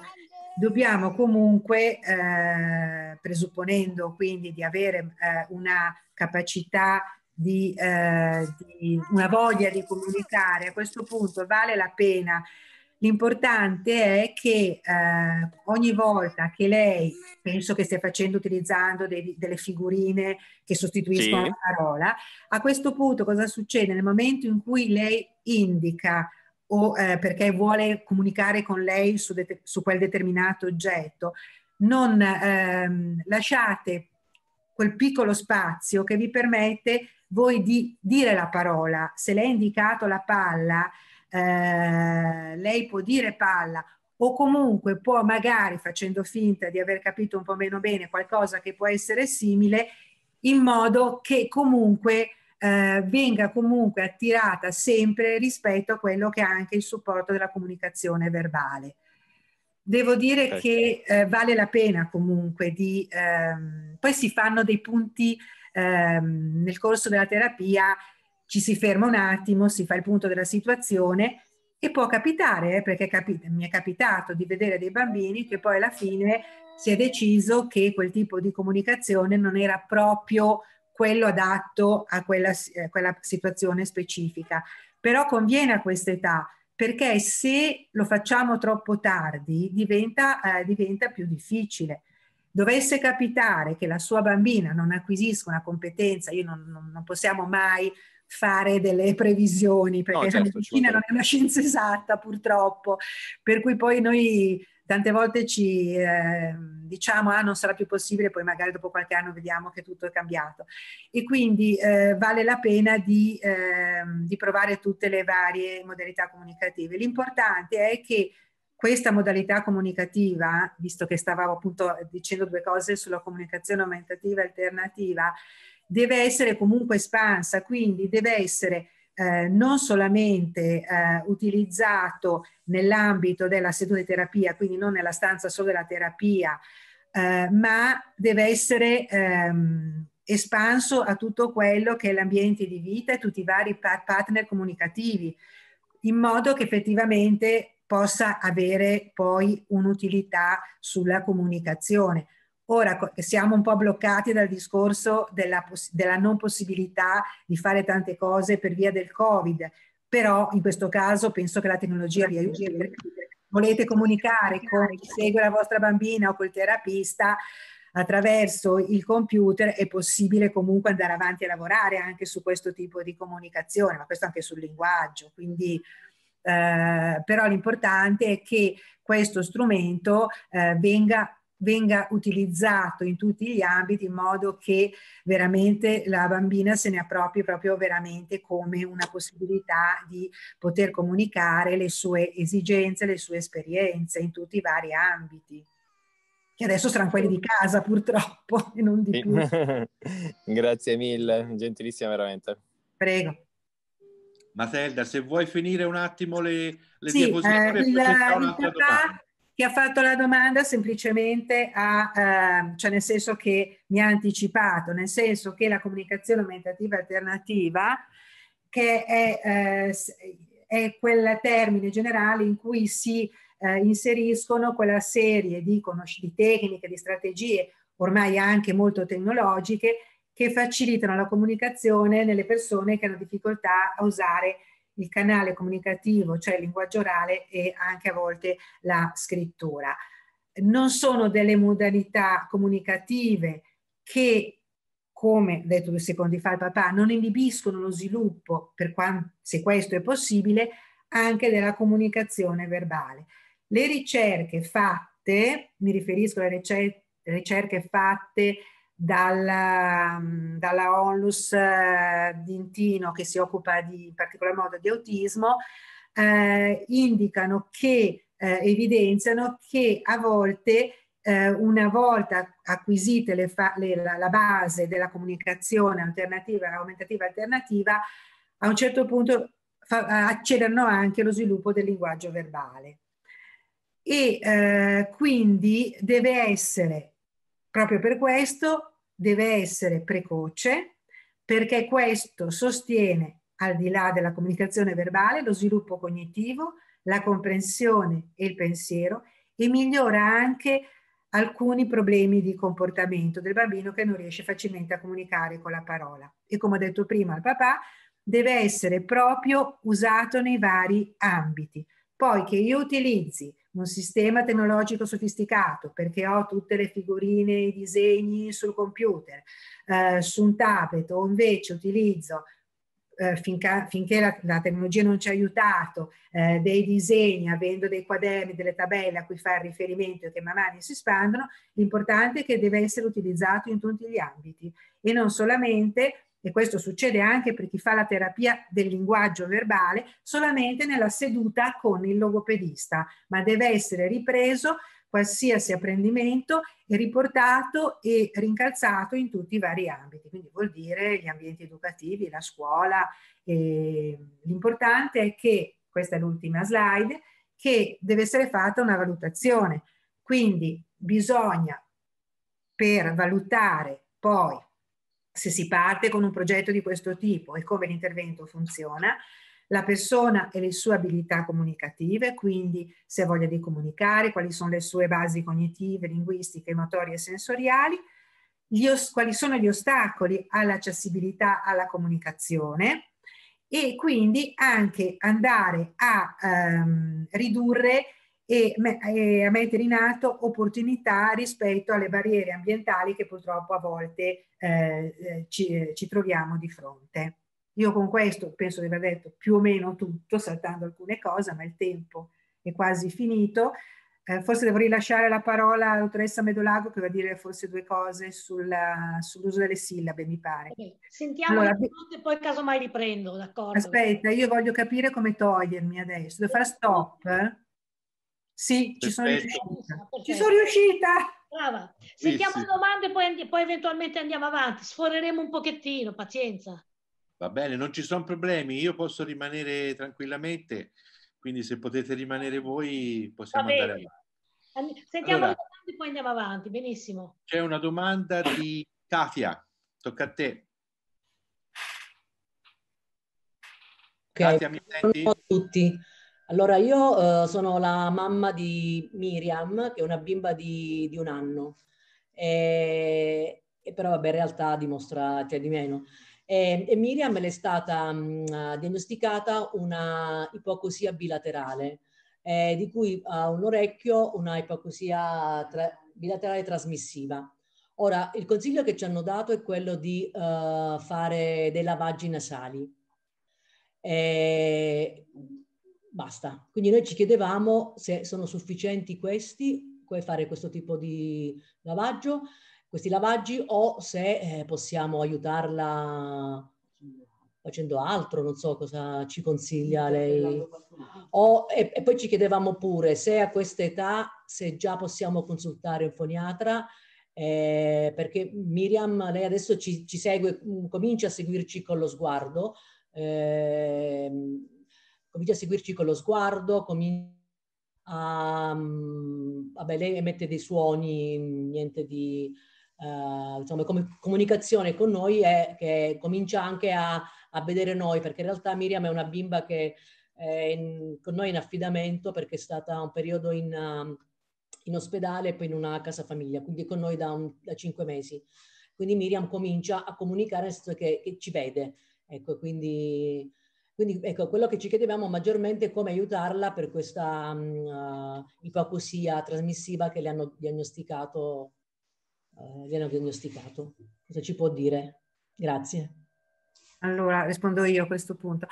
dobbiamo comunque, eh, presupponendo quindi di avere eh, una capacità di, eh, di, una voglia di comunicare, a questo punto vale la pena L'importante è che eh, ogni volta che lei, penso che stia facendo utilizzando dei, delle figurine che sostituiscono sì. la parola, a questo punto cosa succede? Nel momento in cui lei indica o eh, perché vuole comunicare con lei su, de- su quel determinato oggetto, non ehm, lasciate quel piccolo spazio che vi permette voi di dire la parola. Se lei ha indicato la palla, eh, lei può dire palla o comunque può magari facendo finta di aver capito un po' meno bene qualcosa che può essere simile in modo che comunque eh, venga comunque attirata sempre rispetto a quello che è anche il supporto della comunicazione verbale. Devo dire okay. che eh, vale la pena comunque di... Ehm, poi si fanno dei punti ehm, nel corso della terapia, ci si ferma un attimo, si fa il punto della situazione e può capitare, eh, perché capi- mi è capitato di vedere dei bambini che poi alla fine si è deciso che quel tipo di comunicazione non era proprio quello adatto a quella, eh, quella situazione specifica. Però conviene a questa età perché se lo facciamo troppo tardi diventa, eh, diventa più difficile. Dovesse capitare che la sua bambina non acquisisca una competenza, io non, non, non possiamo mai fare delle previsioni perché no, certo, la medicina non è una scienza esatta purtroppo, per cui poi noi tante volte ci eh, diciamo ah non sarà più possibile, poi magari dopo qualche anno vediamo che tutto è cambiato. E quindi eh, vale la pena di, eh, di provare tutte le varie modalità comunicative. L'importante è che questa modalità comunicativa, visto che stavamo appunto dicendo due cose sulla comunicazione aumentativa e alternativa, deve essere comunque espansa, quindi deve essere eh, non solamente eh, utilizzato nell'ambito della seduta di terapia, quindi non nella stanza solo della terapia, eh, ma deve essere ehm, espanso a tutto quello che è l'ambiente di vita e tutti i vari partner comunicativi, in modo che effettivamente possa avere poi un'utilità sulla comunicazione. Ora siamo un po' bloccati dal discorso della, della, non possibilità di fare tante cose per via del Covid, però in questo caso penso che la tecnologia vi aiuti. Volete comunicare con chi segue la vostra bambina o col terapista attraverso il computer, è possibile comunque andare avanti a lavorare anche su questo tipo di comunicazione, ma questo anche sul linguaggio. Quindi, eh, però l'importante è che questo strumento eh, venga venga utilizzato in tutti gli ambiti in modo che veramente la bambina se ne appropri proprio veramente come una possibilità di poter comunicare le sue esigenze, le sue esperienze in tutti i vari ambiti. Che adesso saranno quelli di casa purtroppo [LAUGHS] e non di più. [LAUGHS] Grazie mille, gentilissima veramente. Prego. Matilda, se vuoi finire un attimo le, le sì, diapositive, eh, il, il papà, chi ha fatto la domanda semplicemente ha, eh, cioè nel senso che mi ha anticipato, nel senso che la comunicazione aumentativa alternativa, che è, eh, è quel termine generale in cui si eh, inseriscono quella serie di, di tecniche, di strategie, ormai anche molto tecnologiche, che facilitano la comunicazione nelle persone che hanno difficoltà a usare il canale comunicativo, cioè il linguaggio orale e anche a volte la scrittura. Non sono delle modalità comunicative che, come detto due secondi fa il papà, non inibiscono lo sviluppo, per quanto, se questo è possibile, anche della comunicazione verbale. Le ricerche fatte, mi riferisco alle ricerche fatte dalla, dalla Onlus eh, di Intino che si occupa di, in particolar modo di autismo, eh, indicano che, eh, evidenziano che a volte eh, una volta acquisite le fa, le, la, la, base della comunicazione alternativa, aumentativa alternativa, a un certo punto fa, accelerano anche lo sviluppo del linguaggio verbale. E eh, quindi deve essere Proprio per questo deve essere precoce, perché questo sostiene, al di là della comunicazione verbale, lo sviluppo cognitivo, la comprensione e il pensiero e migliora anche alcuni problemi di comportamento del bambino che non riesce facilmente a comunicare con la parola. E come ho detto prima al papà, deve essere proprio usato nei vari ambiti. Poi che io utilizzi un sistema tecnologico sofisticato perché ho tutte le figurine, i disegni sul computer, eh, su un tablet o invece utilizzo eh, finché, finché la, la, tecnologia non ci ha aiutato, eh, dei disegni, avendo dei quaderni, delle tabelle a cui fare riferimento e che man mano si espandono, l'importante è che deve essere utilizzato in tutti gli ambiti e non solamente e questo succede anche per chi fa la terapia del linguaggio verbale, solamente nella seduta con il logopedista, ma deve essere ripreso qualsiasi apprendimento e riportato e rincalzato in tutti i vari ambiti, quindi vuol dire gli ambienti educativi, la scuola. L'importante è che, questa è l'ultima slide, che deve essere fatta una valutazione, quindi bisogna per valutare poi se si parte con un progetto di questo tipo e come l'intervento funziona, la persona e le sue abilità comunicative, quindi se ha voglia di comunicare, quali sono le sue basi cognitive, linguistiche, motorie e sensoriali, quali sono gli ostacoli all'accessibilità alla comunicazione e quindi anche andare a ehm, ridurre e, e, a mettere in atto opportunità rispetto alle barriere ambientali che purtroppo a volte eh, eh ci, ci troviamo di fronte. Io con questo penso di aver detto più o meno tutto, saltando alcune cose, ma il tempo è quasi finito. Eh, forse devo rilasciare la parola alla dottoressa Medolago che va a dire forse due cose sulla, sull'uso delle sillabe, mi pare. Sentiamo allora, e poi casomai riprendo, d'accordo? Aspetta, io voglio capire come togliermi adesso. Devo fare stop? Sì, ci sono riuscita. Ci sono riuscita! Brava. Sentiamo sì, sì. le domande e poi, poi eventualmente andiamo avanti. Sforeremo un pochettino, pazienza. Va bene, non ci sono problemi, io posso rimanere tranquillamente, quindi se potete rimanere voi possiamo andare avanti. Sentiamo allora, le domande e poi andiamo avanti, benissimo. C'è una domanda di Katia, tocca a te. Okay. Katia, mi senti? Ciao a tutti. Allora, io uh, sono la mamma di Miriam, che è una bimba di, di un anno, e, e però vabbè, in realtà dimostra, cioè di meno. E, e Miriam le è stata mh, mm, diagnosticata una ipocosia bilaterale, eh, di cui ha un orecchio una ipocosia tra, bilaterale trasmissiva. Ora, il consiglio che ci hanno dato è quello di uh, fare dei lavaggi nasali. E basta. Quindi noi ci chiedevamo se sono sufficienti questi, come fare questo tipo di lavaggio questi lavaggi o se eh, possiamo aiutarla facendo altro, non so cosa ci consiglia lei. O, e, e, poi ci chiedevamo pure se a questa età, se già possiamo consultare un foniatra, eh, perché Miriam, lei adesso ci, ci, segue, mm, comincia a seguirci con lo sguardo, eh, comincia a seguirci con lo sguardo, comincia a, um, vabbè, lei emette dei suoni, niente di eh, diciamo, come comunicazione con noi è che comincia anche a, a, vedere noi, perché in realtà Miriam è una bimba che in, con noi in affidamento perché è stata un periodo in, um, in ospedale e poi in una casa famiglia, quindi con noi da, un, da cinque mesi. Quindi Miriam comincia a comunicare nel senso che, che ci vede. Ecco, quindi, quindi ecco, quello che ci chiedevamo maggiormente è come aiutarla per questa um, uh, ipocosia trasmissiva che le hanno diagnosticato eh, viene diagnosticato. Cosa ci può dire? Grazie. Allora, rispondo io a questo punto.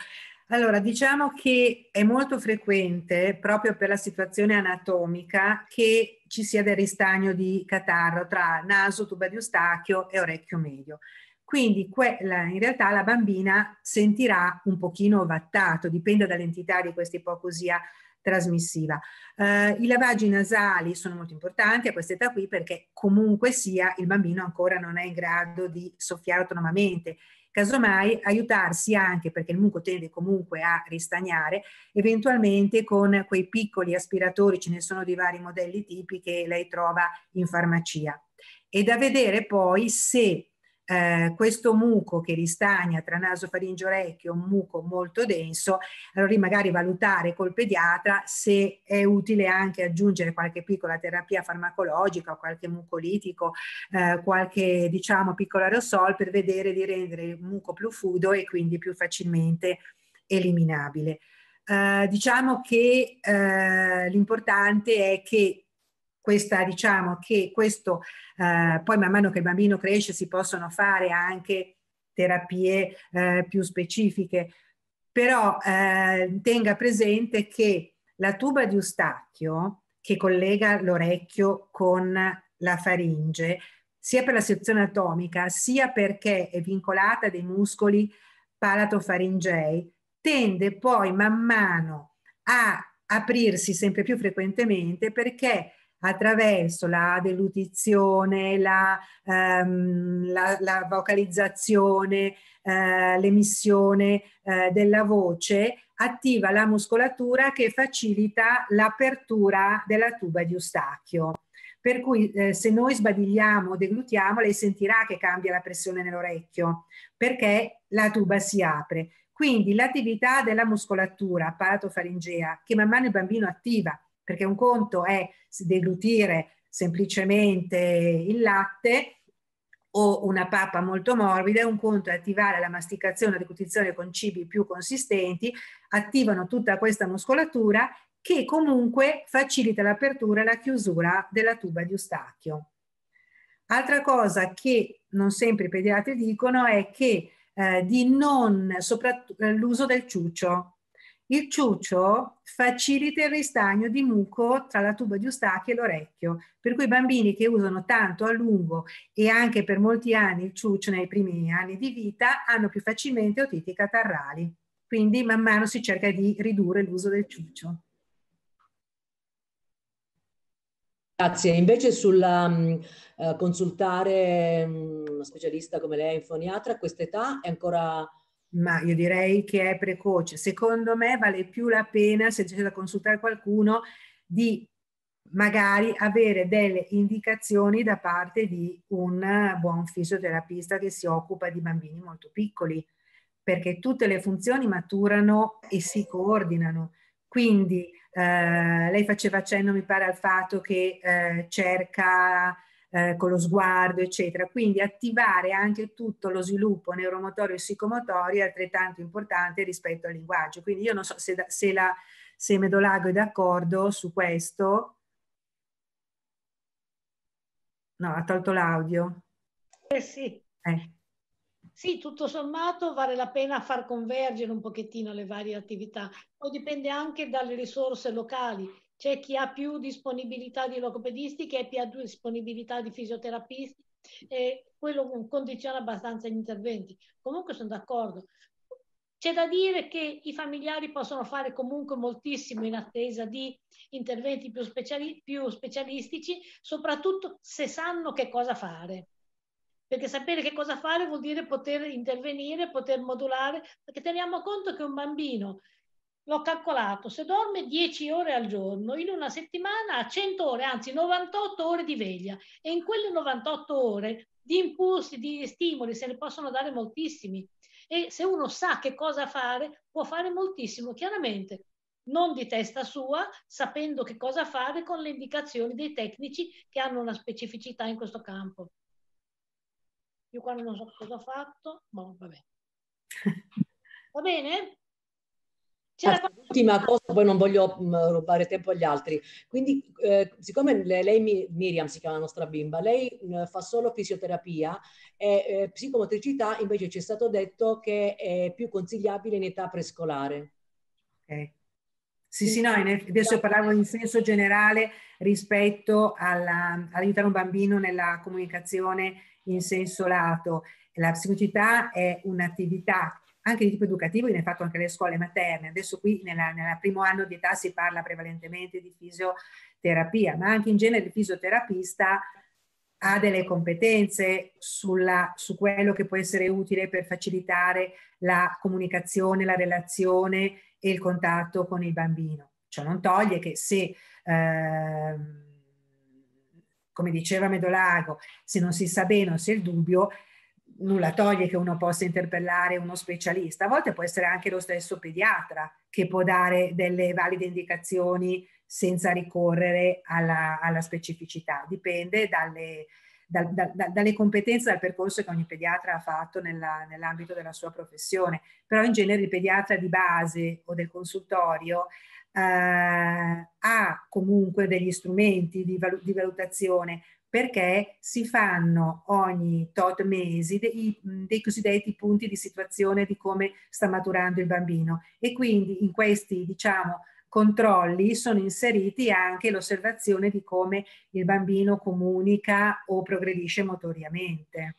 Allora, diciamo che è molto frequente, proprio per la situazione anatomica, che ci sia del ristagno di catarro tra naso, tuba di Eustachio e orecchio medio. Quindi quella, in realtà la bambina sentirà un pochino ovattato, dipende dall'entità di questa ipocosia trasmissiva. Uh, I lavaggi nasali sono molto importanti a questa età qui perché comunque sia il bambino ancora non è in grado di soffiare autonomamente. Casomai aiutarsi anche, perché il muco tende comunque a ristagnare, eventualmente con quei piccoli aspiratori, ce ne sono di vari modelli tipi che lei trova in farmacia. E da vedere poi se eh, questo muco che ristagna tra naso, faringe orecchio, un muco molto denso, allora magari valutare col pediatra se è utile anche aggiungere qualche piccola terapia farmacologica o qualche mucolitico, eh, qualche diciamo piccolo aerosol per vedere di rendere il muco più fluido e quindi più facilmente eliminabile. Eh, diciamo che eh, l'importante è che questa, diciamo che questo, eh, poi man mano che il bambino cresce si possono fare anche terapie eh, più specifiche, però eh, tenga presente che la tuba di Eustachio che collega l'orecchio con la faringe sia per la sezione atomica, sia perché è vincolata dei muscoli palatofaringei, tende poi man mano a aprirsi sempre più frequentemente perché attraverso la delutizione, la, um, la, la vocalizzazione, uh, l'emissione uh, della voce, attiva la muscolatura che facilita l'apertura della tuba di Eustachio. Per cui eh, se noi sbadigliamo o deglutiamo, lei sentirà che cambia la pressione nell'orecchio perché la tuba si apre. Quindi l'attività della muscolatura palatofaringea che man mano il bambino attiva, perché un conto è deglutire semplicemente il latte o una pappa molto morbida, un conto è attivare la masticazione o deglutizione con cibi più consistenti, attivano tutta questa muscolatura che comunque facilita l'apertura e la chiusura della tuba di Eustachio. Altra cosa che non sempre i pediatri dicono è che eh, di non, soprattutto eh, l'uso del ciuccio. Il ciuccio facilita il ristagno di muco tra la tuba di Eustachio e l'orecchio, per cui i bambini che usano tanto a lungo e anche per molti anni il ciuccio nei primi anni di vita hanno più facilmente otiti catarrali. Quindi man mano si cerca di ridurre l'uso del ciuccio. Grazie. Invece sul um, uh, consultare um, specialista come lei, infoniatra, a questa età è ancora... Ma io direi che è precoce. Secondo me vale più la pena, se c'è da consultare qualcuno, di magari avere delle indicazioni da parte di un buon fisioterapista che si occupa di bambini molto piccoli, perché tutte le funzioni maturano e si coordinano. Quindi eh, lei faceva accenno, mi pare, al fatto che eh, cerca eh, con lo sguardo, eccetera. Quindi attivare anche tutto lo sviluppo neuromotorio e psicomotorio è altrettanto importante rispetto al linguaggio. Quindi io non so se, se, la, se Medolago è d'accordo su questo. No, ha tolto l'audio. Eh sì. Eh. Sì, tutto sommato vale la pena far convergere un pochettino le varie attività, poi dipende anche dalle risorse locali. C'è chi ha più disponibilità di logopedisti, chi ha più disponibilità di fisioterapisti e quello condiziona abbastanza gli interventi. Comunque sono d'accordo. C'è da dire che i familiari possono fare comunque moltissimo in attesa di interventi più, speciali più specialistici, soprattutto se sanno che cosa fare perché sapere che cosa fare vuol dire poter intervenire, poter modulare, perché teniamo conto che un bambino, l'ho calcolato, se dorme 10 ore al giorno, in una settimana ha 100 ore, anzi 98 ore di veglia e in quelle 98 ore di impulsi, di stimoli se ne possono dare moltissimi e se uno sa che cosa fare può fare moltissimo, chiaramente non di testa sua, sapendo che cosa fare con le indicazioni dei tecnici che hanno una specificità in questo campo. Io quando non so cosa ho fatto, ma vabbè. [LAUGHS] Va bene? C'era Ultima cosa, poi non voglio mm, rubare tempo agli altri. Quindi, eh, siccome lei, Miriam si chiama la nostra bimba, lei mm, fa solo fisioterapia e eh, psicomotricità invece ci è stato detto che è più consigliabile in età prescolare. Ok. Sì, sì, no, adesso parlavo in senso generale rispetto all'aiutare un bambino nella comunicazione in senso lato. La psicicità è un'attività anche di tipo educativo, viene fatto anche nelle scuole materne. Adesso qui nel primo anno di età si parla prevalentemente di fisioterapia, ma anche in genere il fisioterapista ha delle competenze sulla, su quello che può essere utile per facilitare la comunicazione, la relazione e il contatto con il bambino. Ciò non toglie che se eh, come diceva Medolago, se non si sa bene o se il dubbio, nulla toglie che uno possa interpellare uno specialista. A volte può essere anche lo stesso pediatra che può dare delle valide indicazioni senza ricorrere alla, alla specificità. Dipende dalle, da, da, dalle competenze, dal percorso che ogni pediatra ha fatto nella, nell'ambito della sua professione. Però in genere il pediatra di base o del consultorio eh, ha comunque degli strumenti di, valu- di, valutazione perché si fanno ogni tot mesi dei, dei, cosiddetti punti di situazione di come sta maturando il bambino e quindi in questi diciamo controlli sono inseriti anche l'osservazione di come il bambino comunica o progredisce motoriamente.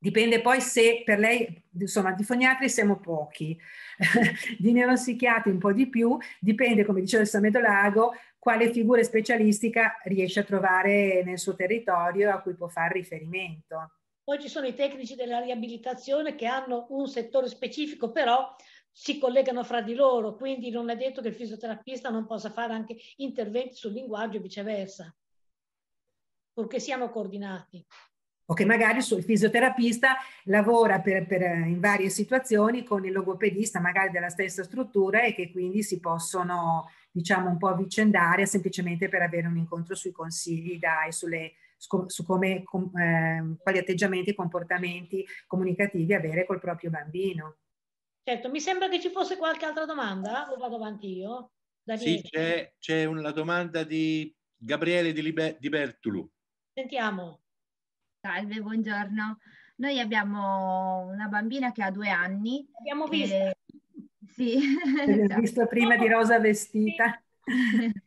Dipende poi se per lei, insomma, di foniatri siamo pochi, [LAUGHS] di neuropsichiatri un po' di più, dipende, come diceva il Samedo Lago, quale figura specialistica riesce a trovare nel suo territorio a cui può fare riferimento. Poi ci sono i tecnici della riabilitazione che hanno un settore specifico, però si collegano fra di loro, quindi non è detto che il fisioterapista non possa fare anche interventi sul linguaggio e viceversa, purché siano coordinati o che magari il fisioterapista lavora per, per, in varie situazioni con il logopedista magari della stessa struttura e che quindi si possono diciamo un po' avvicendare semplicemente per avere un incontro sui consigli da, e sulle, su come, com, eh, quali atteggiamenti e comportamenti comunicativi avere col proprio bambino. Certo, mi sembra che ci fosse qualche altra domanda o vado avanti io? Daniele. Sì, c'è, c'è una domanda di Gabriele di, Liber- di Bertulu. Sentiamo. Salve, buongiorno. Noi abbiamo una bambina che ha due anni. Abbiamo visto. E... Sì. Abbiamo [LAUGHS] visto prima di rosa vestita. [LAUGHS]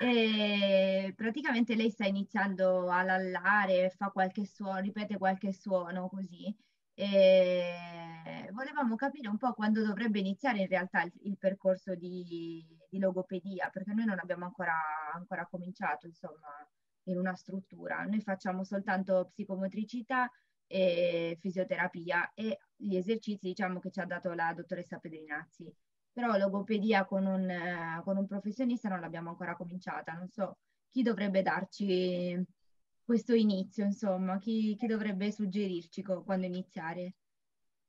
e praticamente lei sta iniziando a lallare, fa qualche suono, ripete qualche suono così. E volevamo capire un po' quando dovrebbe iniziare in realtà il, il percorso di, di, logopedia, perché noi non abbiamo ancora, ancora cominciato, insomma, in una struttura. Noi facciamo soltanto psicomotricità e fisioterapia e gli esercizi diciamo che ci ha dato la dottoressa Pedrinazzi. Però logopedia con un, eh, con un professionista non l'abbiamo ancora cominciata. Non so chi dovrebbe darci questo inizio, insomma, chi, chi dovrebbe suggerirci co- quando iniziare.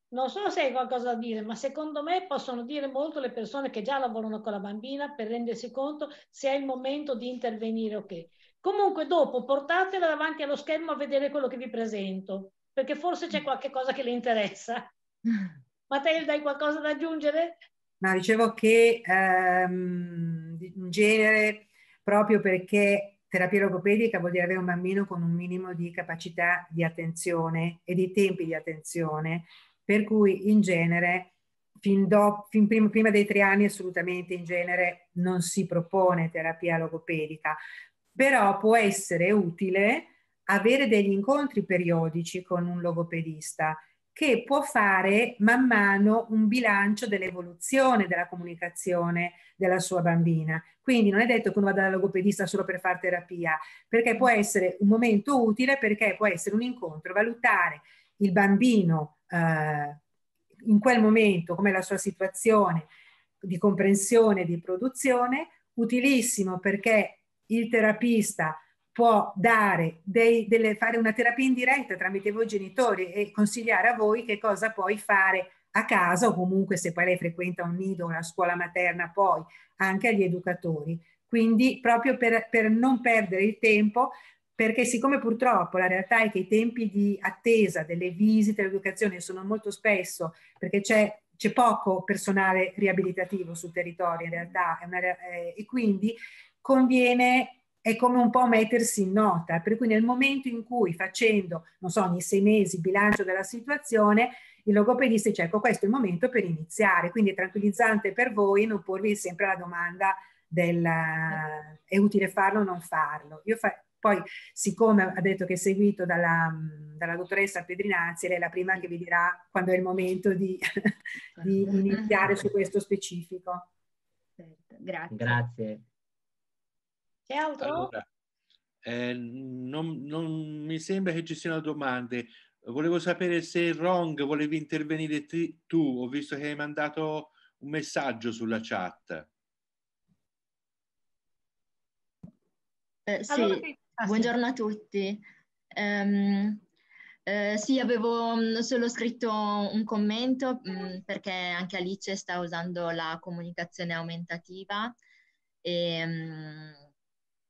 Non so se hai qualcosa da dire, ma secondo me possono dire molto le persone che già lavorano con la bambina per rendersi conto se è il momento di intervenire o okay. Comunque dopo portatela davanti allo schermo a vedere quello che vi presento, perché forse c'è qualche cosa che le interessa. [LAUGHS] Matilda, hai qualcosa da aggiungere? No, dicevo che ehm, in genere, proprio perché terapia logopedica vuol dire avere un bambino con un minimo di capacità di attenzione e di tempi di attenzione, per cui in genere fin, do, fin prima, prima dei tre anni assolutamente in genere non si propone terapia logopedica, però può essere utile avere degli incontri periodici con un logopedista che può fare man mano un bilancio dell'evoluzione della comunicazione della sua bambina. Quindi non è detto che uno vada dal logopedista solo per fare terapia, perché può essere un momento utile, perché può essere un incontro, valutare il bambino eh, in quel momento, come la sua situazione di comprensione e di produzione, utilissimo perché il terapista può dare dei, delle, fare una terapia in diretta tramite voi genitori e consigliare a voi che cosa puoi fare a casa o comunque se poi lei frequenta un nido una scuola materna poi anche agli educatori. Quindi proprio per, per non perdere il tempo, perché siccome purtroppo la realtà è che i tempi di attesa delle visite all'educazione sono molto spesso, perché c'è, c'è poco personale riabilitativo sul territorio in realtà, una, eh, e quindi conviene è come un po' mettersi in nota, per cui nel momento in cui facendo, non so, ogni sei mesi il bilancio della situazione, il logopedista dice ecco questo è il momento per iniziare, quindi è tranquillizzante per voi non porvi sempre la domanda del è utile farlo o non farlo. Io fa, poi siccome ha detto che è seguito dalla, dalla dottoressa Pedrinazzi, lei è la prima che vi dirà quando è il momento di, [LAUGHS] di iniziare su [LAUGHS] questo specifico. Certo, grazie. Grazie. C'è altro? Allora, eh, non, non, mi sembra che ci siano domande. Volevo sapere se Rong volevi intervenire ti, tu. Ho visto che hai mandato un messaggio sulla chat. Eh, sì, allora, ah, buongiorno a tutti. Um, eh, sì, avevo mm, solo scritto un commento mh, mm, perché anche Alice sta usando la comunicazione aumentativa e mh, mm,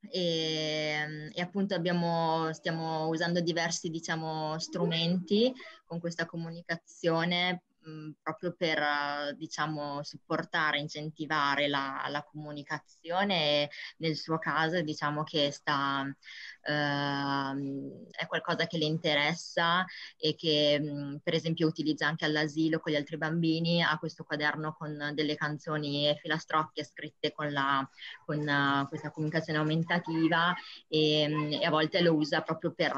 e, e appunto abbiamo, stiamo usando diversi diciamo, strumenti con questa comunicazione mh, proprio per, uh, diciamo, supportare, incentivare la, la, comunicazione. Nel suo caso, diciamo che sta, uh, è qualcosa che le interessa e che, mh, per esempio, utilizza anche all'asilo con gli altri bambini. Ha questo quaderno con delle canzoni filastrocche scritte con, la, con uh, questa comunicazione aumentativa e, e, a volte lo usa proprio per,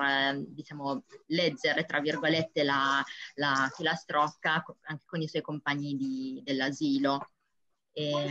diciamo, leggere, tra virgolette, la, la filastrocca anche con i suoi compagni di, dell'asilo. E,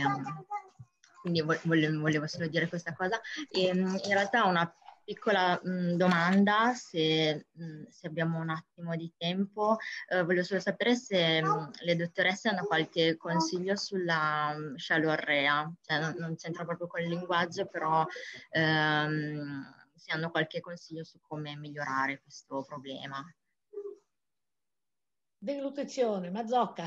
quindi volevo, volevo, solo dire questa cosa. E, in realtà una piccola mh, domanda, se, mh, se, abbiamo un attimo di tempo. Eh, voglio solo sapere se mh, le dottoresse hanno qualche consiglio sulla scialorrea, cioè non, non, c'entra proprio con il linguaggio, però ehm, se hanno qualche consiglio su come migliorare questo problema. Deglutizione, Mazzocca.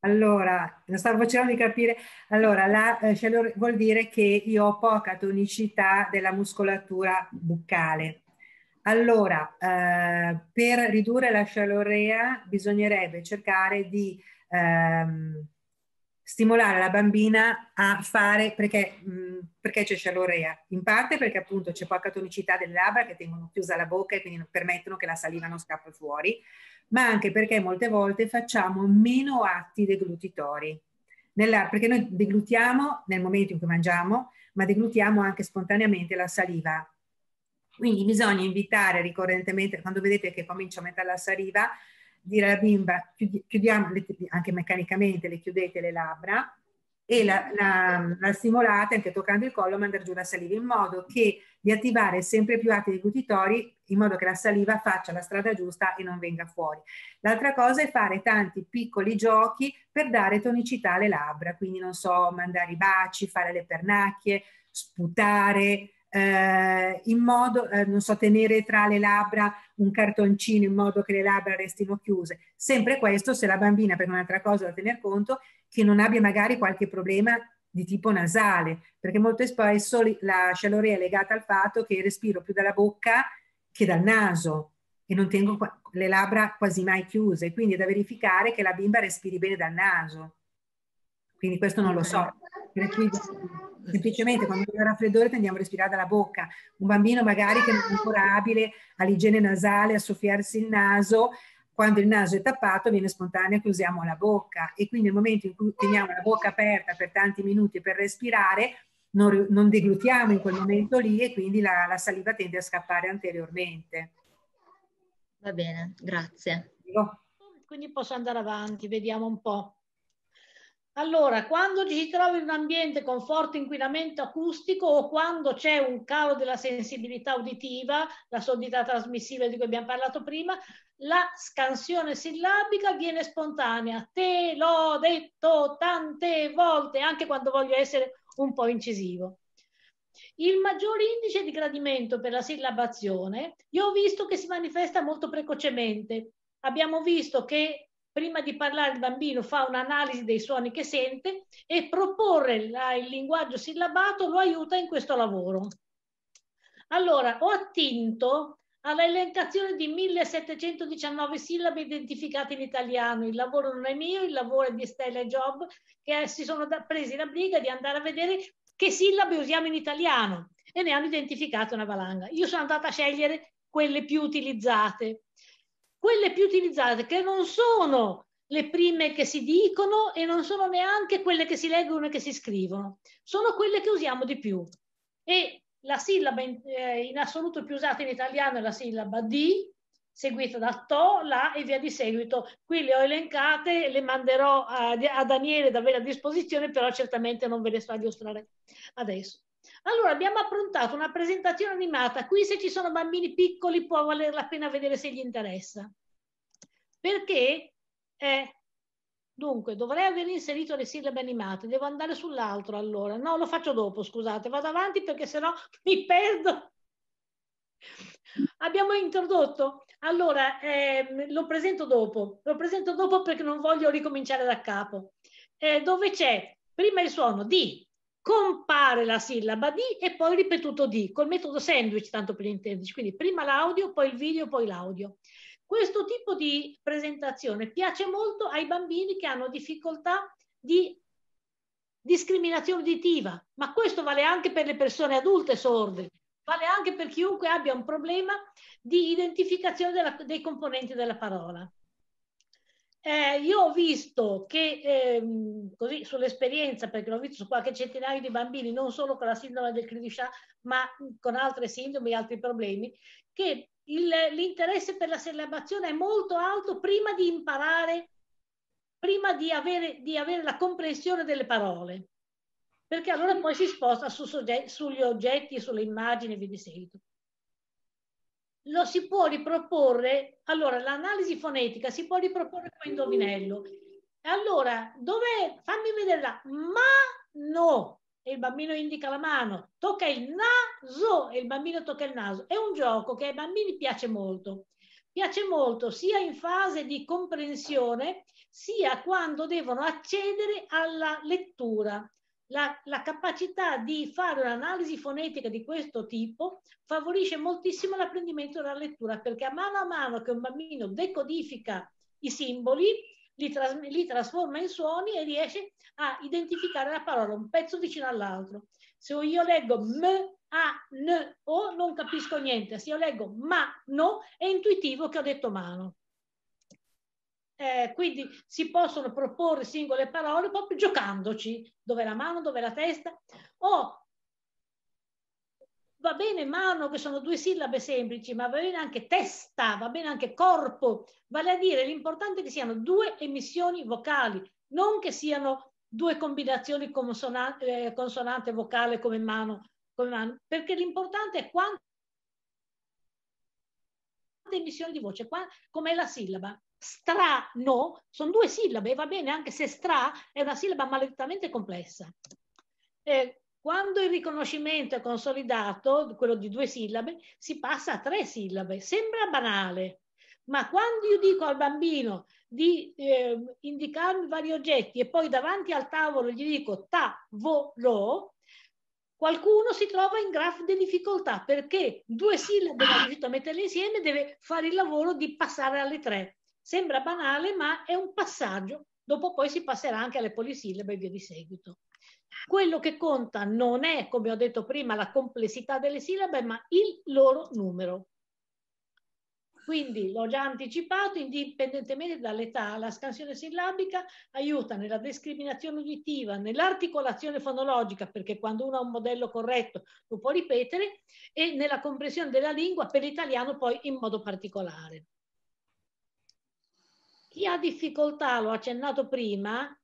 Allora, stavo facendo di capire, allora la eh, vuol dire che io ho poca tonicità della muscolatura buccale. Allora, eh, per ridurre la scialorea bisognerebbe cercare di ehm, stimolare la bambina a fare, perché, mh, perché c'è scialorea? In parte perché appunto c'è poca tonicità delle labbra che tengono chiusa la bocca e quindi permettono che la saliva non scappi fuori ma anche perché molte volte facciamo meno atti deglutitori. Nella, perché noi deglutiamo nel momento in cui mangiamo, ma deglutiamo anche spontaneamente la saliva. Quindi bisogna invitare ricorrentemente, quando vedete che comincia a mettere la saliva, dire alla bimba, chiudiamo, anche meccanicamente le chiudete le labbra, e la, la, la, stimolate anche toccando il collo mandare giù la saliva in modo che di attivare sempre più atti deglutitori in modo che la saliva faccia la strada giusta e non venga fuori. L'altra cosa è fare tanti piccoli giochi per dare tonicità alle labbra, quindi non so, mandare i baci, fare le pernacchie, sputare, eh, in modo, eh, non so, tenere tra le labbra un cartoncino in modo che le labbra restino chiuse. Sempre questo se la bambina, per un'altra cosa da tener conto, che non abbia magari qualche problema di tipo nasale, perché molto spesso la scialorea è legata al fatto che respiro più dalla bocca che dal naso e non tengo le labbra quasi mai chiuse, quindi è da verificare che la bimba respiri bene dal naso. Quindi questo non lo so. Per cui semplicemente quando abbiamo raffreddore tendiamo a respirare dalla bocca. Un bambino magari che non è ancora abile all'igiene nasale, a soffiarsi il naso, quando il naso è tappato viene spontaneo che usiamo la bocca e quindi nel momento in cui teniamo la bocca aperta per tanti minuti per respirare non, non deglutiamo in quel momento lì e quindi la, la, saliva tende a scappare anteriormente. Va bene, grazie. Quindi posso andare avanti, vediamo un po'. Allora, quando ci si trova in un ambiente con forte inquinamento acustico o quando c'è un calo della sensibilità uditiva, la sordità trasmissiva di cui abbiamo parlato prima, la scansione sillabica viene spontanea. Te l'ho detto tante volte, anche quando voglio essere un po' incisivo. Il maggior indice di gradimento per la sillabazione, io ho visto che si manifesta molto precocemente. Abbiamo visto che prima di parlare il bambino fa un'analisi dei suoni che sente e proporre la, il linguaggio sillabato lo aiuta in questo lavoro. Allora, ho attinto alla elencazione di 1719 sillabe identificate in italiano. Il lavoro non è mio, il lavoro è di Stella e Job, che si sono da, presi la briga di andare a vedere che sillabe usiamo in italiano e ne hanno identificate una valanga. Io sono andata a scegliere quelle più utilizzate quelle più utilizzate che non sono le prime che si dicono e non sono neanche quelle che si leggono e che si scrivono, sono quelle che usiamo di più. E la sillaba in, eh, in assoluto più usata in italiano è la sillaba di, seguita da to, la e via di seguito. Qui le ho elencate, le manderò a, a Daniele da avere a disposizione, però certamente non ve le sto a illustrare adesso. Allora abbiamo approntato una presentazione animata, qui se ci sono bambini piccoli può valer la pena vedere se gli interessa. Perché, eh, dunque, dovrei aver inserito le sillabe animate, devo andare sull'altro allora. No, lo faccio dopo, scusate, vado avanti perché sennò mi perdo. Abbiamo introdotto, allora eh, lo presento dopo, lo presento dopo perché non voglio ricominciare da capo, eh, dove c'è prima il suono di, compare la sillaba di e poi ripetuto di, col metodo sandwich, tanto per intenderci, quindi prima l'audio, poi il video, poi l'audio. Questo tipo di presentazione piace molto ai bambini che hanno difficoltà di discriminazione uditiva, ma questo vale anche per le persone adulte sorde, vale anche per chiunque abbia un problema di identificazione della, dei componenti della parola. Eh, io ho visto che, ehm, così sull'esperienza, perché l'ho visto su qualche centinaio di bambini, non solo con la sindrome del cri ma con altre sindromi e altri problemi, che l'interesse per la sillabazione è molto alto prima di imparare, prima di avere, di avere la comprensione delle parole, perché allora poi si sposta su sugli oggetti sulle immagini e via di seguito lo si può riproporre, allora l'analisi fonetica si può riproporre come indovinello. Allora, dov'è? Fammi vedere la ma no, e il bambino indica la mano, tocca il naso e il bambino tocca il naso. È un gioco che ai bambini piace molto. Piace molto sia in fase di comprensione, sia quando devono accedere alla lettura la, la, capacità di fare un'analisi fonetica di questo tipo favorisce moltissimo l'apprendimento della lettura perché a mano a mano che un bambino decodifica i simboli, li, tras- li trasforma in suoni e riesce a identificare la parola un pezzo vicino all'altro. Se io leggo m, a, n, o non capisco niente, se io leggo ma, no, è intuitivo che ho detto mano. Eh, quindi si possono proporre singole parole proprio giocandoci, dove la mano, dove la testa, o va bene mano che sono due sillabe semplici, ma va bene anche testa, va bene anche corpo, vale a dire l'importante è che siano due emissioni vocali, non che siano due combinazioni consonante, eh, consonante vocale come mano, come mano, perché l'importante è quante emissioni di voce, com'è la sillaba strano sono due sillabe, va bene anche se stra è una sillaba maledettamente complessa. Eh, quando il riconoscimento è consolidato, quello di due sillabe, si passa a tre sillabe. Sembra banale, ma quando io dico al bambino di eh, indicarmi vari oggetti e poi davanti al tavolo gli dico tavolo, qualcuno si trova in grande difficoltà perché due sillabe non riuscito a metterle insieme deve fare il lavoro di passare alle tre. Sembra banale, ma è un passaggio. Dopo poi si passerà anche alle polisillabe e via di seguito. Quello che conta non è, come ho detto prima, la complessità delle sillabe, ma il loro numero. Quindi l'ho già anticipato, indipendentemente dall'età, la scansione sillabica aiuta nella discriminazione uditiva, nell'articolazione fonologica, perché quando uno ha un modello corretto lo può ripetere, e nella comprensione della lingua per l'italiano poi in modo particolare. Chi ha difficoltà, l'ho accennato prima,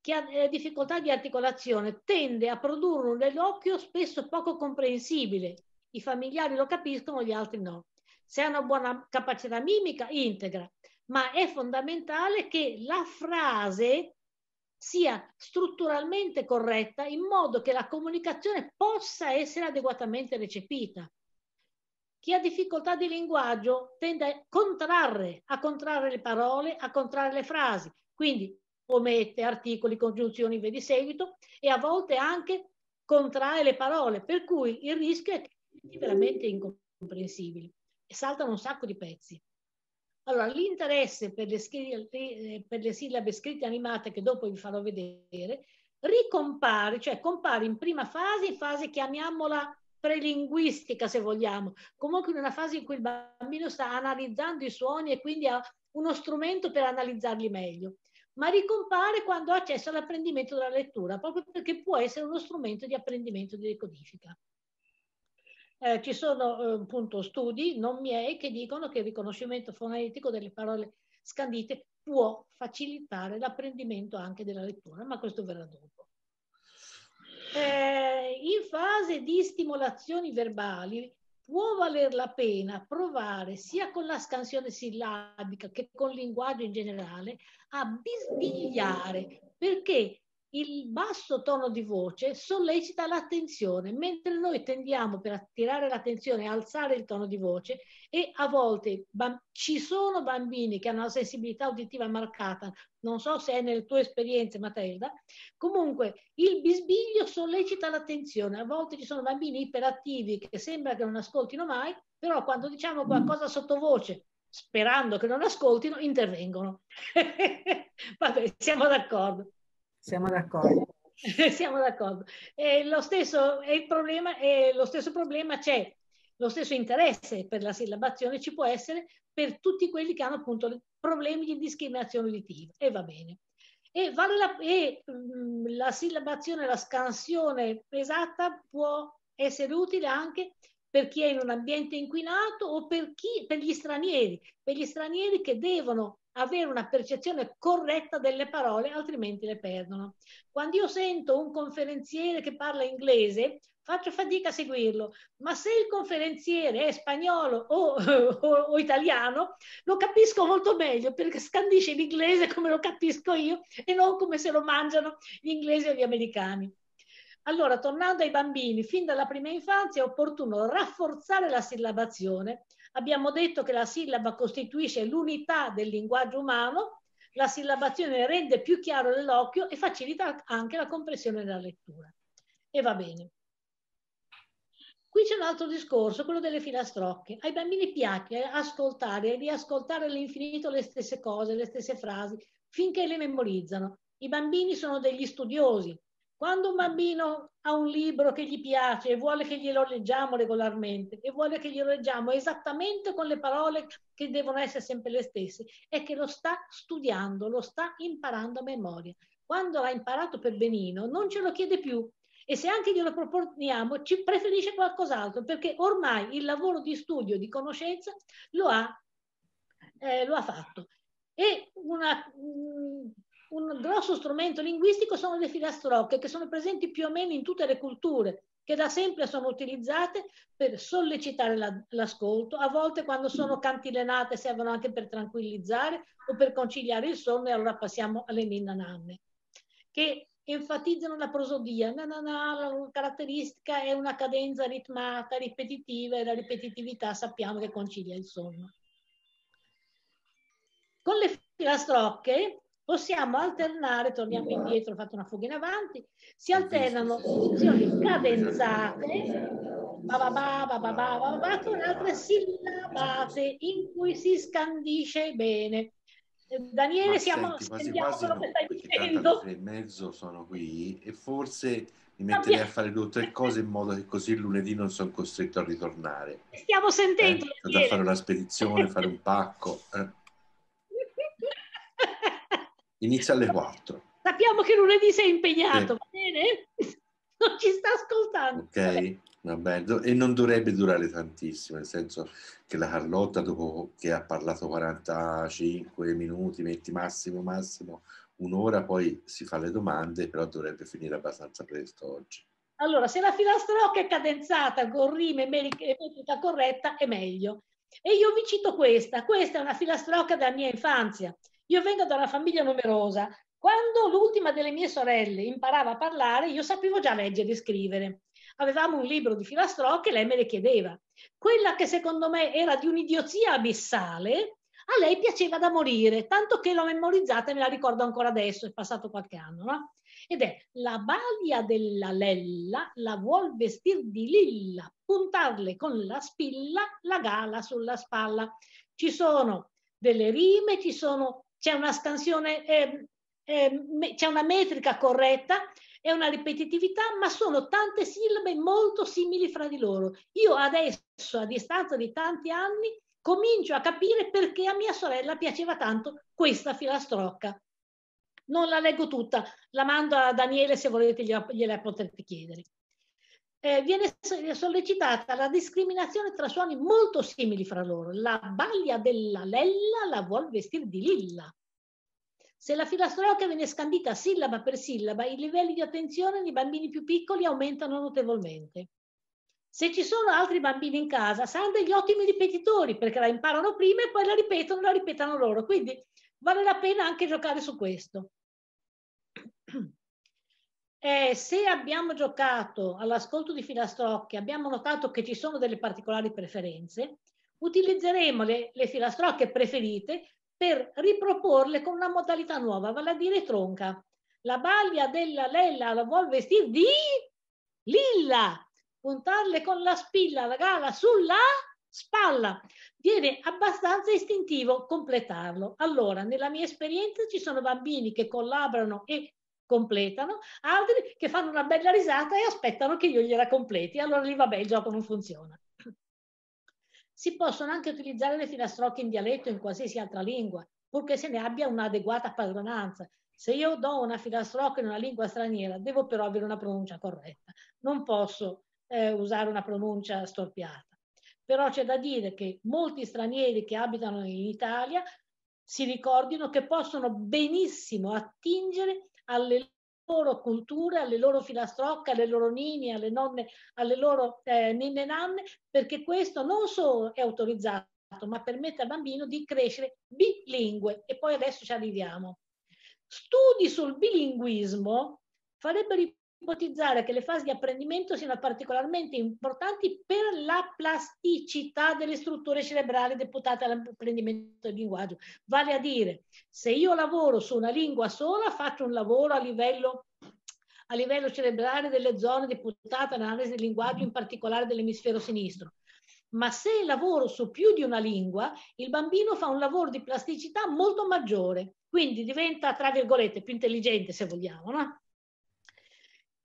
chi ha eh, difficoltà di articolazione tende a produrre un eloquio spesso poco comprensibile. I familiari lo capiscono, gli altri no. Se ha una buona capacità mimica, integra. Ma è fondamentale che la frase sia strutturalmente corretta in modo che la comunicazione possa essere adeguatamente recepita. Chi ha difficoltà di linguaggio tende a contrarre, a contrarre le parole, a contrarre le frasi, quindi omette articoli, congiunzioni, vedi seguito, e a volte anche contrae le parole, per cui il rischio è che diventi veramente incomprensibili e saltano un sacco di pezzi. Allora, l'interesse per le, per le sillabe scritte animate, che dopo vi farò vedere, ricompare, cioè compare in prima fase, in fase chiamiamola prelinguistica se vogliamo, comunque in una fase in cui il bambino sta analizzando i suoni e quindi ha uno strumento per analizzarli meglio, ma ricompare quando ha accesso all'apprendimento della lettura, proprio perché può essere uno strumento di apprendimento di decodifica. Eh, ci sono eh, appunto studi non miei che dicono che il riconoscimento fonetico delle parole scandite può facilitare l'apprendimento anche della lettura, ma questo verrà dopo. Eh, in fase di stimolazioni verbali può valer la pena provare sia con la scansione sillabica che con il linguaggio in generale a bisbigliare perché il basso tono di voce sollecita l'attenzione, mentre noi tendiamo per attirare l'attenzione a alzare il tono di voce e a volte ci sono bambini che hanno una sensibilità uditiva marcata, non so se è nelle tue esperienze Matilda, comunque il bisbiglio sollecita l'attenzione, a volte ci sono bambini iperattivi che sembra che non ascoltino mai, però quando diciamo qualcosa sottovoce sperando che non ascoltino, intervengono. [LAUGHS] Vabbè, siamo d'accordo. Siamo d'accordo. [LAUGHS] siamo d'accordo. E lo, stesso, è il problema, è lo stesso problema c'è, lo stesso interesse per la sillabazione ci può essere per tutti quelli che hanno appunto problemi di discriminazione uditiva e va bene. E, vale la, e mh, mm, la sillabazione, la scansione esatta può essere utile anche per chi è in un ambiente inquinato o per, chi, per gli stranieri, per gli stranieri che devono avere una percezione corretta delle parole, altrimenti le perdono. Quando io sento un conferenziere che parla inglese, faccio fatica a seguirlo, ma se il conferenziere è spagnolo o, [LAUGHS] o, o, italiano, lo capisco molto meglio perché scandisce l'inglese come lo capisco io e non come se lo mangiano gli inglesi o gli americani. Allora, tornando ai bambini, fin dalla prima infanzia è opportuno rafforzare la sillabazione. Abbiamo detto che la sillaba costituisce l'unità del linguaggio umano, la sillabazione rende più chiaro nell'occhio e facilita anche la compressione della lettura. E va bene. Qui c'è un altro discorso, quello delle filastrocche. Ai bambini piace ascoltare e riascoltare all'infinito le stesse cose, le stesse frasi, finché le memorizzano. I bambini sono degli studiosi, quando un bambino ha un libro che gli piace e vuole che glielo leggiamo regolarmente e vuole che glielo leggiamo esattamente con le parole che devono essere sempre le stesse, è che lo sta studiando, lo sta imparando a memoria. Quando l'ha imparato per benino, non ce lo chiede più. E se anche glielo proponiamo, ci preferisce qualcos'altro, perché ormai il lavoro di studio, di conoscenza, lo ha, eh, lo ha fatto. E una, mh, un grosso strumento linguistico sono le filastrocche, che sono presenti più o meno in tutte le culture, che da sempre sono utilizzate per sollecitare la, l'ascolto, a volte quando sono cantilenate servono anche per tranquillizzare o per conciliare il sonno e allora passiamo alle ninna nanne, che enfatizzano la prosodia. Na, na, na, la caratteristica è una cadenza ritmata, ripetitiva e la ripetitività sappiamo che concilia il sonno. Con le filastrocche possiamo alternare, torniamo indietro, ho fatto una fuga in avanti, si alternano posizioni cadenzate ba con altre sillabate in cui si scandisce bene. Daniele, Ma siamo, senti, quasi quasi no, perché tanto alle tre e mezzo sono qui e forse mi metterei a fare due o tre cose in modo che così il lunedì non sono costretto a ritornare. Stiamo sentendo. Eh? Da fare una spedizione, fare un pacco. Eh? Inizia alle 4. Sappiamo che lunedì sei impegnato, sì. va bene? [LAUGHS] Non ci sta ascoltando. Ok, va bene. E non dovrebbe durare tantissimo, nel senso che la Carlotta, dopo che ha parlato 45 minuti, metti massimo, massimo, un'ora, poi si fa le domande, però dovrebbe finire abbastanza presto oggi. Allora, se la filastrocca è cadenzata con rime e metrica corretta, è meglio. E io vi cito questa. Questa è una filastrocca della mia infanzia. Io vengo da una famiglia numerosa. Quando l'ultima delle mie sorelle imparava a parlare, io sapevo già leggere e scrivere. Avevamo un libro di filastrocche e lei me le chiedeva. Quella che secondo me era di un'idiozia abissale, a lei piaceva da morire, tanto che l'ho memorizzata e me la ricordo ancora adesso, è passato qualche anno, no? Ed è la balia della lella la vuol vestir di lilla, puntarle con la spilla la gala sulla spalla. Ci sono delle rime, ci sono c'è una scansione, eh, eh, c'è una metrica corretta e una ripetitività, ma sono tante sillabe molto simili fra di loro. Io adesso, a distanza di tanti anni, comincio a capire perché a mia sorella piaceva tanto questa filastrocca. Non la leggo tutta, la mando a Daniele se volete gliela, gliela potete chiedere. Eh, viene sollecitata la discriminazione tra suoni molto simili fra loro. La baglia della lella la vuol vestire di lilla. Se la filastrocca viene scandita sillaba per sillaba, i livelli di attenzione nei bambini più piccoli aumentano notevolmente. Se ci sono altri bambini in casa, saranno degli ottimi ripetitori perché la imparano prima e poi la ripetono e la ripetano loro. Quindi vale la pena anche giocare su questo. [CLEARS THROAT] Eh, se abbiamo giocato all'ascolto di filastrocche, abbiamo notato che ci sono delle particolari preferenze, utilizzeremo le, le filastrocche preferite per riproporle con una modalità nuova, vale a dire tronca. La baglia della lella la vuol vestire di lilla, puntarle con la spilla la gala sulla spalla, viene abbastanza istintivo completarlo. Allora, nella mia esperienza ci sono bambini che collaborano e completano, altri che fanno una bella risata e aspettano che io gliela completi. Allora lì vabbè, il gioco non funziona. Si possono anche utilizzare le filastrocche in dialetto o in qualsiasi altra lingua, purché se ne abbia un'adeguata padronanza. Se io do una filastrocca in una lingua straniera, devo però avere una pronuncia corretta. Non posso eh, usare una pronuncia storpiata. Però c'è da dire che molti stranieri che abitano in Italia si ricordino che possono benissimo attingere alle loro culture, alle loro filastrocche, alle loro nini, alle nonne, alle loro eh, ninne nanne, perché questo non solo è autorizzato, ma permette al bambino di crescere bilingue. E poi adesso ci arriviamo. Studi sul bilinguismo farebbero ipotizzare che le fasi di apprendimento siano particolarmente importanti per la plasticità delle strutture cerebrali deputate all'apprendimento del linguaggio. Vale a dire, se io lavoro su una lingua sola, faccio un lavoro a livello, a livello cerebrale delle zone deputate all'analisi del linguaggio, in particolare dell'emisfero sinistro. Ma se lavoro su più di una lingua, il bambino fa un lavoro di plasticità molto maggiore, quindi diventa, tra virgolette, più intelligente se vogliamo, no?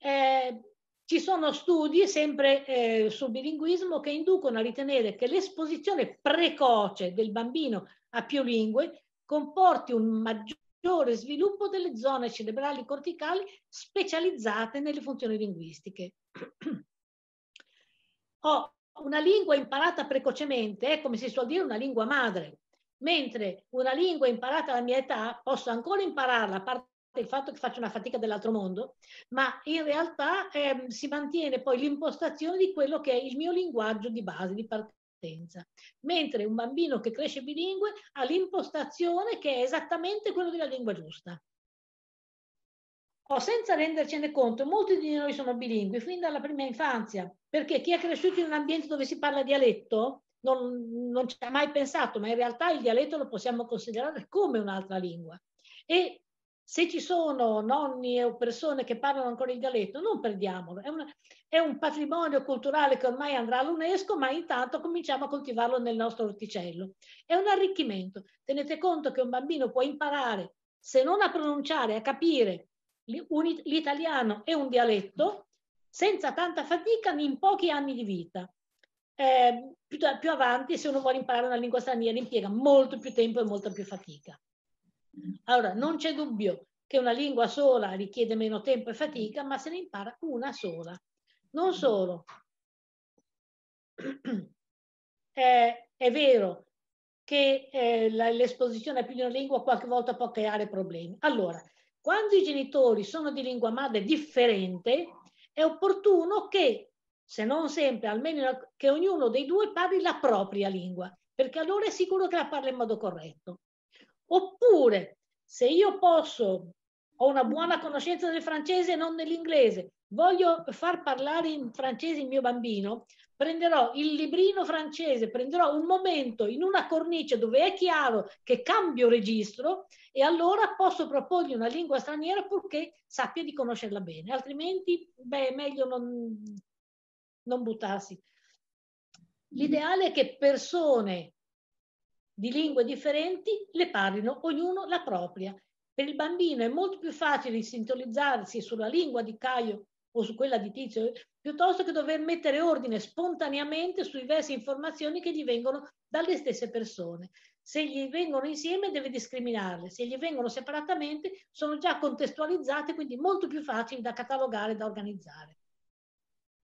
Eh, ci sono studi sempre eh, sul bilinguismo che inducono a ritenere che l'esposizione precoce del bambino a più lingue comporti un maggiore sviluppo delle zone cerebrali corticali specializzate nelle funzioni linguistiche. [CLEARS THROAT] oh, una lingua imparata precocemente è, come si suol dire, una lingua madre, mentre una lingua imparata alla mia età posso ancora impararla, a parte il fatto che faccio una fatica dell'altro mondo, ma in realtà eh, si mantiene poi l'impostazione di quello che è il mio linguaggio di base, di partenza. Mentre un bambino che cresce bilingue ha l'impostazione che è esattamente quello della lingua giusta. O senza rendercene conto, molti di noi sono bilingui fin dalla prima infanzia, perché chi è cresciuto in un ambiente dove si parla dialetto non, non ci ha mai pensato, ma in realtà il dialetto lo possiamo considerare come un'altra lingua. E se ci sono nonni o persone che parlano ancora il dialetto, non perdiamolo, è, una, è un patrimonio culturale che ormai andrà all'UNESCO, ma intanto cominciamo a coltivarlo nel nostro orticello. È un arricchimento. Tenete conto che un bambino può imparare, se non a pronunciare, a capire l'italiano e un dialetto, senza tanta fatica in pochi anni di vita. Eh, più, più avanti, se uno vuole imparare una lingua straniera, impiega molto più tempo e molta più fatica. Allora, non c'è dubbio che una lingua sola richiede meno tempo e fatica, ma se ne impara una sola. Non solo. [CLEARS THROAT] Eh, è vero che eh, l'esposizione a più di una lingua qualche volta può creare problemi. Allora, quando i genitori sono di lingua madre differente, è opportuno che, se non sempre, almeno che ognuno dei due parli la propria lingua, perché allora è sicuro che la parla in modo corretto. Oppure, se io posso, ho una buona conoscenza del francese e non dell'inglese, voglio far parlare in francese il mio bambino, prenderò il librino francese, prenderò un momento in una cornice dove è chiaro che cambio registro e allora posso proporgli una lingua straniera purché sappia di conoscerla bene, altrimenti beh, è meglio non, non buttarsi. L'ideale è che persone di lingue differenti le parlino ognuno la propria. Per il bambino è molto più facile sintonizzarsi sulla lingua di Caio o su quella di Tizio, piuttosto che dover mettere ordine spontaneamente su diverse informazioni che gli vengono dalle stesse persone. Se gli vengono insieme deve discriminarle, se gli vengono separatamente sono già contestualizzate, quindi molto più facili da catalogare e da organizzare.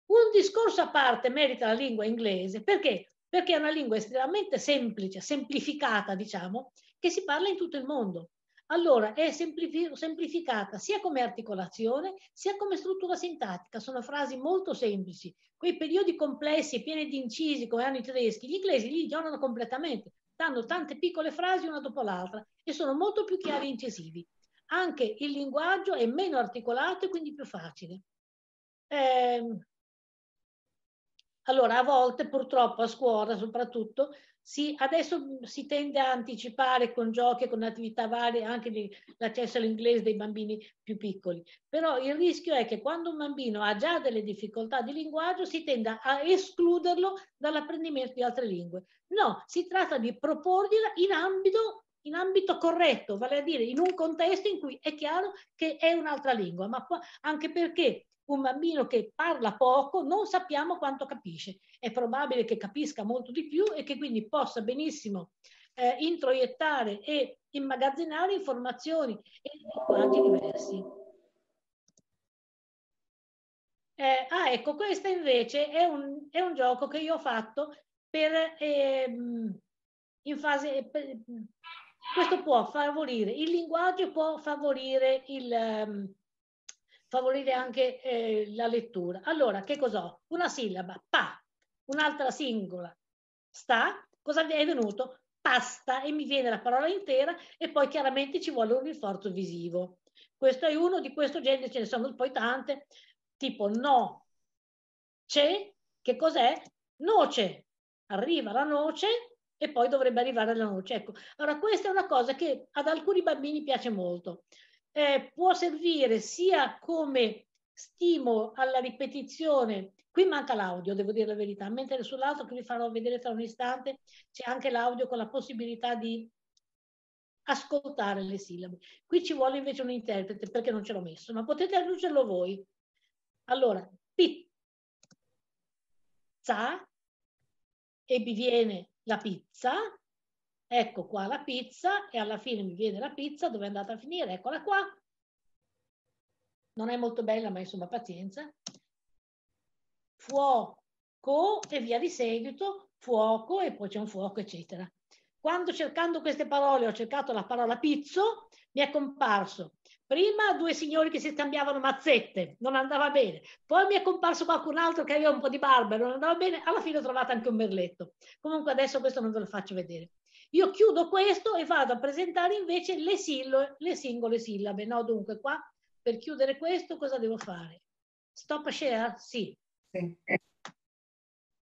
Un discorso a parte merita la lingua inglese perché perché è una lingua estremamente semplice, semplificata, diciamo, che si parla in tutto il mondo. Allora, è semplificata sia come articolazione, sia come struttura sintattica. Sono frasi molto semplici. Quei periodi complessi e pieni di incisi come hanno i tedeschi, gli inglesi li ignorano completamente. Danno tante piccole frasi una dopo l'altra e sono molto più chiari e incisivi. Anche il linguaggio è meno articolato e quindi più facile. Eh, Allora, a volte purtroppo a scuola soprattutto si, adesso si tende a anticipare con giochi e con attività varie anche di, l'accesso all'inglese dei bambini più piccoli, però il rischio è che quando un bambino ha già delle difficoltà di linguaggio si tenda a escluderlo dall'apprendimento di altre lingue. No, si tratta di proporgliela in ambito in ambito corretto, vale a dire in un contesto in cui è chiaro che è un'altra lingua, ma anche perché un bambino che parla poco non sappiamo quanto capisce. È probabile che capisca molto di più e che quindi possa benissimo eh, introiettare e immagazzinare informazioni e linguaggi diversi. Eh, ah, ecco, questo invece è un, è un, gioco che io ho fatto per, ehm, in fase... Per, questo può favorire il linguaggio, può favorire il... Um, favorire anche eh, la lettura. Allora, che cos'ho? Una sillaba, pa, un'altra singola, sta, cosa è venuto? Pasta e mi viene la parola intera e poi chiaramente ci vuole un rinforzo visivo. Questo è uno di questo genere, ce ne sono poi tante, tipo no, c'è, che cos'è? Noce, arriva la noce e poi dovrebbe arrivare la noce. Ecco, allora questa è una cosa che ad alcuni bambini piace molto eh, può servire sia come stimolo alla ripetizione. Qui manca l'audio, devo dire la verità, mentre sull'altro che vi farò vedere tra un istante c'è anche l'audio con la possibilità di ascoltare le sillabe. Qui ci vuole invece un interprete perché non ce l'ho messo, ma potete aggiungerlo voi. Allora, pizza e vi viene la pizza, Ecco qua la pizza e alla fine mi viene la pizza, dove è andata a finire? Eccola qua. Non è molto bella, ma insomma pazienza. Fuoco e via di seguito, fuoco e poi c'è un fuoco, eccetera. Quando cercando queste parole ho cercato la parola pizzo, mi è comparso prima due signori che si scambiavano mazzette, non andava bene. Poi mi è comparso qualcun altro che aveva un po' di barba, non andava bene. Alla fine ho trovato anche un merletto. Comunque adesso questo non ve lo faccio vedere. Io chiudo questo e vado a presentare invece le, sillo, le singole sillabe. No, dunque qua per chiudere questo cosa devo fare? Stop share? Sì. sì.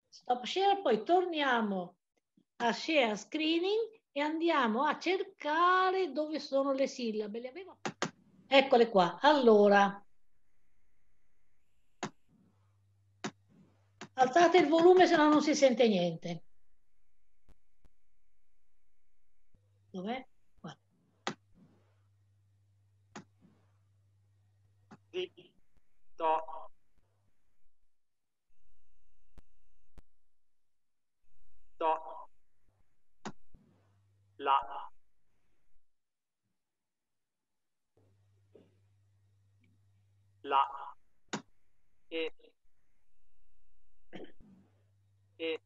Stop share, poi torniamo a share screening e andiamo a cercare dove sono le sillabe. Le avevo? Eccole qua. Allora, alzate il volume se no non si sente niente. Dov'è? Di, do, do, la, la, e, e,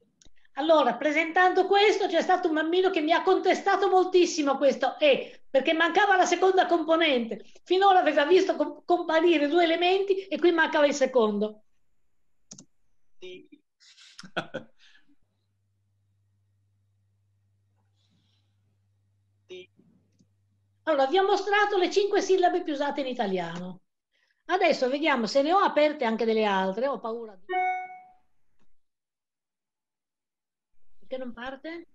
allora, presentando questo, c'è stato un bambino che mi ha contestato moltissimo questo E, perché mancava la seconda componente. Finora aveva visto com comparire due elementi e qui mancava il secondo. [LAUGHS] Sì. Allora, vi ho mostrato le cinque sillabe più usate in italiano. Adesso vediamo se ne ho aperte anche delle altre, ho paura di... Perché non parte?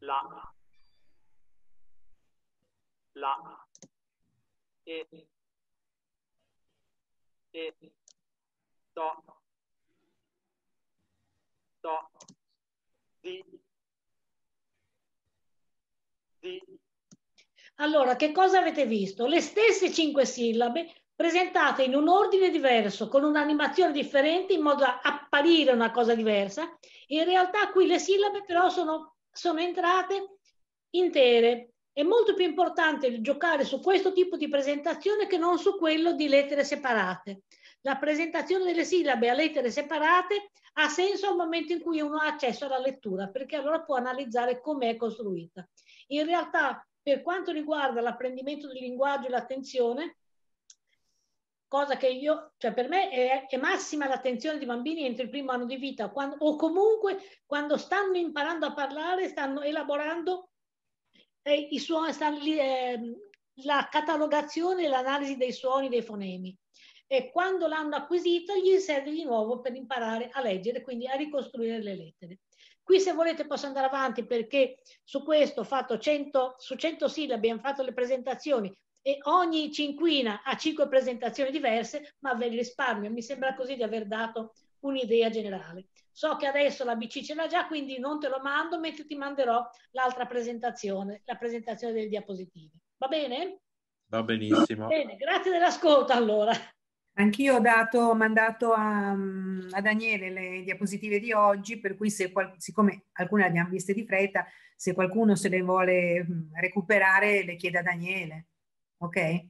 La. La. E. E. Do. Do. Di. Di. Allora, che cosa avete visto? Le stesse cinque sillabe presentate in un ordine diverso, con un'animazione differente, in modo da apparire una cosa diversa. In realtà qui le sillabe però sono, sono entrate intere. È molto più importante giocare su questo tipo di presentazione che non su quello di lettere separate. La presentazione delle sillabe a lettere separate ha senso al momento in cui uno ha accesso alla lettura, perché allora può analizzare come è costruita. In realtà, per quanto riguarda l'apprendimento del linguaggio e l'attenzione, cosa che io, cioè per me è, è massima l'attenzione di bambini entro il primo anno di vita, quando, o comunque quando stanno imparando a parlare, stanno elaborando eh, i suoni, stanno, eh, la catalogazione e l'analisi dei suoni, dei fonemi. E quando l'hanno acquisito gli serve di nuovo per imparare a leggere, quindi a ricostruire le lettere. Qui se volete posso andare avanti perché su questo ho fatto 100, su 100 sillabi, abbiamo fatto le presentazioni e ogni cinquina ha cinque presentazioni diverse, ma ve le risparmio. Mi sembra così di aver dato un'idea generale. So che adesso la BC ce l'ha già, quindi non te lo mando, mentre ti manderò l'altra presentazione, la presentazione delle diapositive. Va bene? Va benissimo. Bene, grazie dell'ascolto allora. Anch'io ho, dato, ho mandato a, a, Daniele le diapositive di oggi, per cui se siccome alcune le abbiamo viste di fretta, se qualcuno se le vuole recuperare le chiede a Daniele. Ok?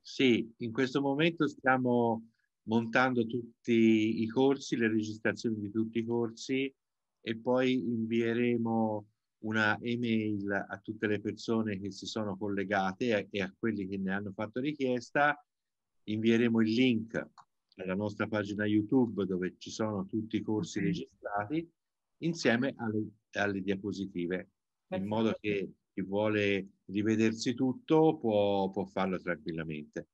Sì, in questo momento stiamo montando tutti i corsi, le registrazioni di tutti i corsi e poi invieremo una email a tutte le persone che si sono collegate e a quelli che ne hanno fatto richiesta. Invieremo il link alla nostra pagina YouTube dove ci sono tutti i corsi registrati insieme alle, alle diapositive, in modo che chi vuole rivedersi tutto può, può farlo tranquillamente.